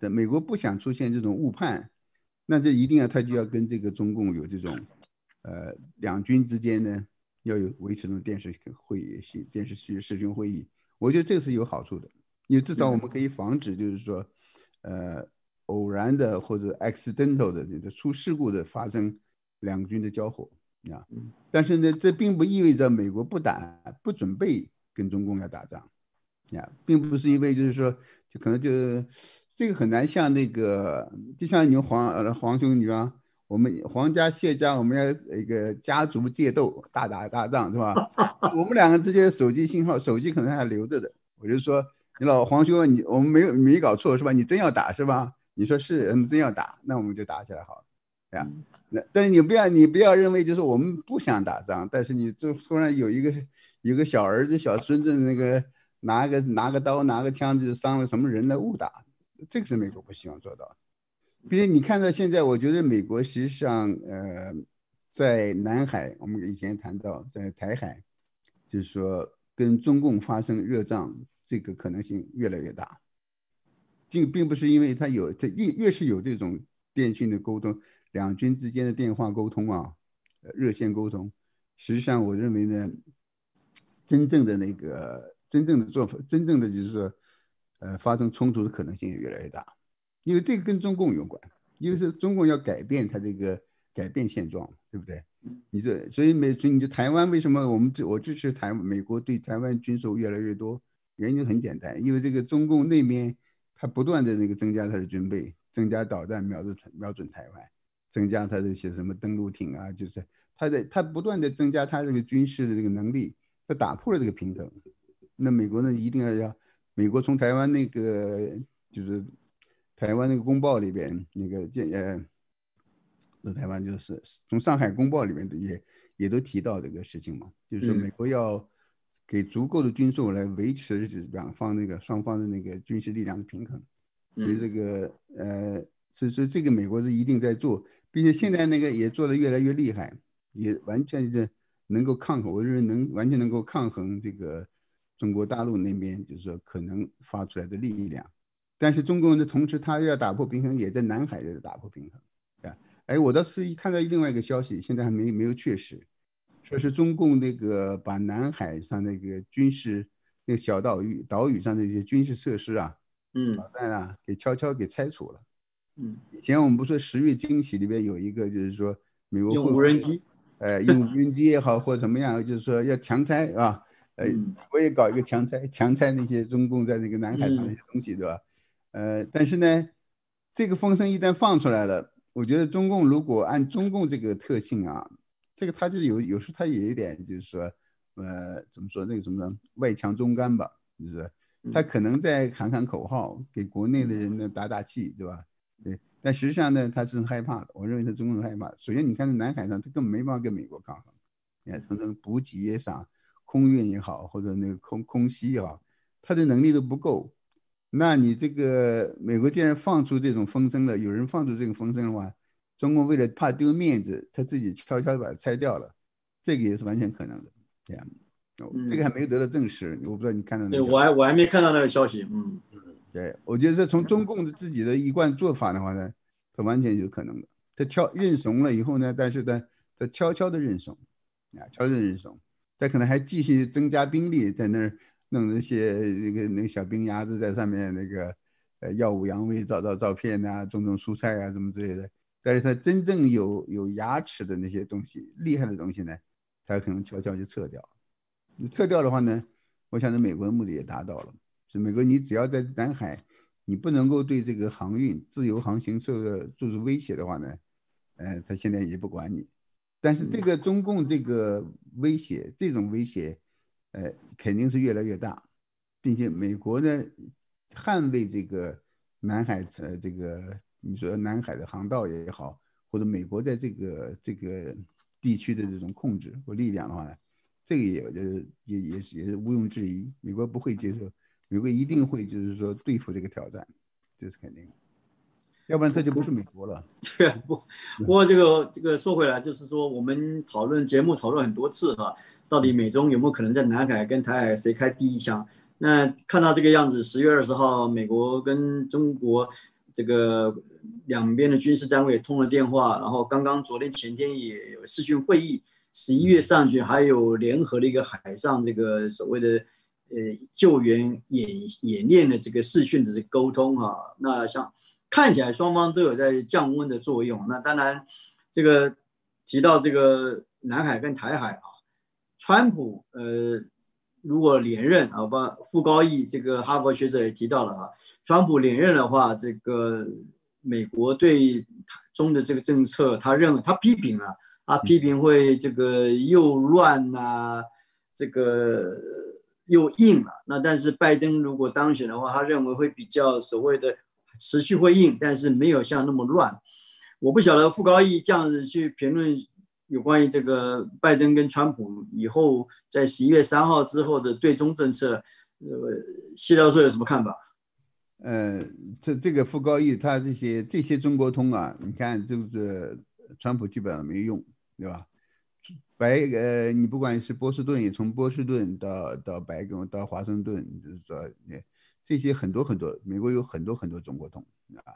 Speaker 2: 那美国不想出现这种误判，那就一定要他就要跟这个中共有这种，呃，两军之间呢。要有维持那种电视会议、电视视视讯会议，我觉得这个是有好处的，因为至少我们可以防止，就是说，呃，偶然的或者 accidental 的这个出事故的发生两军的交火啊。但是呢，这并不意味着美国不打、不准备跟中共要打仗啊，并不是因为就是说，就可能就这个很难像那个，就像你们黄呃黄兄你说。我们皇家谢家，我们要一个家族械斗，大打大仗，是吧？我们两个之间的手机信号，手机可能还留着的。我就说，你老黄兄，你我们没有没搞错是吧？你真要打是吧？你说是，嗯，真要打，那我们就打起来好了，对呀。那但是你不要，你不要认为就是我们不想打仗，但是你就突然有一个有个小儿子、小孙子，那个拿个拿个刀、拿个枪就伤了什么人来误打，这个是美国不希望做到的。比如你看到现在，我觉得美国实际上，呃，在南海，我们以前谈到在台海，就是说跟中共发生热战，这个可能性越来越大。这并不是因为它有，它越越是有这种电讯的沟通，两军之间的电话沟通啊，热线沟通，实际上我认为呢，真正的那个真正的做法，真正的就是说，呃，发生冲突的可能性也越来越大。因为这个跟中共有关，因为是中共要改变它这个改变现状，对不对？你这所以美，所以你就台湾为什么我们支我支持台美国对台湾军售越来越多？原因很简单，因为这个中共那边它不断的那个增加它的军备，增加导弹瞄准瞄准台湾，增加它这些什么登陆艇啊，就是它在它不断的增加它这个军事的这个能力，它打破了这个平衡。那美国呢一定要要美国从台湾那个就是。台湾那个公报里边，那个建呃，那台湾就是从上海公报里面的也也都提到这个事情嘛，就是说美国要给足够的军售来维持两方那个双方的那个军事力量的平衡，所以这个呃，所以说这个美国是一定在做，并且现在那个也做的越来越厉害，也完全是能够抗衡，我认为能完全能够抗衡这个中国大陆那边就是说可能发出来的力量。但是中共的同时，他要打破平衡，也在南海在打破平衡，啊，哎，我倒是一看到另外一个消息，现在还没没有确实，说是中共那个把南海上那个军事那个小岛屿岛屿上的一些军事设施啊，
Speaker 1: 嗯，
Speaker 2: 导弹啊，给悄悄给拆除了，
Speaker 1: 嗯，
Speaker 2: 以前我们不说十月惊喜里边有一个，就是说美国
Speaker 1: 用无人机，
Speaker 2: 呃，用无人机也好或者怎么样，就是说要强拆啊，呃，我也搞一个强拆，强拆那些中共在那个南海上那些东西，对吧？呃，但是呢，这个风声一旦放出来了，我觉得中共如果按中共这个特性啊，这个他就有有时候他也有点就是说，呃，怎么说那个什么外强中干吧，就是他可能在喊喊口号，给国内的人呢打打气，对吧？对，但实际上呢，他是害怕的。我认为他中共是害怕。首先，你看在南海上，他根本没办法跟美国抗衡，你看从这个补给也上，空运也好，或者那个空空袭也好，他的能力都不够。那你这个美国既然放出这种风声了，有人放出这个风声的话，中共为了怕丢面子，他自己悄悄的把它拆掉了，这个也是完全可能的，这样。这个还没有得到证实，我不知道你看到没
Speaker 1: 有？对我还我还没看到那个消息，嗯。
Speaker 2: 对，我觉得这从中共的自己的一贯做法的话呢，它完全有可能的。他悄认怂了以后呢，但是呢，他悄悄的认怂，啊，悄悄认怂，他可能还继续增加兵力，在那儿弄那些那个那个小兵伢子在上面那个呃耀武扬威，照照照片呐，种种蔬菜啊，什么之类的。但是他真正有有牙齿的那些东西，厉害的东西呢，他可能悄悄就撤掉。你撤掉的话呢，我想着美国的目的也达到了。是美国，你只要在南海，你不能够对这个航运、自由航行受到做出威胁的话呢，呃，他现在也不管你。但是这个中共这个威胁，这种威胁，呃，肯定是越来越大，并且美国呢，捍卫这个南海，呃，这个你说南海的航道也好，或者美国在这个这个地区的这种控制或力量的话呢，这个也呃也也是也是毋庸置疑，美国不会接受。美国一定会就是说对付这个挑战，这是肯定，要不然他就不是美国了。
Speaker 1: 对，不，不过这个这个说回来，就是说我们讨论节目讨论很多次哈，到底美中有没有可能在南海跟台海谁开第一枪？那看到这个样子，十月二十号，美国跟中国这个两边的军事单位通了电话，然后刚刚昨天前天也有视讯会议，十一月上去还有联合的一个海上这个所谓的。呃，救援演演练的这个视讯的这沟通啊，那像看起来双方都有在降温的作用。那当然，这个提到这个南海跟台海啊，川普呃如果连任啊，把傅高义这个哈佛学者也提到了啊，川普连任的话，这个美国对中的这个政策，他认为他批评了，他批评会这个又乱呐，这个。又硬了，那但是拜登如果当选的话，他认为会比较所谓的持续会硬，但是没有像那么乱。我不晓得傅高义这样子去评论有关于这个拜登跟川普以后在十一月三号之后的对中政策，呃，谢教授有什么看法？
Speaker 2: 呃，这这个傅高义他这些这些中国通啊，你看就是川普基本上没用，对吧？白呃，你不管是波士顿，也从波士顿到到白宫到华盛顿，就是说，这些很多很多，美国有很多很多中国通啊。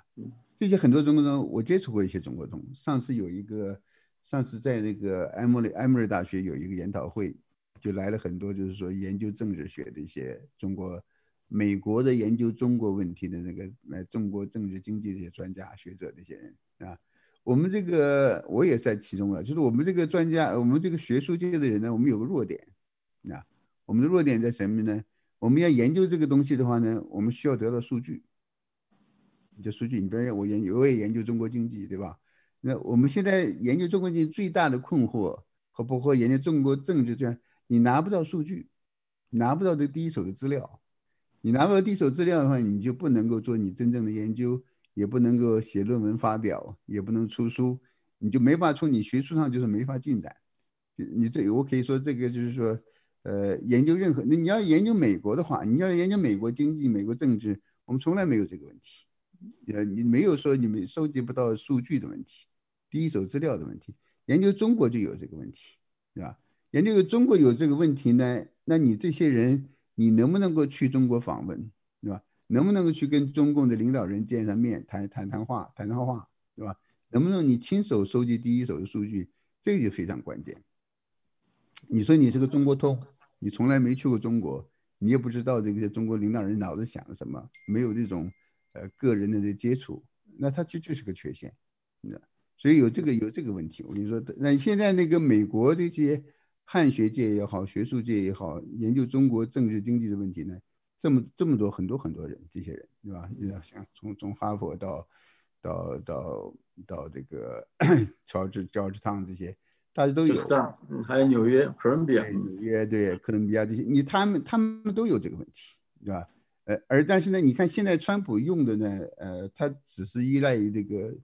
Speaker 2: 这些很多中国通，我接触过一些中国通。上次有一个，上次在那个埃默里埃默里大学有一个研讨会，就来了很多，就是说研究政治学的一些中国、美国的研究中国问题的那个呃中国政治经济的一些专家学者这些人啊。我们这个我也在其中啊，就是我们这个专家，我们这个学术界的人呢，我们有个弱点，啊，我们的弱点在什么呢？我们要研究这个东西的话呢，我们需要得到数据。就数据，你比如我研我也研究中国经济，对吧？那我们现在研究中国经济最大的困惑和包括研究中国政治这样，你拿不到数据，拿不到这第一手的资料，你拿不到第一手资料的话，你就不能够做你真正的研究。也不能够写论文发表，也不能出书，你就没法从你学术上就是没法进展。你这我可以说这个就是说，呃，研究任何那你要研究美国的话，你要研究美国经济、美国政治，我们从来没有这个问题。呃，你没有说你们收集不到数据的问题，第一手资料的问题。研究中国就有这个问题，对吧？研究中国有这个问题呢，那你这些人，你能不能够去中国访问，对吧？能不能够去跟中共的领导人见上面谈谈谈话谈谈话，对吧？能不能你亲手收集第一手的数据，这个就非常关键。你说你是个中国通，你从来没去过中国，你也不知道这个中国领导人脑子想的什么，没有这种呃个人的这接触，那他就就是个缺陷，那所以有这个有这个问题。我跟你说，那现在那个美国这些汉学界也好，学术界也好，研究中国政治经济的问题呢？这么这么多很多很多人，这些人对吧？你要想从从哈佛到到到到这个 乔治乔治汤这些，大家都有。
Speaker 1: 嗯，还有纽约哥伦比亚，
Speaker 2: 纽约对哥伦比亚这些，你他们他们都有这个问题，对吧？呃，而但是呢，你看现在川普用的呢，呃，他只是依赖于这个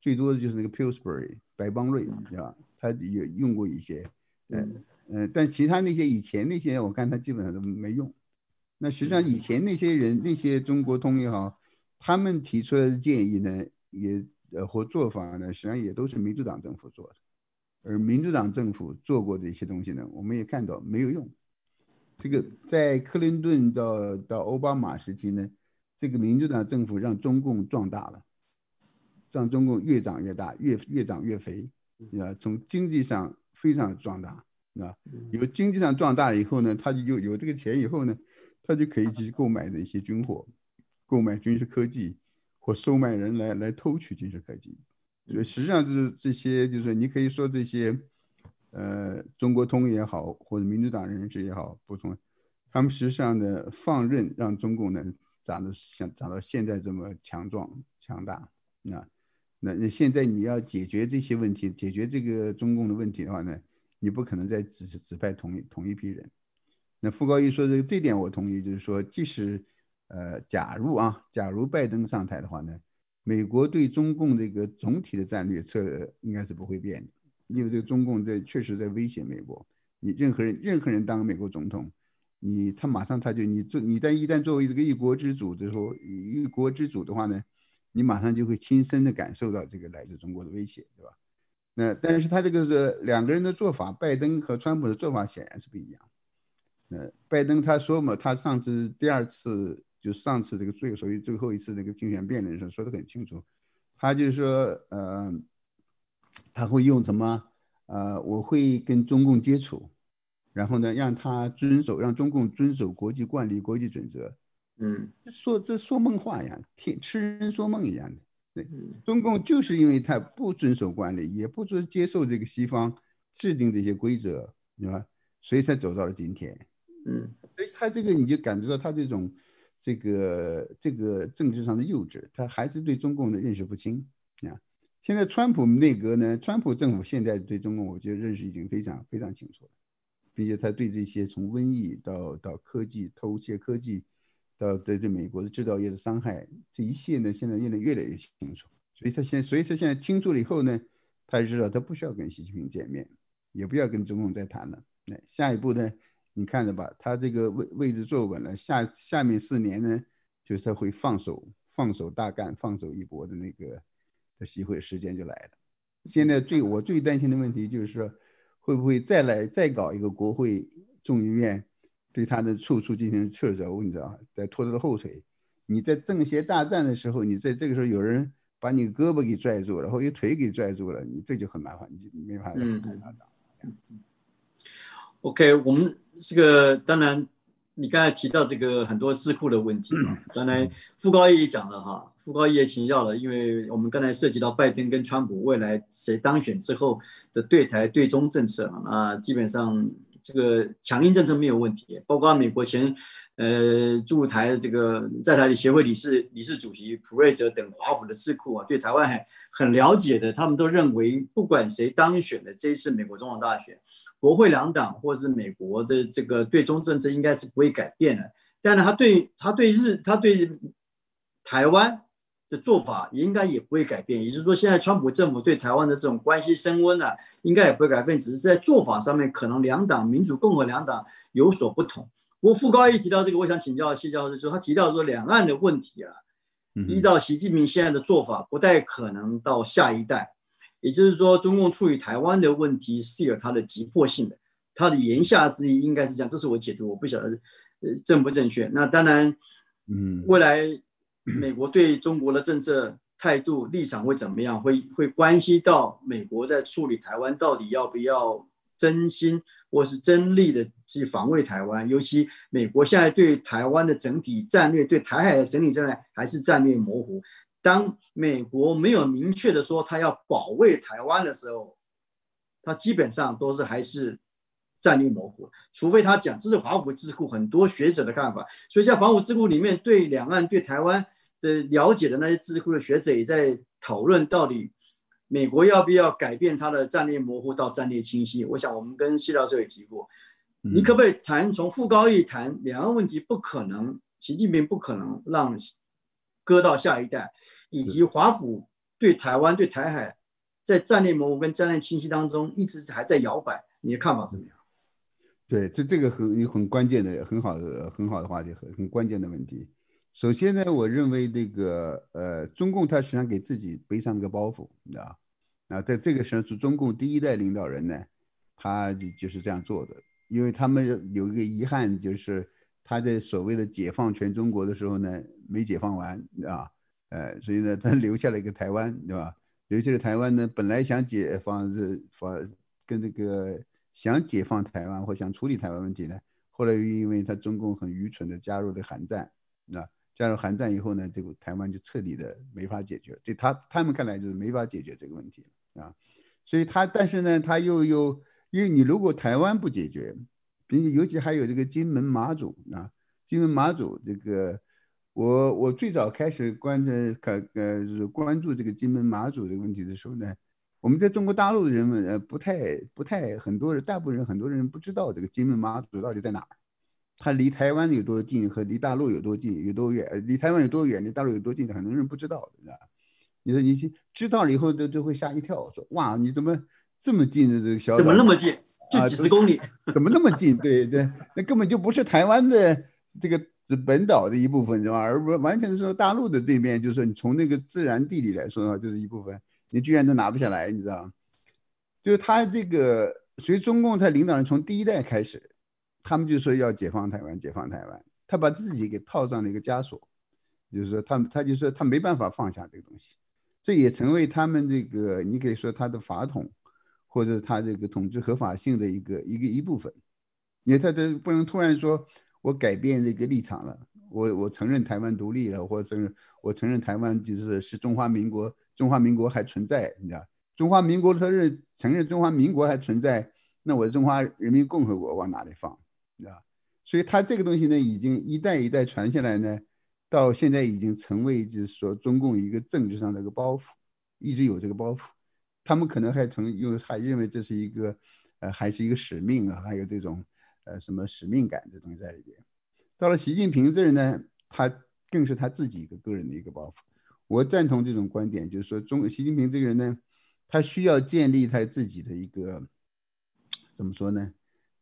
Speaker 2: 最多的就是那个 Pillsbury 白邦瑞，对吧？他也用过一些，嗯，嗯，但其他那些以前那些，我看他基本上都没用。那实际上以前那些人，那些中国通也好，他们提出来的建议呢，也呃或做法呢，实际上也都是民主党政府做的。而民主党政府做过的一些东西呢，我们也看到没有用。这个在克林顿到到奥巴马时期呢，这个民主党政府让中共壮大了，让中共越长越大，越越长越肥，啊，从经济上非常壮大，啊，有经济上壮大了以后呢，他就有有这个钱以后呢，他就可以去购买的一些军火，购买军事科技，或收买人来来偷取军事科技。对，实际上就是这些，就是你可以说这些。呃，中国通也好，或者民主党人士也好，不同，他们实际上呢放任让中共呢长得像长到现在这么强壮强大，那那那现在你要解决这些问题，解决这个中共的问题的话呢，你不可能再指指派同一同一批人。那傅高义说这个这点我同意，就是说，即使呃，假如啊，假如拜登上台的话呢，美国对中共这个总体的战略策略应该是不会变的。因为这个中共在确实在威胁美国，你任何人任何人当美国总统，你他马上他就你做你但一旦作为这个一国之主的时候，一国之主的话呢，你马上就会亲身的感受到这个来自中国的威胁，对吧？那但是他这个是两个人的做法，拜登和川普的做法显然是不一样。呃，拜登他说嘛，他上次第二次就上次这个最所谓最后一次那个竞选辩论的时候说的很清楚，他就是说呃。他会用什么？呃，我会跟中共接触，然后呢，让他遵守，让中共遵守国际惯例、国际准则。
Speaker 1: 嗯，
Speaker 2: 说这说梦话一样，听痴人说梦一样的。对，中共就是因为他不遵守惯例，也不遵接受这个西方制定的一些规则，对吧？所以才走到了今天。
Speaker 1: 嗯，
Speaker 2: 所以他这个你就感觉到他这种这个这个政治上的幼稚，他还是对中共的认识不清啊。现在川普内阁呢，川普政府现在对中共，我觉得认识已经非常非常清楚了，并且他对这些从瘟疫到到科技偷窃科技，到对对美国的制造业的伤害，这一切呢，现在变得越来越清楚。所以他现，所以他现在清楚了以后呢，他就知道他不需要跟习近平见面，也不要跟中共再谈了。那下一步呢，你看着吧，他这个位位置坐稳了，下下面四年呢，就是他会放手放手大干，放手一搏的那个。的机会时间就来了。现在最我最担心的问题就是说，会不会再来再搞一个国会众议院对他的处处进行掣肘？你知道在拖他的后腿。你在政协大战的时候，你在这个时候有人把你胳膊给拽住了，或者腿给拽住了，你这就很麻烦，你就没办法
Speaker 1: 再打仗。OK，我们这个当然，你刚才提到这个很多智库的问题嘛，当然傅高义也讲了哈。傅高义也请教了，因为我们刚才涉及到拜登跟川普未来谁当选之后的对台对中政策啊，基本上这个强硬政策没有问题，包括美国前呃驻台的这个在台的协会理事理事主席普瑞泽等华府的智库啊，对台湾还很了解的，他们都认为不管谁当选的这一次美国总统大选，国会两党或是美国的这个对中政策应该是不会改变的，但是他对他对日他对台湾。的做法应该也不会改变，也就是说，现在川普政府对台湾的这种关系升温啊，应该也不会改变，只是在做法上面可能两党民主共和两党有所不同。不过傅高义提到这个，我想请教谢教授，就他提到说两岸的问题啊，依照习近平现在的做法，不太可能到下一代，也就是说，中共处理台湾的问题是有它的急迫性的，他的言下之意应该是这样，这是我解读，我不晓得呃正不正确。那当然，
Speaker 2: 嗯，
Speaker 1: 未来。美国对中国的政策态度立场会怎么样？会会关系到美国在处理台湾到底要不要真心或是真力的去防卫台湾？尤其美国现在对台湾的整体战略，对台海的整体战略还是战略模糊。当美国没有明确的说他要保卫台湾的时候，他基本上都是还是战略模糊。除非他讲，这是华府智库很多学者的看法。所以在华府智库里面，对两岸对台湾。的了解的那些智库的学者也在讨论，到底美国要不要改变它的战略模糊到战略清晰？我想我们跟谢教授也提过，你可不可以谈从副高一谈两岸问题？不可能，习近平不可能让搁到下一代，以及华府对台湾对台海在战略模糊跟战略清晰当中一直还在摇摆，你的看法怎么样？
Speaker 2: 对，这这个很很关键的、很好的、很好的话题，很很关键的问题。首先呢，我认为这个呃，中共他实际上给自己背上了个包袱，你知道啊，在这个时候是中共第一代领导人呢，他就就是这样做的，因为他们有一个遗憾，就是他在所谓的解放全中国的时候呢，没解放完，啊，呃，所以呢，他留下了一个台湾，对吧？留下了台湾呢，本来想解放是放跟这个。想解放台湾或想处理台湾问题呢？后来又因为他中共很愚蠢的加入了韩战，那加入韩战以后呢，这个台湾就彻底的没法解决，对他他们看来就是没法解决这个问题啊。所以他但是呢，他又又因为你如果台湾不解决，并且尤其还有这个金门马祖啊，金门马祖这个，我我最早开始关注呃呃关注这个金门马祖这个问题的时候呢。我们在中国大陆的人们，呃，不太不太很多人，大部分人很多人不知道这个金门马祖到底在哪儿，它离台湾有多近和离大陆有多近有多远？离台湾有多远？离大陆有多近？很多人不知道，知道你说你知道了以后都都会吓一跳，说哇，你怎么这么近的这个小
Speaker 1: 岛？怎么那么近？就几十公里？
Speaker 2: 怎么那么近？对对，那根本就不是台湾的这个本岛的一部分，是吧？而不完全是说大陆的这边，就是说你从那个自然地理来说的话，就是一部分。你居然都拿不下来，你知道吗就是他这个，所以中共他领导人从第一代开始，他们就说要解放台湾，解放台湾，他把自己给套上了一个枷锁，就是说他他就说他没办法放下这个东西，这也成为他们这个你可以说他的法统，或者他这个统治合法性的一个一个一部分，因为他都不能突然说我改变这个立场了，我我承认台湾独立了，或者我承认台湾就是是中华民国。中华民国还存在，你知道？中华民国他是承认中华民国还存在，那我中华人民共和国往哪里放？啊？所以他这个东西呢，已经一代一代传下来呢，到现在已经成为就是说中共一个政治上的一个包袱，一直有这个包袱。他们可能还曾又还认为这是一个，呃，还是一个使命啊，还有这种呃什么使命感这东西在里边。到了习近平这儿呢，他更是他自己一个个人的一个包袱。我赞同这种观点，就是说，中习近平这个人呢，他需要建立他自己的一个怎么说呢？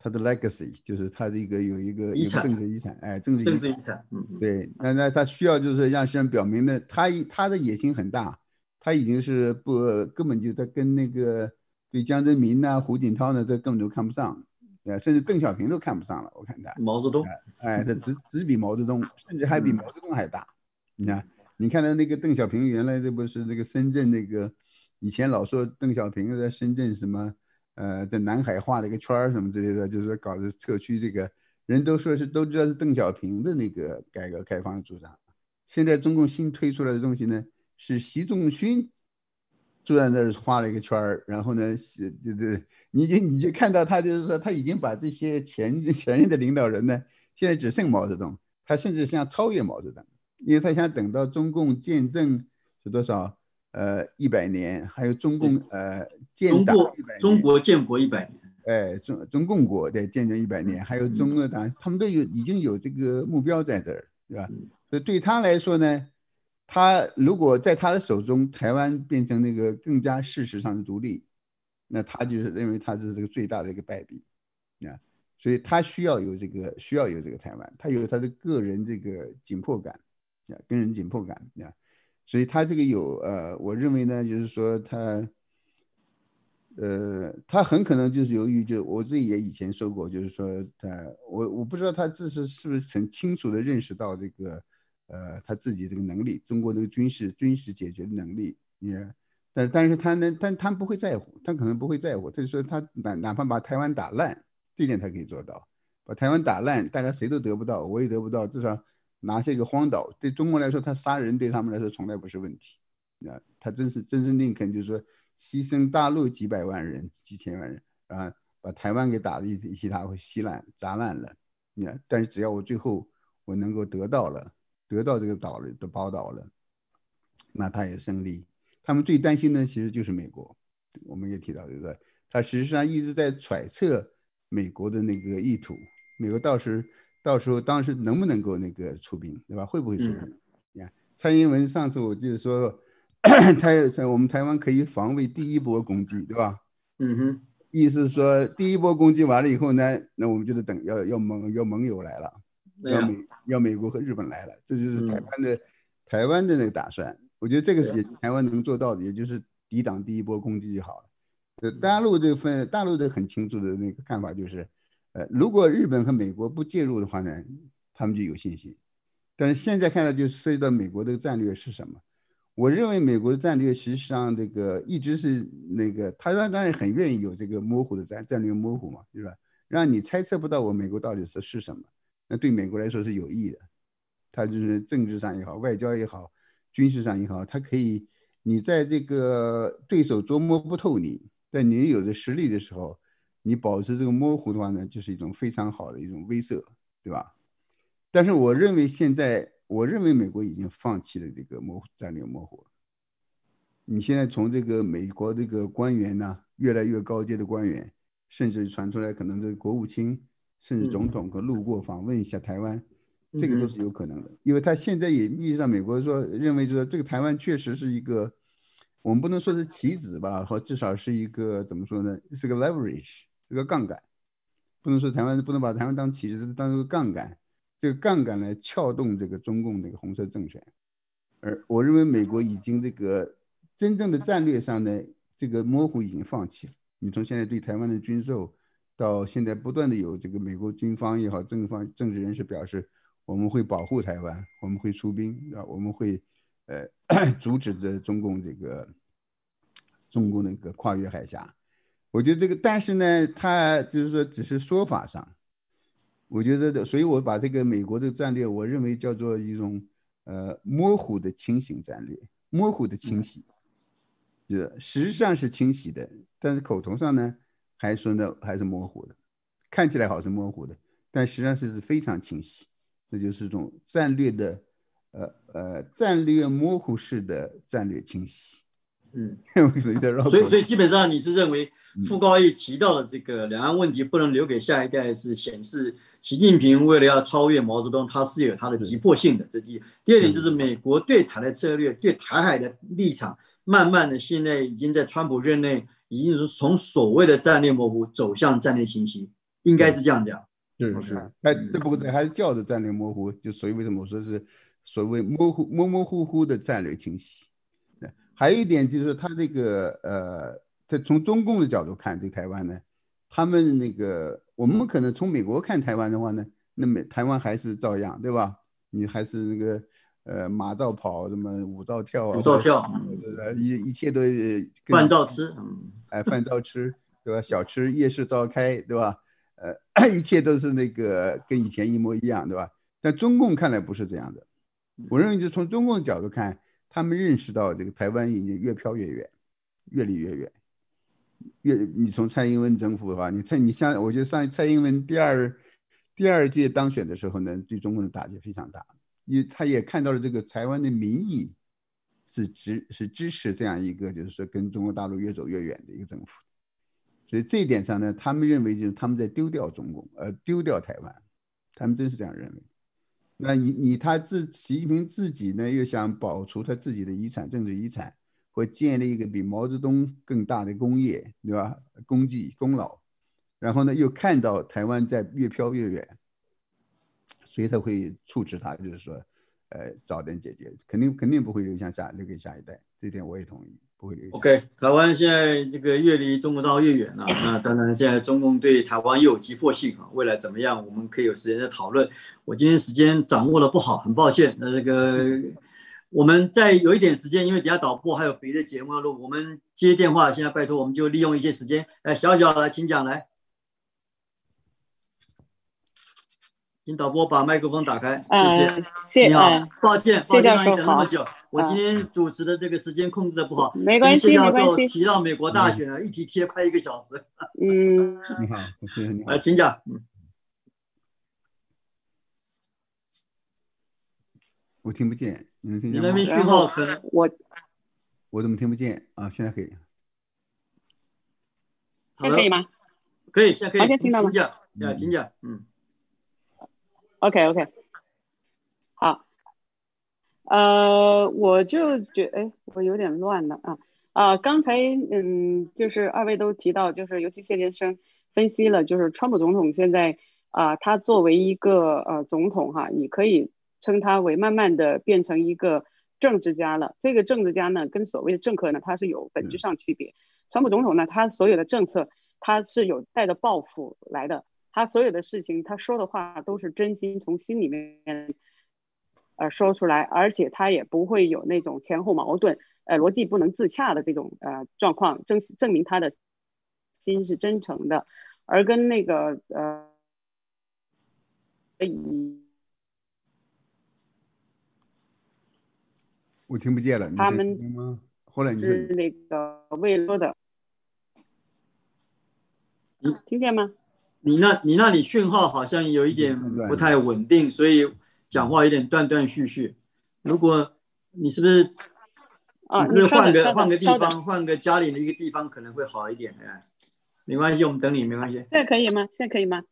Speaker 2: 他的 legacy 就是他的一个有一个一个政治遗产，哎，政治
Speaker 1: 遗产，嗯，
Speaker 2: 对，那那他需要就是让实际上表明的，他他的野心很大，他已经是不根本就他跟那个对江泽民呐、胡锦涛呢，这根本都看不上，呃，甚至邓小平都看不上了，我看他
Speaker 1: 毛泽东，
Speaker 2: 哎，他只只比毛泽东，甚至还比毛泽东还大，你看。你看他那个邓小平，原来这不是那个深圳那个，以前老说邓小平在深圳什么，呃，在南海画了一个圈儿什么之类的，就是搞的特区，这个人都说是都知道是邓小平的那个改革开放主张。现在中共新推出来的东西呢，是习仲勋坐在那儿画了一个圈儿，然后呢，是对对，你就你就看到他就是说他已经把这些前前任的领导人呢，现在只剩毛泽东，他甚至想超越毛泽东。因为他想等到中共建政是多少？呃，一百年，还有中共呃建党一百年，
Speaker 1: 中国建国一百年，
Speaker 2: 哎，中中共国的建成一百年，还有中共党，他们都有已经有这个目标在这儿，对吧？所以对他来说呢，他如果在他的手中，台湾变成那个更加事实上的独立，那他就是认为他是这个最大的一个败笔，啊，所以他需要有这个需要有这个台湾，他有他的个人这个紧迫感。啊，个人紧迫感啊，所以他这个有呃，我认为呢，就是说他，呃，他很可能就是由于就我自己也以前说过，就是说他我我不知道他这是是不是很清楚的认识到这个呃他自己这个能力，中国这个军事军事解决的能力，也，但但是他呢，但他不会在乎，他可能不会在乎，他就说他哪哪怕把台湾打烂，这点他可以做到，把台湾打烂，大家谁都得不到，我也得不到，至少。拿下一个荒岛，对中国来说，他杀人对他们来说从来不是问题。啊，他真是真正宁肯就是说牺牲大陆几百万人、几千万人啊，把台湾给打的一一稀他会稀烂砸烂了。你看，但是只要我最后我能够得到了，得到这个岛的的宝岛了，那他也胜利。他们最担心的其实就是美国，我们也提到对不对？他实际上一直在揣测美国的那个意图，美国到时。到时候当时能不能够那个出兵，对吧？会不会出兵？你看蔡英文上次我就是说，台在我们台湾可以防卫第一波攻击，对吧？
Speaker 1: 嗯哼，
Speaker 2: 意思是说，第一波攻击完了以后呢，那我们就得等，要要盟要盟友来了，要美要美国和日本来了，这就是台湾的台湾的那个打算。我觉得这个是台湾能做到的，也就是抵挡第一波攻击就好了。呃，大陆这份大陆的很清楚的那个看法就是，呃，如果日本和美国不介入的话呢，他们就有信心。但是现在看到就涉及到美国的战略是什么？我认为美国的战略实际上这个一直是那个，他当然很愿意有这个模糊的战战略模糊嘛，是吧？让你猜测不到我美国到底是是什么，那对美国来说是有益的。他就是政治上也好，外交也好，军事上也好，他可以你在这个对手捉摸不透你。在你有的实力的时候，你保持这个模糊的话呢，就是一种非常好的一种威慑，对吧？但是我认为现在，我认为美国已经放弃了这个模糊战略模糊。你现在从这个美国这个官员呢，越来越高阶的官员，甚至传出来可能这个国务卿，甚至总统可路过访问一下台湾，这个都是有可能的，因为他现在也意义上美国说认为说这个台湾确实是一个。我们不能说是棋子吧，或至少是一个怎么说呢？是个 leverage，这个杠杆。不能说台湾不能把台湾当棋子，当这个杠杆，这个杠杆来撬动这个中共这个红色政权。而我认为美国已经这个真正的战略上呢，这个模糊已经放弃了。你从现在对台湾的军售，到现在不断的有这个美国军方也好，政方政治人士表示，我们会保护台湾，我们会出兵啊，我们会。呃，阻止着中共这个中共那个跨越海峡，我觉得这个，但是呢，他就是说只是说法上，我觉得，所以我把这个美国的战略，我认为叫做一种呃模糊的清醒战略，模糊的清晰，是实际上是清晰的，但是口头上呢还说呢还是模糊的，看起来好像是模糊的，但实际上是是非常清晰，这就是一种战略的。呃呃，战略模糊式的战略清晰，
Speaker 1: 嗯，所以所以基本上你是认为傅高义提到的这个两岸问题不能留给下一代，是显示习近平为了要超越毛泽东，他是有他的急迫性的。这第一，第二点就是美国对台的策略，对台海的立场，慢慢的现在已经在川普任内，已经是从所谓的战略模糊走向战略清晰，应该是这样讲。
Speaker 2: 是是，哎，这不过这还是叫的战略模糊，就所以为什么我说是。所谓模糊、模模糊糊的战略清晰，还有一点就是他这个呃，他从中共的角度看对台湾呢，他们那个我们可能从美国看台湾的话呢，那美台湾还是照样，对吧？你还是那个呃马照跑，什么舞照跳啊，
Speaker 1: 舞照跳，呃
Speaker 2: 一一切都
Speaker 1: 饭照吃，
Speaker 2: 哎，饭照吃，对吧？小吃夜市照开，对吧？呃，一切都是那个跟以前一模一样，对吧？但中共看来不是这样的。我认为，就从中共的角度看，他们认识到这个台湾已经越飘越远，越离越远。越你从蔡英文政府的话，你蔡你像，我觉得上蔡英文第二第二届当选的时候呢，对中共的打击非常大，因为他也看到了这个台湾的民意是支是支持这样一个，就是说跟中国大陆越走越远的一个政府。所以这一点上呢，他们认为就是他们在丢掉中共，呃，丢掉台湾，他们真是这样认为。那你你他自习近平自己呢，又想保除他自己的遗产，政治遗产，或建立一个比毛泽东更大的工业，对吧？功绩功劳，然后呢，又看到台湾在越飘越远，所以他会促使他，就是说，呃，早点解决，肯定肯定不会留下下留给下一代，这点我也同意。
Speaker 1: OK，台湾现在这个越离中国大陆越远了。那当然，现在中共对台湾又有急迫性啊。未来怎么样，我们可以有时间再讨论。我今天时间掌握的不好，很抱歉。那这个 我们再有一点时间，因为底下导播还有别的节目要录，我们接电话。现在拜托，我们就利用一些时间。哎，小小来，请讲来。请导播把麦克风打开，谢谢。你好，抱歉，抱歉让你等那么久。我今天主持的这个时间控制的不好，
Speaker 3: 没关系，没
Speaker 1: 关系。提到美国大选啊，一提提了快一个小时。
Speaker 3: 嗯，
Speaker 2: 你好，谢谢你好。
Speaker 1: 来，请讲。嗯，
Speaker 2: 我听不见，你能听见
Speaker 1: 吗？你那边讯号可能
Speaker 3: 我
Speaker 2: 我怎么听不见啊？现在可以。
Speaker 3: 现在可以吗？
Speaker 1: 可以，现在可以。
Speaker 3: 听到吗？
Speaker 1: 请讲，呀，请讲，嗯。
Speaker 3: OK，OK，好，呃，我就觉，哎，我有点乱了啊，啊，刚才嗯，就是二位都提到，就是尤其谢先生分析了，就是川普总统现在啊，他作为一个呃总统哈，你可以称他为慢慢的变成一个政治家了。这个政治家呢，跟所谓的政客呢，他是有本质上区别。川普总统呢，他所有的政策，他是有带着抱负来的，他所有的事情，他说的话都是真心从心里面。呃，说出来，而且他也不会有那种前后矛盾，呃，逻辑不能自洽的这种呃状况，证证明他的心是真诚的，而跟那个呃，
Speaker 2: 我听不见了，
Speaker 3: 他们
Speaker 2: 后来你
Speaker 3: 是那个魏说的，听见吗？
Speaker 1: 你那，你那里讯号好像有一点不太稳定，所以。讲话有点断断续续，如果你是不是
Speaker 3: 啊？
Speaker 1: 是不是换个换个地方，换个家里的一个地方可能会好一点？哎，没关系，我们等你，没关系。
Speaker 3: 现在可以吗？现在可以吗？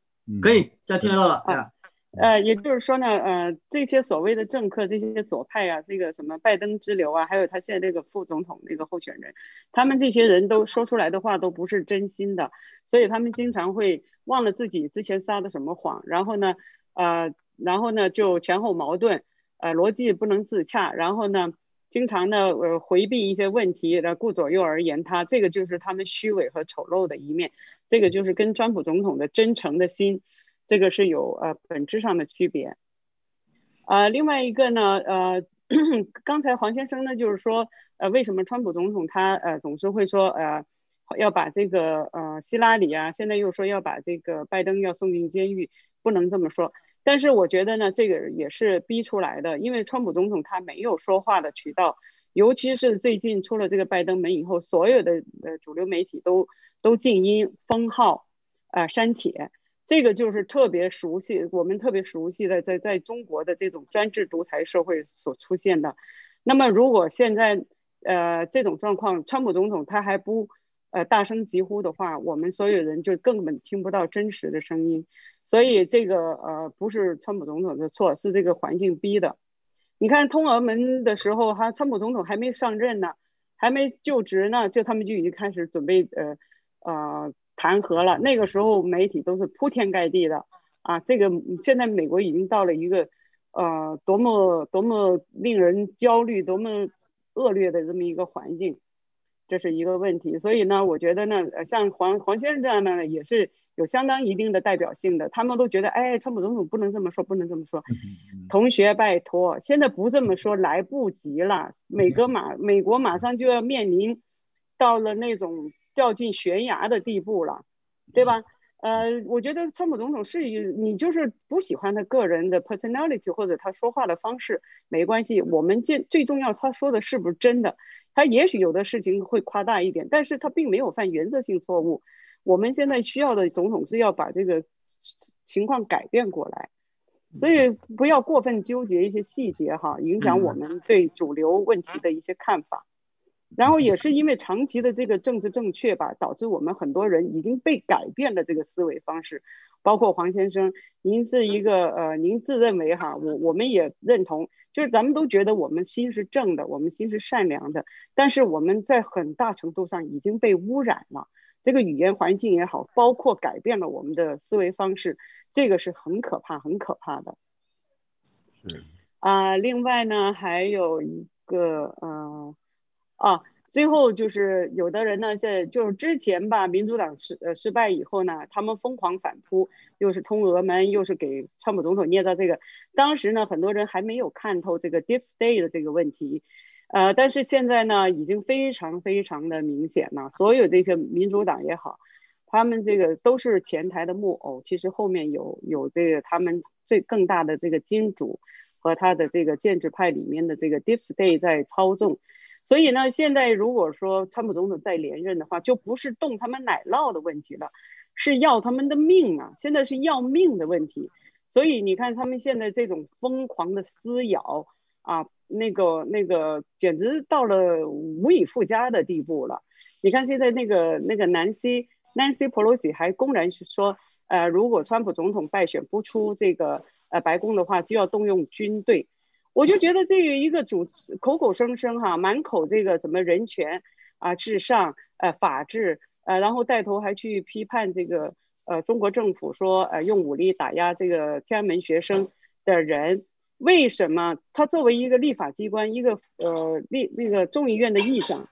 Speaker 1: 可以，现在听得到了。
Speaker 3: 啊，呃，也就是说呢，呃，这些所谓的政客，这些左派啊，这个什么拜登之流啊，还有他现在这个副总统那个候选人，他们这些人都说出来的话都不是真心的，所以他们经常会忘了自己之前撒的什么谎，然后呢，呃。然后呢，就前后矛盾，呃，逻辑不能自洽。然后呢，经常呢，呃，回避一些问题，来顾左右而言他。这个就是他们虚伪和丑陋的一面。这个就是跟川普总统的真诚的心，这个是有呃本质上的区别。呃，另外一个呢，呃，刚才黄先生呢，就是说，呃，为什么川普总统他呃总是会说呃要把这个呃希拉里啊，现在又说要把这个拜登要送进监狱，不能这么说。但是我觉得呢，这个也是逼出来的，因为川普总统他没有说话的渠道，尤其是最近出了这个拜登门以后，所有的呃主流媒体都都静音封号，啊删帖，这个就是特别熟悉，我们特别熟悉的在在中国的这种专制独裁社会所出现的。那么如果现在呃这种状况，川普总统他还不。呃，大声疾呼的话，我们所有人就根本听不到真实的声音，所以这个呃不是川普总统的错，是这个环境逼的。你看通俄门的时候，哈，川普总统还没上任呢，还没就职呢，就他们就已经开始准备呃呃弹劾了。那个时候媒体都是铺天盖地的啊，这个现在美国已经到了一个呃多么多么令人焦虑、多么恶劣的这么一个环境。这是一个问题，所以呢，我觉得呢，呃，像黄黄先生这样的呢，也是有相当一定的代表性的。他们都觉得，哎，川普总统不能这么说，不能这么说。同学，拜托，现在不这么说来不及了。美国马美国马上就要面临到了那种掉进悬崖的地步了，对吧？呃，我觉得川普总统是你就是不喜欢他个人的 personality 或者他说话的方式没关系，我们见最重要他说的是不是真的。他也许有的事情会夸大一点，但是他并没有犯原则性错误。我们现在需要的总统是要把这个情况改变过来，所以不要过分纠结一些细节哈，影响我们对主流问题的一些看法。然后也是因为长期的这个政治正确吧，导致我们很多人已经被改变了这个思维方式，包括黄先生，您是一个呃，您自认为哈，我我们也认同，就是咱们都觉得我们心是正的，我们心是善良的，但是我们在很大程度上已经被污染了，这个语言环境也好，包括改变了我们的思维方式，这个是很可怕、很可怕的。
Speaker 2: 是
Speaker 3: 啊，另外呢，还有一个呃。啊，最后就是有的人呢，现在就是之前吧，民主党失呃失败以后呢，他们疯狂反扑，又是通俄门，又是给川普总统捏造这个。当时呢，很多人还没有看透这个 deep state 的这个问题，呃，但是现在呢，已经非常非常的明显了。所有这些民主党也好，他们这个都是前台的木偶，其实后面有有这个他们最更大的这个金主和他的这个建制派里面的这个 deep state 在操纵。所以呢，现在如果说川普总统再连任的话，就不是动他们奶酪的问题了，是要他们的命啊！现在是要命的问题。所以你看他们现在这种疯狂的撕咬啊，那个那个简直到了无以复加的地步了。你看现在那个那个南希 Nancy Pelosi 还公然说，呃，如果川普总统败选不出这个呃白宫的话，就要动用军队。我就觉得这个一个主口口声声哈，满口这个什么人权啊至上呃法治呃，然后带头还去批判这个呃中国政府说呃用武力打压这个天安门学生的人，为什么他作为一个立法机关一个呃立那个众议院的议长，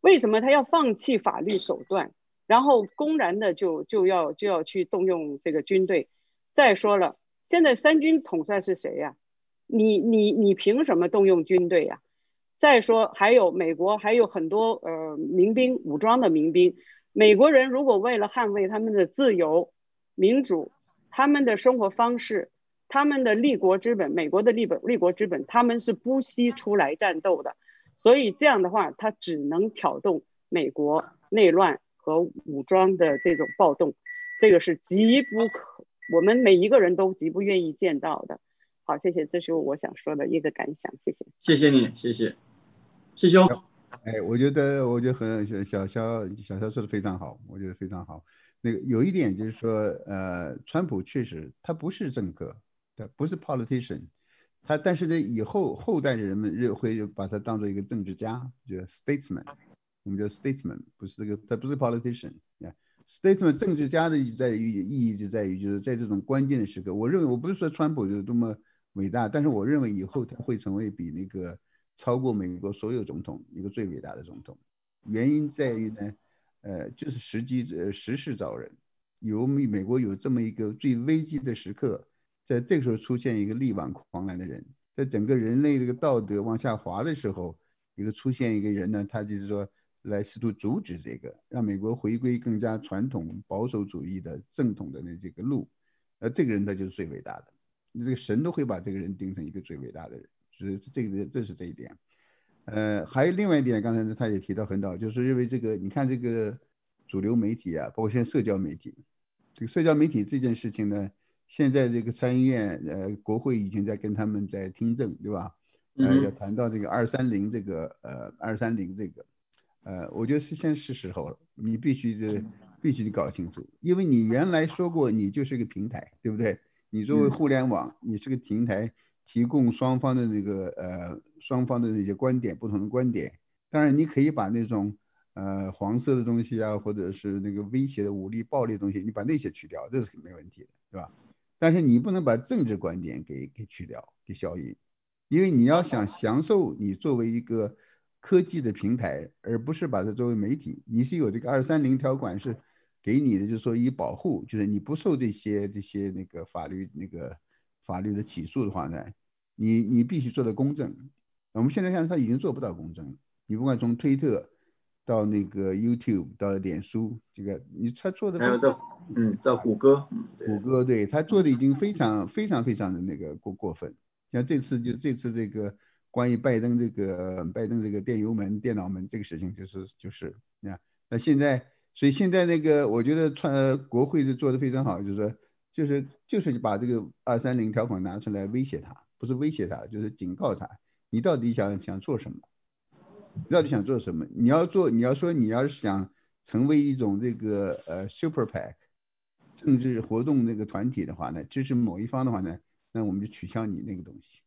Speaker 3: 为什么他要放弃法律手段，然后公然的就就要就要去动用这个军队？再说了，现在三军统帅是谁呀？你你你凭什么动用军队呀？再说还有美国还有很多呃民兵武装的民兵，美国人如果为了捍卫他们的自由、民主、他们的生活方式、他们的立国之本，美国的立本立国之本，他们是不惜出来战斗的。所以这样的话，他只能挑动美国内乱和武装的这种暴动，这个是极不可，我们每一个人都极不愿意见到的。好，谢谢，这是我想说的一个感想，谢谢，
Speaker 1: 谢谢你，谢谢，师兄。
Speaker 2: 哎，我觉得，我觉得很小肖小肖说的非常好，我觉得非常好。那个有一点就是说，呃，川普确实他不是政客，他不是 politician，他但是呢，以后后代的人们认会把他当做一个政治家，叫 statesman，我们叫 statesman，不是这个，他不是 politician，呀。Statesman 政治家的在于意义就在于就是在这种关键的时刻，我认为我不是说川普有多么。伟大，但是我认为以后他会成为比那个超过美国所有总统一个最伟大的总统。原因在于呢，呃，就是时机呃时势造人，有美美国有这么一个最危机的时刻，在这个时候出现一个力挽狂澜的人，在整个人类这个道德往下滑的时候，一个出现一个人呢，他就是说来试图阻止这个，让美国回归更加传统保守主义的正统的那这个路，呃，这个人他就是最伟大的。这个神都会把这个人定成一个最伟大的人，是这个，这是这一点。呃，还有另外一点，刚才他也提到很早，就是认为这个，你看这个主流媒体啊，包括现在社交媒体，这个社交媒体这件事情呢，现在这个参议院呃国会已经在跟他们在听证，对吧？呃，要谈到这个二三零这个呃二三零这个，呃，我觉得是现在是时候了，你必须的必须得搞清楚，因为你原来说过你就是个平台，对不对？你作为互联网，你是个平台，提供双方的那个呃双方的那些观点，不同的观点。当然，你可以把那种呃黄色的东西啊，或者是那个威胁的武力、暴力的东西，你把那些去掉，这是没问题的，对吧？但是你不能把政治观点给给去掉、给消音，因为你要想享受你作为一个科技的平台，而不是把它作为媒体，你是有这个二三零条款是。给你的就是说以保护，就是你不受这些这些那个法律那个法律的起诉的话呢，你你必须做的公正。我们现在看他已经做不到公正。你不管从推特到那个 YouTube 到脸书，这个你他做的
Speaker 1: 还有到嗯到谷歌，
Speaker 2: 谷歌对他做的已经非常非常非常的那个过过分。像这次就这次这个关于拜登这个拜登这个电油门电脑门这个事情，就是就是那那现在。所以现在那个，我觉得川国会是做的非常好，就是说，就是就是把这个二三零条款拿出来威胁他，不是威胁他，就是警告他，你到底想想做什么？你到底想做什么？你要做，你要说你要是想成为一种这个呃 super pack 政治活动那个团体的话呢，支持某一方的话呢，那我们就取消你那个东西。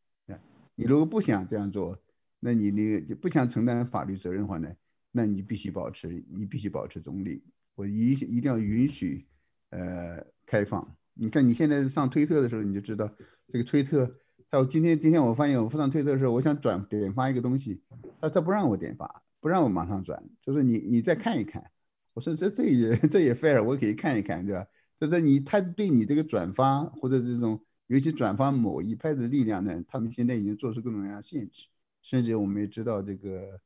Speaker 2: 你如果不想这样做，那你你不想承担法律责任的话呢？那你必须保持，你必须保持中立。我一一定要允许，呃，开放。你看你现在上推特的时候，你就知道这个推特。他今天今天我发现我上推特的时候，我想转点发一个东西，他他不让我点发，不让我马上转，就是你你再看一看。我说这这也这也 fair，我可以看一看，对吧？他说你他对你这个转发或者这种，尤其转发某一派的力量呢，他们现在已经做出各种各样限制，甚至我们也知道这个。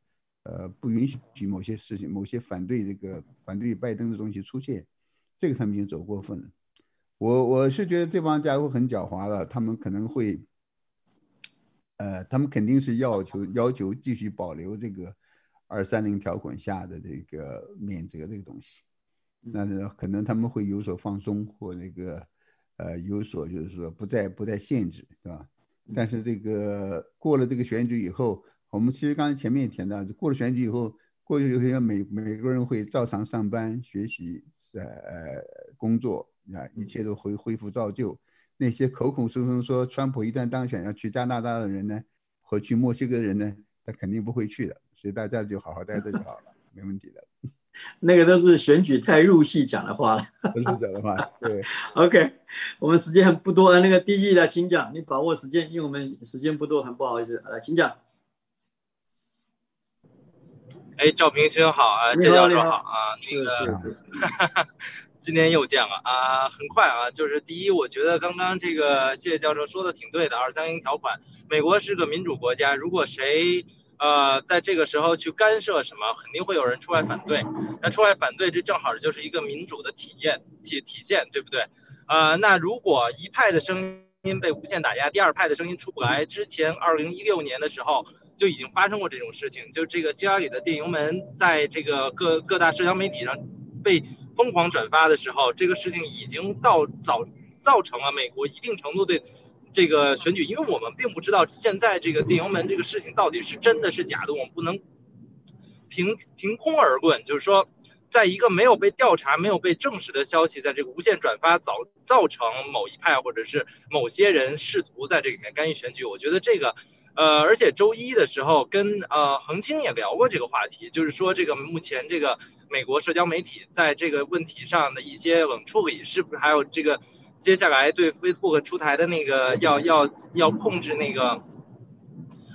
Speaker 2: 呃，不允许某些事情、某些反对这个反对拜登的东西出现，这个他们已经走过分了。我我是觉得这帮家伙很狡猾了，他们可能会，呃，他们肯定是要求要求继续保留这个二三零条款下的这个免责这个东西。那可能他们会有所放松或那个呃有所就是说不再不再限制，对吧？但是这个过了这个选举以后。我们其实刚才前面也提到，过了选举以后，过去有些美美国人会照常上班、学习、呃工作啊，一切都恢恢复照旧。那些口口声声说川普一旦当选要去加拿大的人呢，和去墨西哥的人呢，他肯定不会去的。所以大家就好好待着就好了。没问题的。
Speaker 1: 那个都是选举太入戏讲的话了。
Speaker 2: 都是讲的话，对。
Speaker 1: OK，我们时间不多，那个第一来，请讲，你把握时间，因为我们时间不多，很不好意思，来，请讲。
Speaker 4: 哎，赵平勋好啊，
Speaker 1: 你
Speaker 4: 谢教授
Speaker 1: 好
Speaker 4: 啊，那
Speaker 1: 是
Speaker 4: 个 今天又见了啊，很快啊，就是第一，我觉得刚刚这个谢教授说的挺对的，二三零条款，美国是个民主国家，如果谁呃在这个时候去干涉什么，肯定会有人出来反对，那出来反对，这正好就是一个民主的体验体体现，对不对？呃，那如果一派的声音被无限打压，第二派的声音出不来，之前二零一六年的时候。就已经发生过这种事情，就这个希拉里的电邮门在这个各各大社交媒体上被疯狂转发的时候，这个事情已经到早造成了美国一定程度的这个选举，因为我们并不知道现在这个电邮门这个事情到底是真的是假的，我们不能凭凭空而论，就是说，在一个没有被调查、没有被证实的消息，在这个无限转发造造成某一派或者是某些人试图在这里面干预选举，我觉得这个。呃，而且周一的时候跟呃恒清也聊过这个话题，就是说这个目前这个美国社交媒体在这个问题上的一些冷处理，是不是还有这个接下来对 Facebook 出台的那个要要要控制那个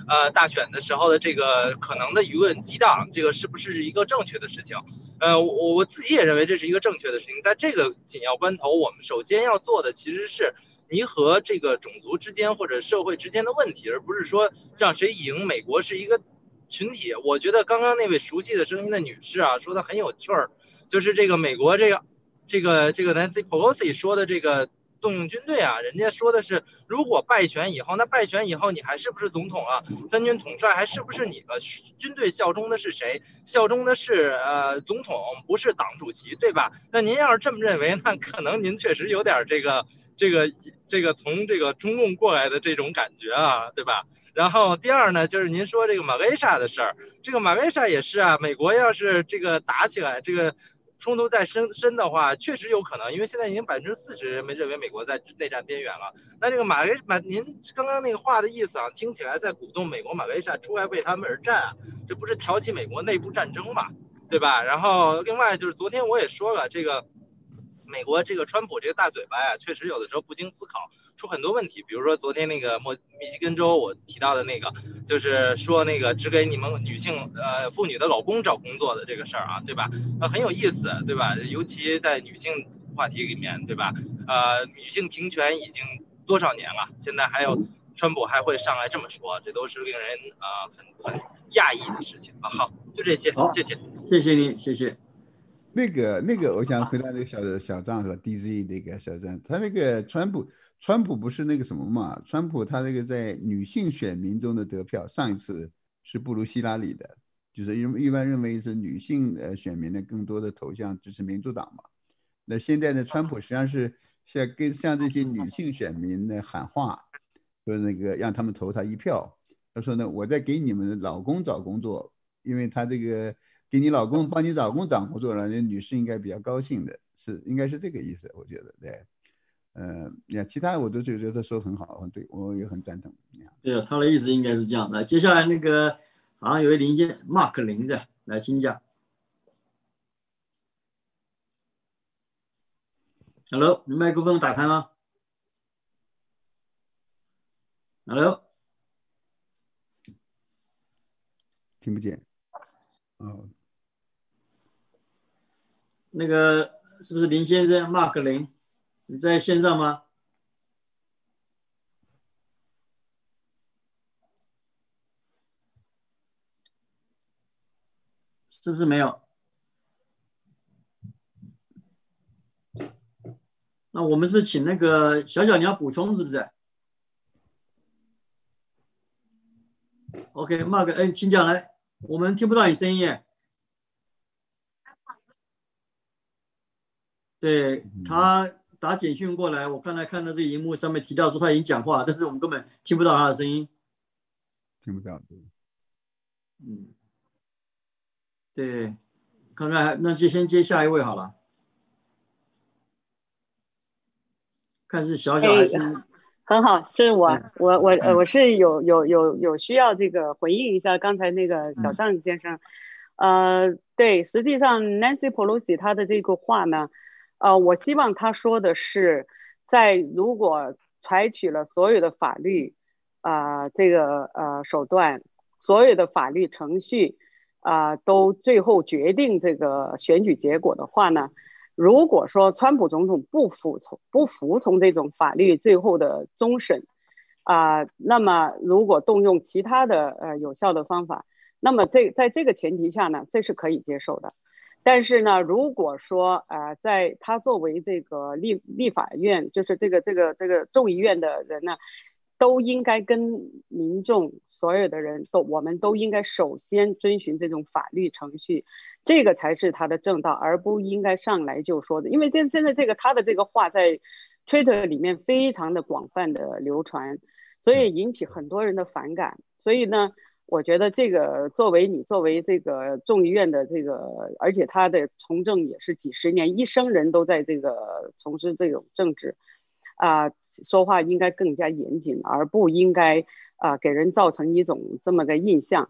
Speaker 4: 呃大选的时候的这个可能的舆论激荡，这个是不是一个正确的事情？呃，我我自己也认为这是一个正确的事情，在这个紧要关头，我们首先要做的其实是。弥合这个种族之间或者社会之间的问题，而不是说让谁赢。美国是一个群体，我觉得刚刚那位熟悉的声音的女士啊，说的很有趣儿，就是这个美国这个这个这个 Nancy Pelosi 说的这个动用军队啊，人家说的是，如果败选以后，那败选以后你还是不是总统啊？三军统帅还是不是你了？军队效忠的是谁？效忠的是呃总统，不是党主席，对吧？那您要是这么认为，那可能您确实有点这个。这个这个从这个中共过来的这种感觉啊，对吧？然后第二呢，就是您说这个马维莎的事儿，这个马维莎也是啊。美国要是这个打起来，这个冲突再深深的话，确实有可能，因为现在已经百分之四十人认为美国在内战边缘了。那这个马维马，您刚刚那个话的意思啊，听起来在鼓动美国马维莎出来为他们而战啊，这不是挑起美国内部战争嘛，对吧？然后另外就是昨天我也说了这个。美国这个川普这个大嘴巴呀，确实有的时候不经思考出很多问题。比如说昨天那个墨密西根州我提到的那个，就是说那个只给你们女性呃妇女的老公找工作的这个事儿啊，对吧？呃很有意思，对吧？尤其在女性话题里面，对吧？呃，女性平权已经多少年了，现在还有川普还会上来这么说，这都是令人啊、呃、很很讶异的事情啊。好，就这些，谢谢，
Speaker 1: 谢谢你，谢谢。
Speaker 2: 那个那个，我想回答那个小小张和 DZ 那个小张，他那个川普，川普不是那个什么嘛？川普他那个在女性选民中的得票，上一次是不如希拉里的，就是一一般认为是女性呃选民的更多的投向支持民主党嘛。那现在呢，川普实际上是像跟向这些女性选民呢喊话，说那个让他们投他一票。他说呢，我在给你们的老公找工作，因为他这个。给你老公帮你老公找工作了，那女士应该比较高兴的，是应该是这个意思，我觉得对，呃，呀，其他我都觉得他说很好，对我也很赞同。
Speaker 1: 对，他的意思应该是这样。的，接下来那个好像有位林先 Mark 林的，来请讲。Hello，你麦克风打开吗？Hello，
Speaker 2: 听不见。哦。
Speaker 1: 那个是不是林先生？Mark 林，你在线上吗？是不是没有？那我们是不是请那个小小你要补充是不是？OK，Mark，哎，请讲来，我们听不到你声音耶。对他打简讯过来，我刚才看到这个荧幕上面提到说他已经讲话，但是我们根本听不到他的声音。
Speaker 2: 听不到，对。
Speaker 1: 嗯，对，看看那就先接下一位好了，看是小小还是？
Speaker 3: 很好，是我，我我呃我是有有有有需要这个回应一下刚才那个小张先生。呃，对，实际上 Nancy Pelosi 她的这个话呢，呃，我希望他说的是，在如果采取了所有的法律啊，这个呃手段，所有的法律程序啊，都最后决定这个选举结果的话呢，如果说川普总统不服从不服从这种法律最后的终审啊，那么如果动用其他的呃有效的方法。那么这在这个前提下呢，这是可以接受的。但是呢，如果说呃，在他作为这个立立法院，就是这个这个这个众议院的人呢，都应该跟民众所有的人都，我们都应该首先遵循这种法律程序，这个才是他的正道，而不应该上来就说的。因为现现在这个他的这个话在 Twitter 里面非常的广泛的流传，所以引起很多人的反感。所以呢。我觉得这个作为你作为这个众议院的这个，而且他的从政也是几十年，一生人都在这个从事这种政治，啊，说话应该更加严谨，而不应该啊给人造成一种这么个印象，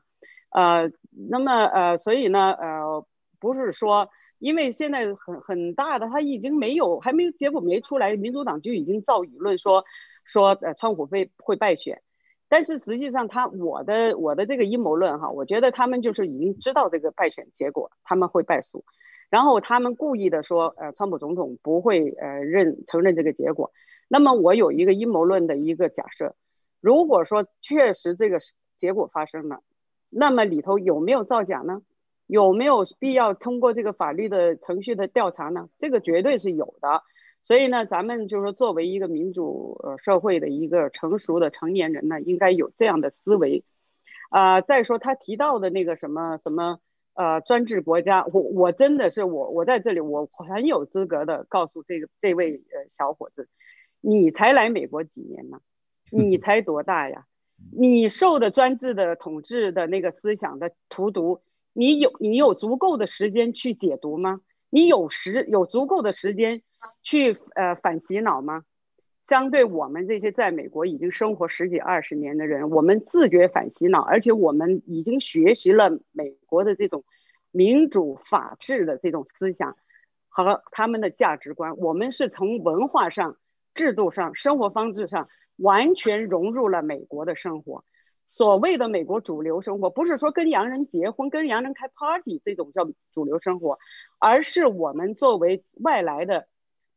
Speaker 3: 呃，那么呃，所以呢，呃，不是说因为现在很很大的他已经没有还没结果没出来，民主党就已经造舆论说说呃川普会会败选。但是实际上，他我的我的这个阴谋论哈，我觉得他们就是已经知道这个败选结果，他们会败诉，然后他们故意的说，呃，川普总统不会呃认承认这个结果。那么我有一个阴谋论的一个假设，如果说确实这个结果发生了，那么里头有没有造假呢？有没有必要通过这个法律的程序的调查呢？这个绝对是有的。所以呢，咱们就是说，作为一个民主呃社会的一个成熟的成年人呢，应该有这样的思维，啊，再说他提到的那个什么什么呃专制国家，我我真的是我我在这里我很有资格的告诉这个这位呃小伙子，你才来美国几年呢？你才多大呀？你受的专制的统治的那个思想的荼毒，你有你有足够的时间去解读吗？你有时有足够的时间？去呃反洗脑吗？相对我们这些在美国已经生活十几二十年的人，我们自觉反洗脑，而且我们已经学习了美国的这种民主法治的这种思想和他们的价值观。我们是从文化上、制度上、生活方式上完全融入了美国的生活。所谓的美国主流生活，不是说跟洋人结婚、跟洋人开 party 这种叫主流生活，而是我们作为外来的。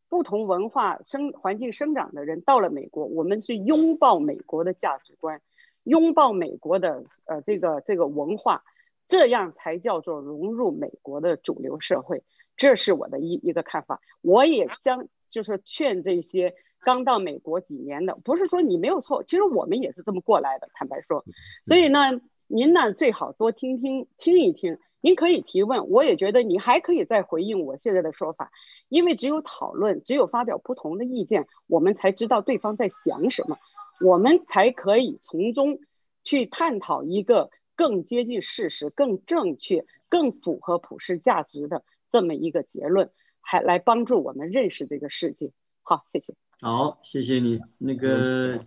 Speaker 3: 不同文化生环境生长的人到了美国，我们是拥抱美国的价值观，拥抱美国的呃这个这个文化，这样才叫做融入美国的主流社会。这是我的一一个看法。我也相就是劝这些刚到美国几年的，不是说你没有错，其实我们也是这么过来的。坦白说，所以呢，您呢最好多听听听一听。您可以提问，我也觉得你还可以再回应我现在的说法，因为只有讨论，只有发表不同的意见，我们才知道对方在想什么，我们才可以从中去探讨一个更接近事实、更正确、更符合普世价值的这么一个结论，还来帮助我们认识这个世界。好，谢谢。
Speaker 1: 好，谢谢你。那个，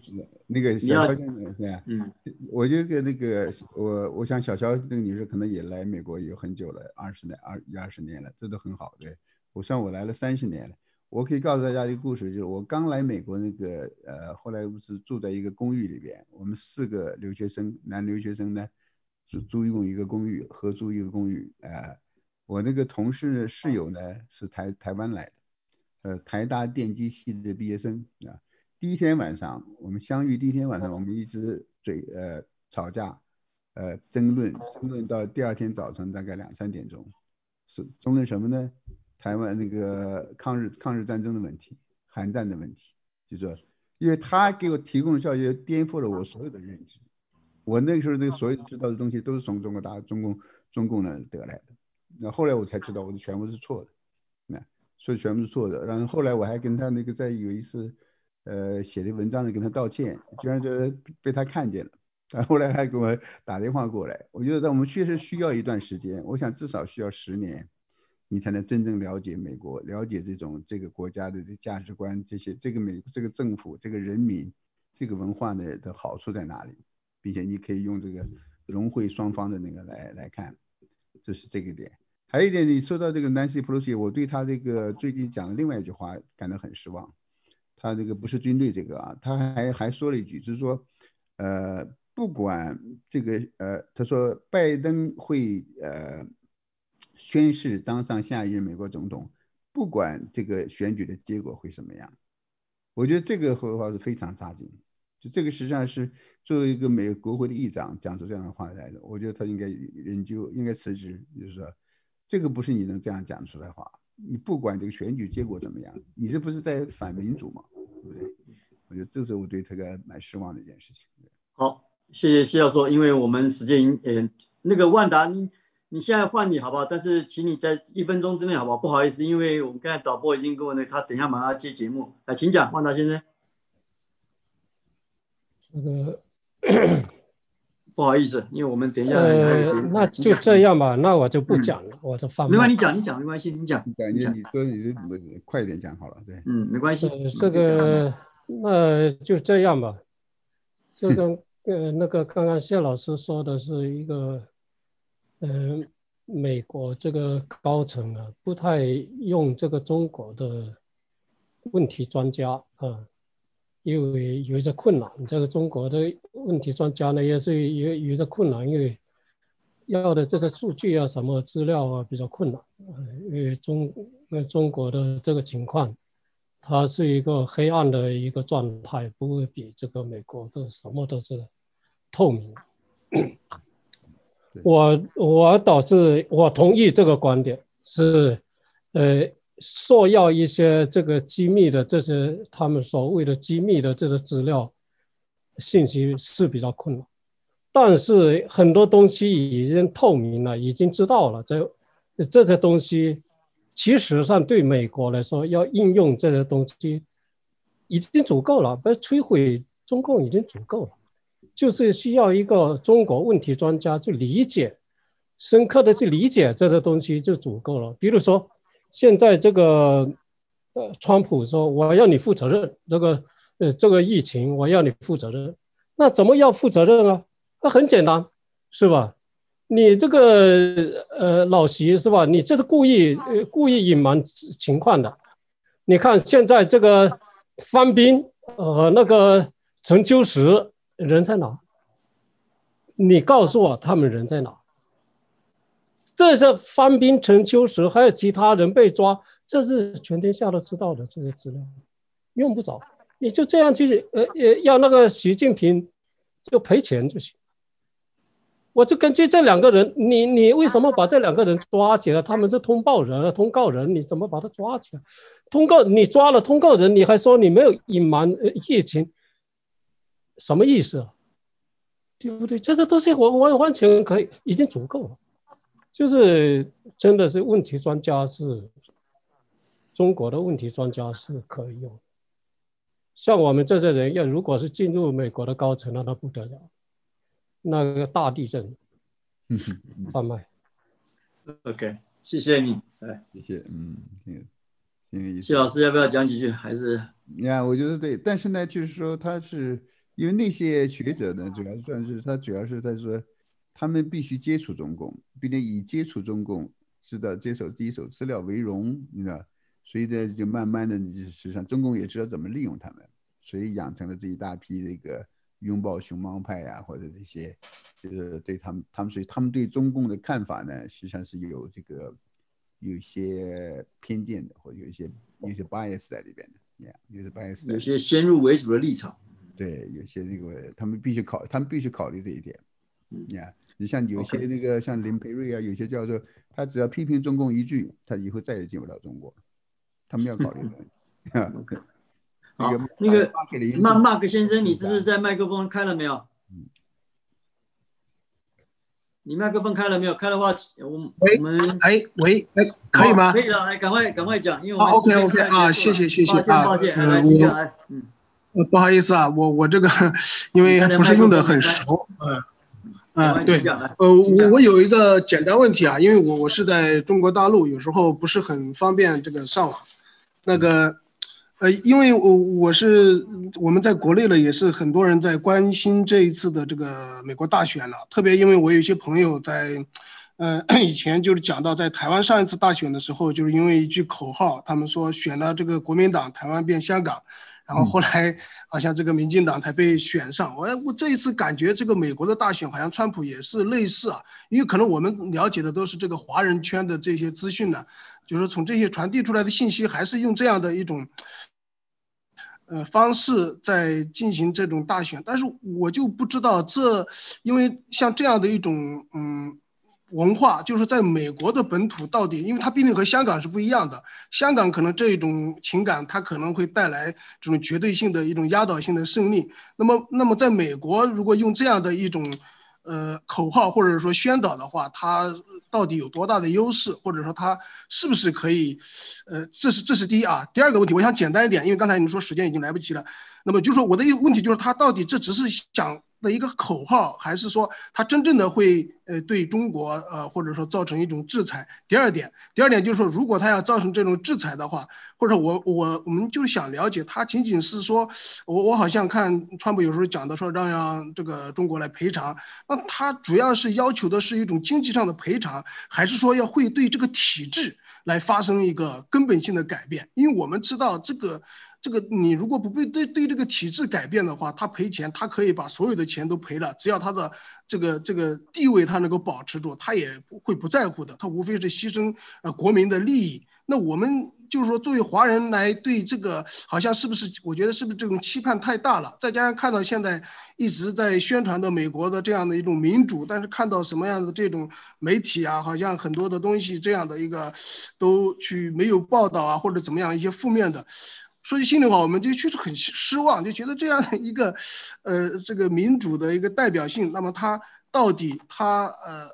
Speaker 2: 那个小肖先生，对
Speaker 1: 嗯，
Speaker 2: 我就跟那个我，我想小肖那个女士可能也来美国有很久了，二十年、二一二十年了，这都很好。对我算我来了三十年了，我可以告诉大家一个故事，就是我刚来美国那个，呃，后来不是住在一个公寓里边，我们四个留学生，男留学生呢，租租用一个公寓，合租一个公寓。呃，我那个同事室友呢是台台湾来的。呃，台大电机系的毕业生啊，第一天晚上我们相遇，第一天晚上我们一直嘴呃吵架，呃争论争论到第二天早晨大概两三点钟，是争论什么呢？台湾那个抗日抗日战争的问题，韩战的问题，就说因为他给我提供的消息颠覆了我所有的认知，我那个时候那所有知道的东西都是从中国大中共中共那得来的，那后来我才知道我的全部是错的。说全部是错的，然后后来我还跟他那个在有一次，呃，写的文章里跟他道歉，居然就被他看见了，然后来还给我打电话过来。我觉得我们确实需要一段时间，我想至少需要十年，你才能真正了解美国，了解这种这个国家的价值观，这些这个美这个政府这个人民这个文化的的好处在哪里，并且你可以用这个融会双方的那个来来看。这是这个点。还有一点，你说到这个 Nancy Pelosi，我对他这个最近讲的另外一句话感到很失望。他这个不是军队这个啊，他还还说了一句，就是说，呃，不管这个呃，他说拜登会呃宣誓当上下一任美国总统，不管这个选举的结果会什么样。我觉得这个话是非常扎劲，就这个实际上是作为一个美国国会的议长讲出这样的话来的，我觉得他应该人就应该辞职，就是说，这个不是你能这样讲出来话。你不管这个选举结果怎么样，你这不是在反民主吗？对不对？我觉得这是我对这个蛮失望的一件事情。
Speaker 1: 好，谢谢谢教授，因为我们时间已呃，那个万达，你你现在换你好不好？但是请你在一分钟之内好不好？不好意思，因为我们刚才导播已经跟我那，他等一下马上要接节目，来，请讲，万达先生。
Speaker 5: 这个
Speaker 1: 不好意思，因为我们等一下
Speaker 5: 呃，那就这样吧，那我就不讲了，我就放。
Speaker 1: 没关系，你讲，你讲没关系，你讲。
Speaker 2: 感觉你说你快一点讲好了，对。
Speaker 1: 嗯，没关系。
Speaker 5: 这个那就这样吧。这个呃，那个刚刚谢老师说的是一个，嗯，美国这个高层啊，不太用这个中国的问题专家啊。因为有一些困难，这个中国的问题专家呢也是有有一些困难，因为要的这些数据啊、什么资料啊比较困难。因为中那中国的这个情况，它是一个黑暗的一个状态，不会比这个美国的什么都是透明。我我倒是我同意这个观点，是呃。索要一些这个机密的这些他们所谓的机密的这个资料信息是比较困难，但是很多东西已经透明了，已经知道了。这这些东西其实上对美国来说，要应用这些东西已经足够了，不摧毁中共已经足够了，就是需要一个中国问题专家去理解，深刻的去理解这些东西就足够了。比如说。现在这个，呃，川普说我要你负责任，这个，呃，这个疫情我要你负责任，那怎么要负责任啊？那很简单，是吧？你这个，呃，老习是吧？你这是故意，故意隐瞒情况的。你看现在这个方斌，呃，那个陈秋实人在哪？你告诉我他们人在哪？这是方斌、陈秋实还有其他人被抓，这是全天下都知道的这些资料，用不着，你就这样去呃呃要那个习近平就赔钱就行。我就根据这两个人，你你为什么把这两个人抓起来？他们是通报人、通告人，你怎么把他抓起来？通告你抓了通告人，你还说你没有隐瞒疫情，什么意思啊？对不对？这些东西我完完全可以，已经足够了。就是真的是问题专家是中国的问题专家是可以用，像我们这些人要如果是进入美国的高层，那那不得了，那个大地震，嗯贩卖。
Speaker 1: OK，谢谢你，
Speaker 2: 哎，谢谢，嗯，
Speaker 1: 谢谢老师要不要讲几句？还是
Speaker 2: 你看，我觉得对，但是呢，就是说他是因为那些学者呢，主要算是他主要是在说。他们必须接触中共，并且以接触中共、知道接受第一手资料为荣，你知道，所以呢，就慢慢的，实际上中共也知道怎么利用他们，所以养成了这一大批这个拥抱熊猫派呀，或者这些，就是对他们，他们所以他们对中共的看法呢，实际上是有这个有一些偏见的，或者有一些有些 bias 在里边的，有些 bias，
Speaker 1: 有些先入为主的立场，
Speaker 2: 对，有些那个他们必须考，他们必须考虑这一点。你看，你像有些那个像林培瑞啊，有些教授，他只要批评中共一句，他以后再也进不了中国。他们要考虑的。
Speaker 1: 好，那个马马克先生，你是不是在麦克风开了没有？你麦克风开了没有？开的话，我我们
Speaker 6: 哎喂哎，可以吗？
Speaker 1: 可以了，来赶快赶快讲，因为我们
Speaker 6: OK OK 啊，谢谢谢谢
Speaker 1: 啊，抱歉来请讲来，嗯，
Speaker 6: 不好意思啊，我我这个 因为不是用的很熟，嗯。嗯，对，呃，我我有一个简单问题啊，因为我我是在中国大陆，有时候不是很方便这个上网。那个，呃，因为我我是我们在国内呢，也是很多人在关心这一次的这个美国大选了，特别因为我有一些朋友在，呃，以前就是讲到在台湾上一次大选的时候，就是因为一句口号，他们说选了这个国民党，台湾变香港。然后后来好像这个民进党才被选上。我我这一次感觉这个美国的大选好像川普也是类似啊，因为可能我们了解的都是这个华人圈的这些资讯呢，就是从这些传递出来的信息，还是用这样的一种，呃方式在进行这种大选。但是我就不知道这，因为像这样的一种嗯。文化就是在美国的本土到底，因为它毕竟和香港是不一样的。香港可能这种情感，它可能会带来这种绝对性的一种压倒性的胜利。那么，那么在美国，如果用这样的一种，呃，口号或者说宣导的话，它到底有多大的优势，或者说它是不是可以，呃，这是这是第一啊。第二个问题，我想简单一点，因为刚才你们说时间已经来不及了。那么就说我的一问题就是，它到底这只是想。的一个口号，还是说他真正的会呃对中国呃或者说造成一种制裁？第二点，第二点就是说，如果他要造成这种制裁的话，或者我我我们就想了解，他仅仅是说，我我好像看川普有时候讲的说让让这个中国来赔偿，那他主要是要求的是一种经济上的赔偿，还是说要会对这个体制来发生一个根本性的改变？因为我们知道这个。这个你如果不被对对这个体制改变的话，他赔钱，他可以把所有的钱都赔了，只要他的这个这个地位他能够保持住，他也不会不在乎的，他无非是牺牲呃国民的利益。那我们就是说，作为华人来对这个，好像是不是？我觉得是不是这种期盼太大了？再加上看到现在一直在宣传的美国的这样的一种民主，但是看到什么样的这种媒体啊，好像很多的东西这样的一个都去没有报道啊，或者怎么样一些负面的。说句心里话，我们就确实很失望，就觉得这样的一个，呃，这个民主的一个代表性，那么他到底他呃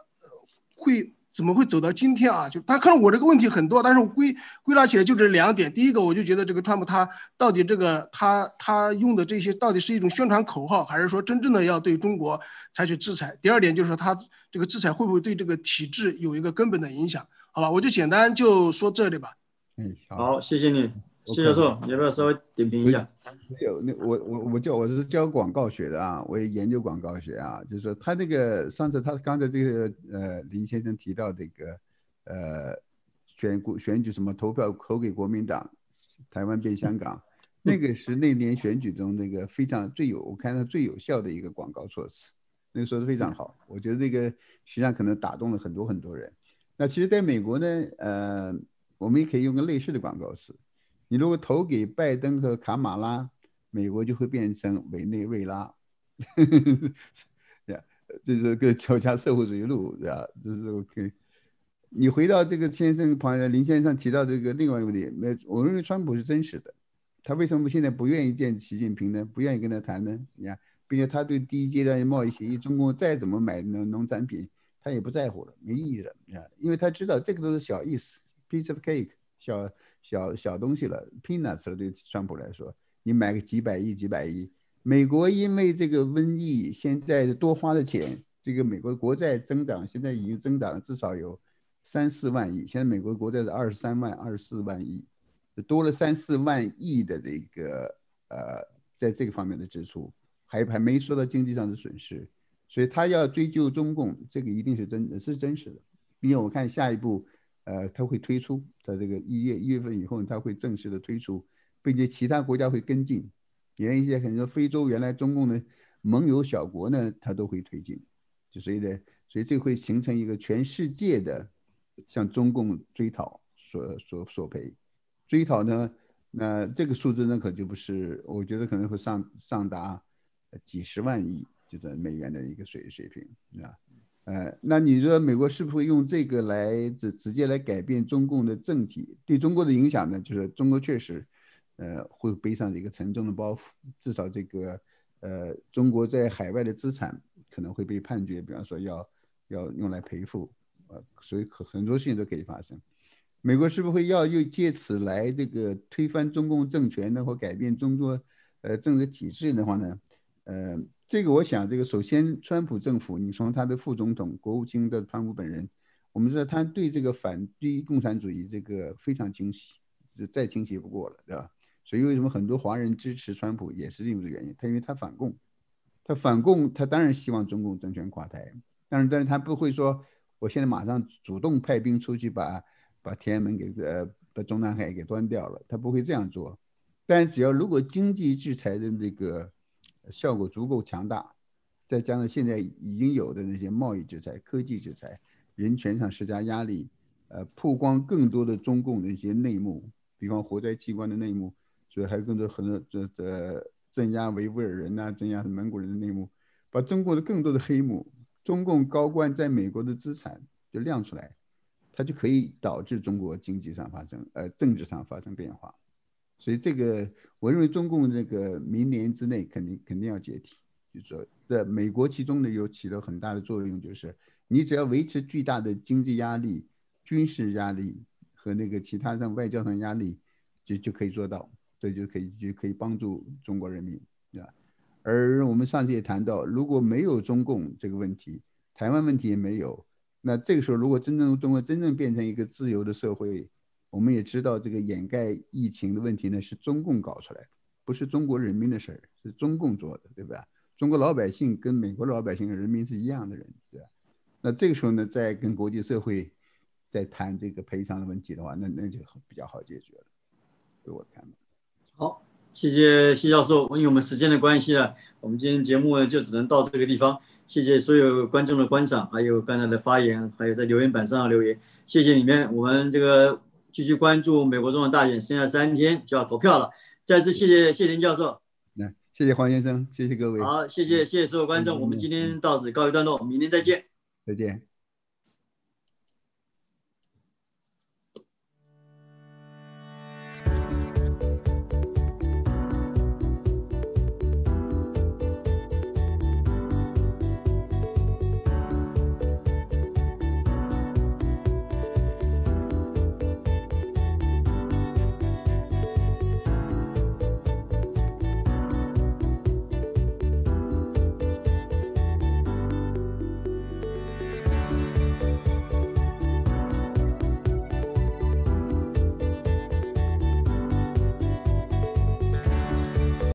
Speaker 6: 会怎么会走到今天啊？就他可能我这个问题很多，但是我归归纳起来就这两点。第一个，我就觉得这个川普他到底这个他他用的这些到底是一种宣传口号，还是说真正的要对中国采取制裁？第二点就是说他这个制裁会不会对这个体制有一个根本的影响？好吧，我就简单就说这里吧。
Speaker 1: 嗯，好，谢谢你。谢教授，要不要稍微点评一下？
Speaker 2: 没有，那我我我教我是教广告学的啊，我也研究广告学啊。就是说，他那个上次他刚才这个呃林先生提到这个呃选股选举什么投票投给国民党，台湾变香港，那个是那年选举中那个非常最有我看到最有效的一个广告措辞，那个说的非常好。我觉得这个实际上可能打动了很多很多人。那其实在美国呢，呃，我们也可以用个类似的广告词。你如果投给拜登和卡马拉，美国就会变成委内瑞拉，呀，这是个国家社会主义路，对吧？这是 OK。你回到这个先生朋友林先生提到这个另外一个问题，没，我认为川普是真实的，他为什么现在不愿意见习近平呢？不愿意跟他谈呢？你看，并且他对第一阶段贸易协议，中共再怎么买农农产品，他也不在乎了，没意义了，啊，因为他知道这个都是小意思，piece of cake，小。小小东西了，peanuts 了，对川普来说，你买个几百亿、几百亿。美国因为这个瘟疫，现在多花的钱，这个美国国债增长，现在已经增长了至少有三四万亿。现在美国国债是二十三万、二十四万亿，多了三四万亿的这个呃，在这个方面的支出，还还没说到经济上的损失。所以他要追究中共，这个一定是真的是真实的。因为我看下一步。呃，他会推出，在这个一月一月份以后，他会正式的推出，并且其他国家会跟进，连一些很多非洲原来中共的盟友小国呢，他都会推进，就所以呢，所以这会形成一个全世界的向中共追讨索索索赔，追讨呢，那这个数字呢可就不是，我觉得可能会上上达几十万亿就是美元的一个水水平，啊。呃，那你说美国是不是用这个来直直接来改变中共的政体？对中国的影响呢？就是中国确实，呃，会背上一个沉重的包袱。至少这个，呃，中国在海外的资产可能会被判决，比方说要要用来赔付，呃，所以很很多事情都可以发生。美国是不是会要用借此来这个推翻中共政权呢，或改变中国呃政治体制的话呢？呃。这个我想，这个首先，川普政府，你从他的副总统、国务卿的川普本人，我们知道他对这个反对共产主义这个非常清晰，是再清晰不过了，对吧？所以为什么很多华人支持川普，也是因为这个原因。他因为他反共，他反共，他当然希望中共政权垮台，但是但是他不会说，我现在马上主动派兵出去把把天安门给呃把中南海给端掉了，他不会这样做。但只要如果经济制裁的那个效果足够强大，再加上现在已经有的那些贸易制裁、科技制裁、人权上施加压力，呃，曝光更多的中共的一些内幕，比方活摘器官的内幕，所以还有更多很多这这镇压维吾尔人呐、镇压蒙古人的内幕，把中国的更多的黑幕。中共高官在美国的资产就亮出来，它就可以导致中国经济上发生呃政治上发生变化，所以这个我认为中共这个明年之内肯定肯定要解体，就说在美国其中呢有起了很大的作用，就是你只要维持巨大的经济压力、军事压力和那个其他上外交上压力，就就可以做到，这就可以就可以帮助中国人民，对吧？而我们上次也谈到，如果没有中共这个问题，台湾问题也没有，那这个时候如果真正中国真正变成一个自由的社会，我们也知道这个掩盖疫情的问题呢是中共搞出来的，不是中国人民的事儿，是中共做的，对吧？中国老百姓跟美国老百姓人民是一样的人，对吧？那这个时候呢，再跟国际社会再谈这个赔偿的问题的话，那那就比较好解决了，给我看法。
Speaker 1: 好。谢谢谢教授，因为我们时间的关系呢，我们今天节目呢就只能到这个地方。谢谢所有观众的观赏，还有刚才的发言，还有在留言板上留言。谢谢你们，我们这个继续关注美国总统大选，剩下三天就要投票了。再次谢谢谢林教授，
Speaker 2: 来谢谢黄先生，谢谢各位。
Speaker 1: 好，谢谢谢谢所有观众，我们今天到此告一段落，明天再见，
Speaker 2: 再见。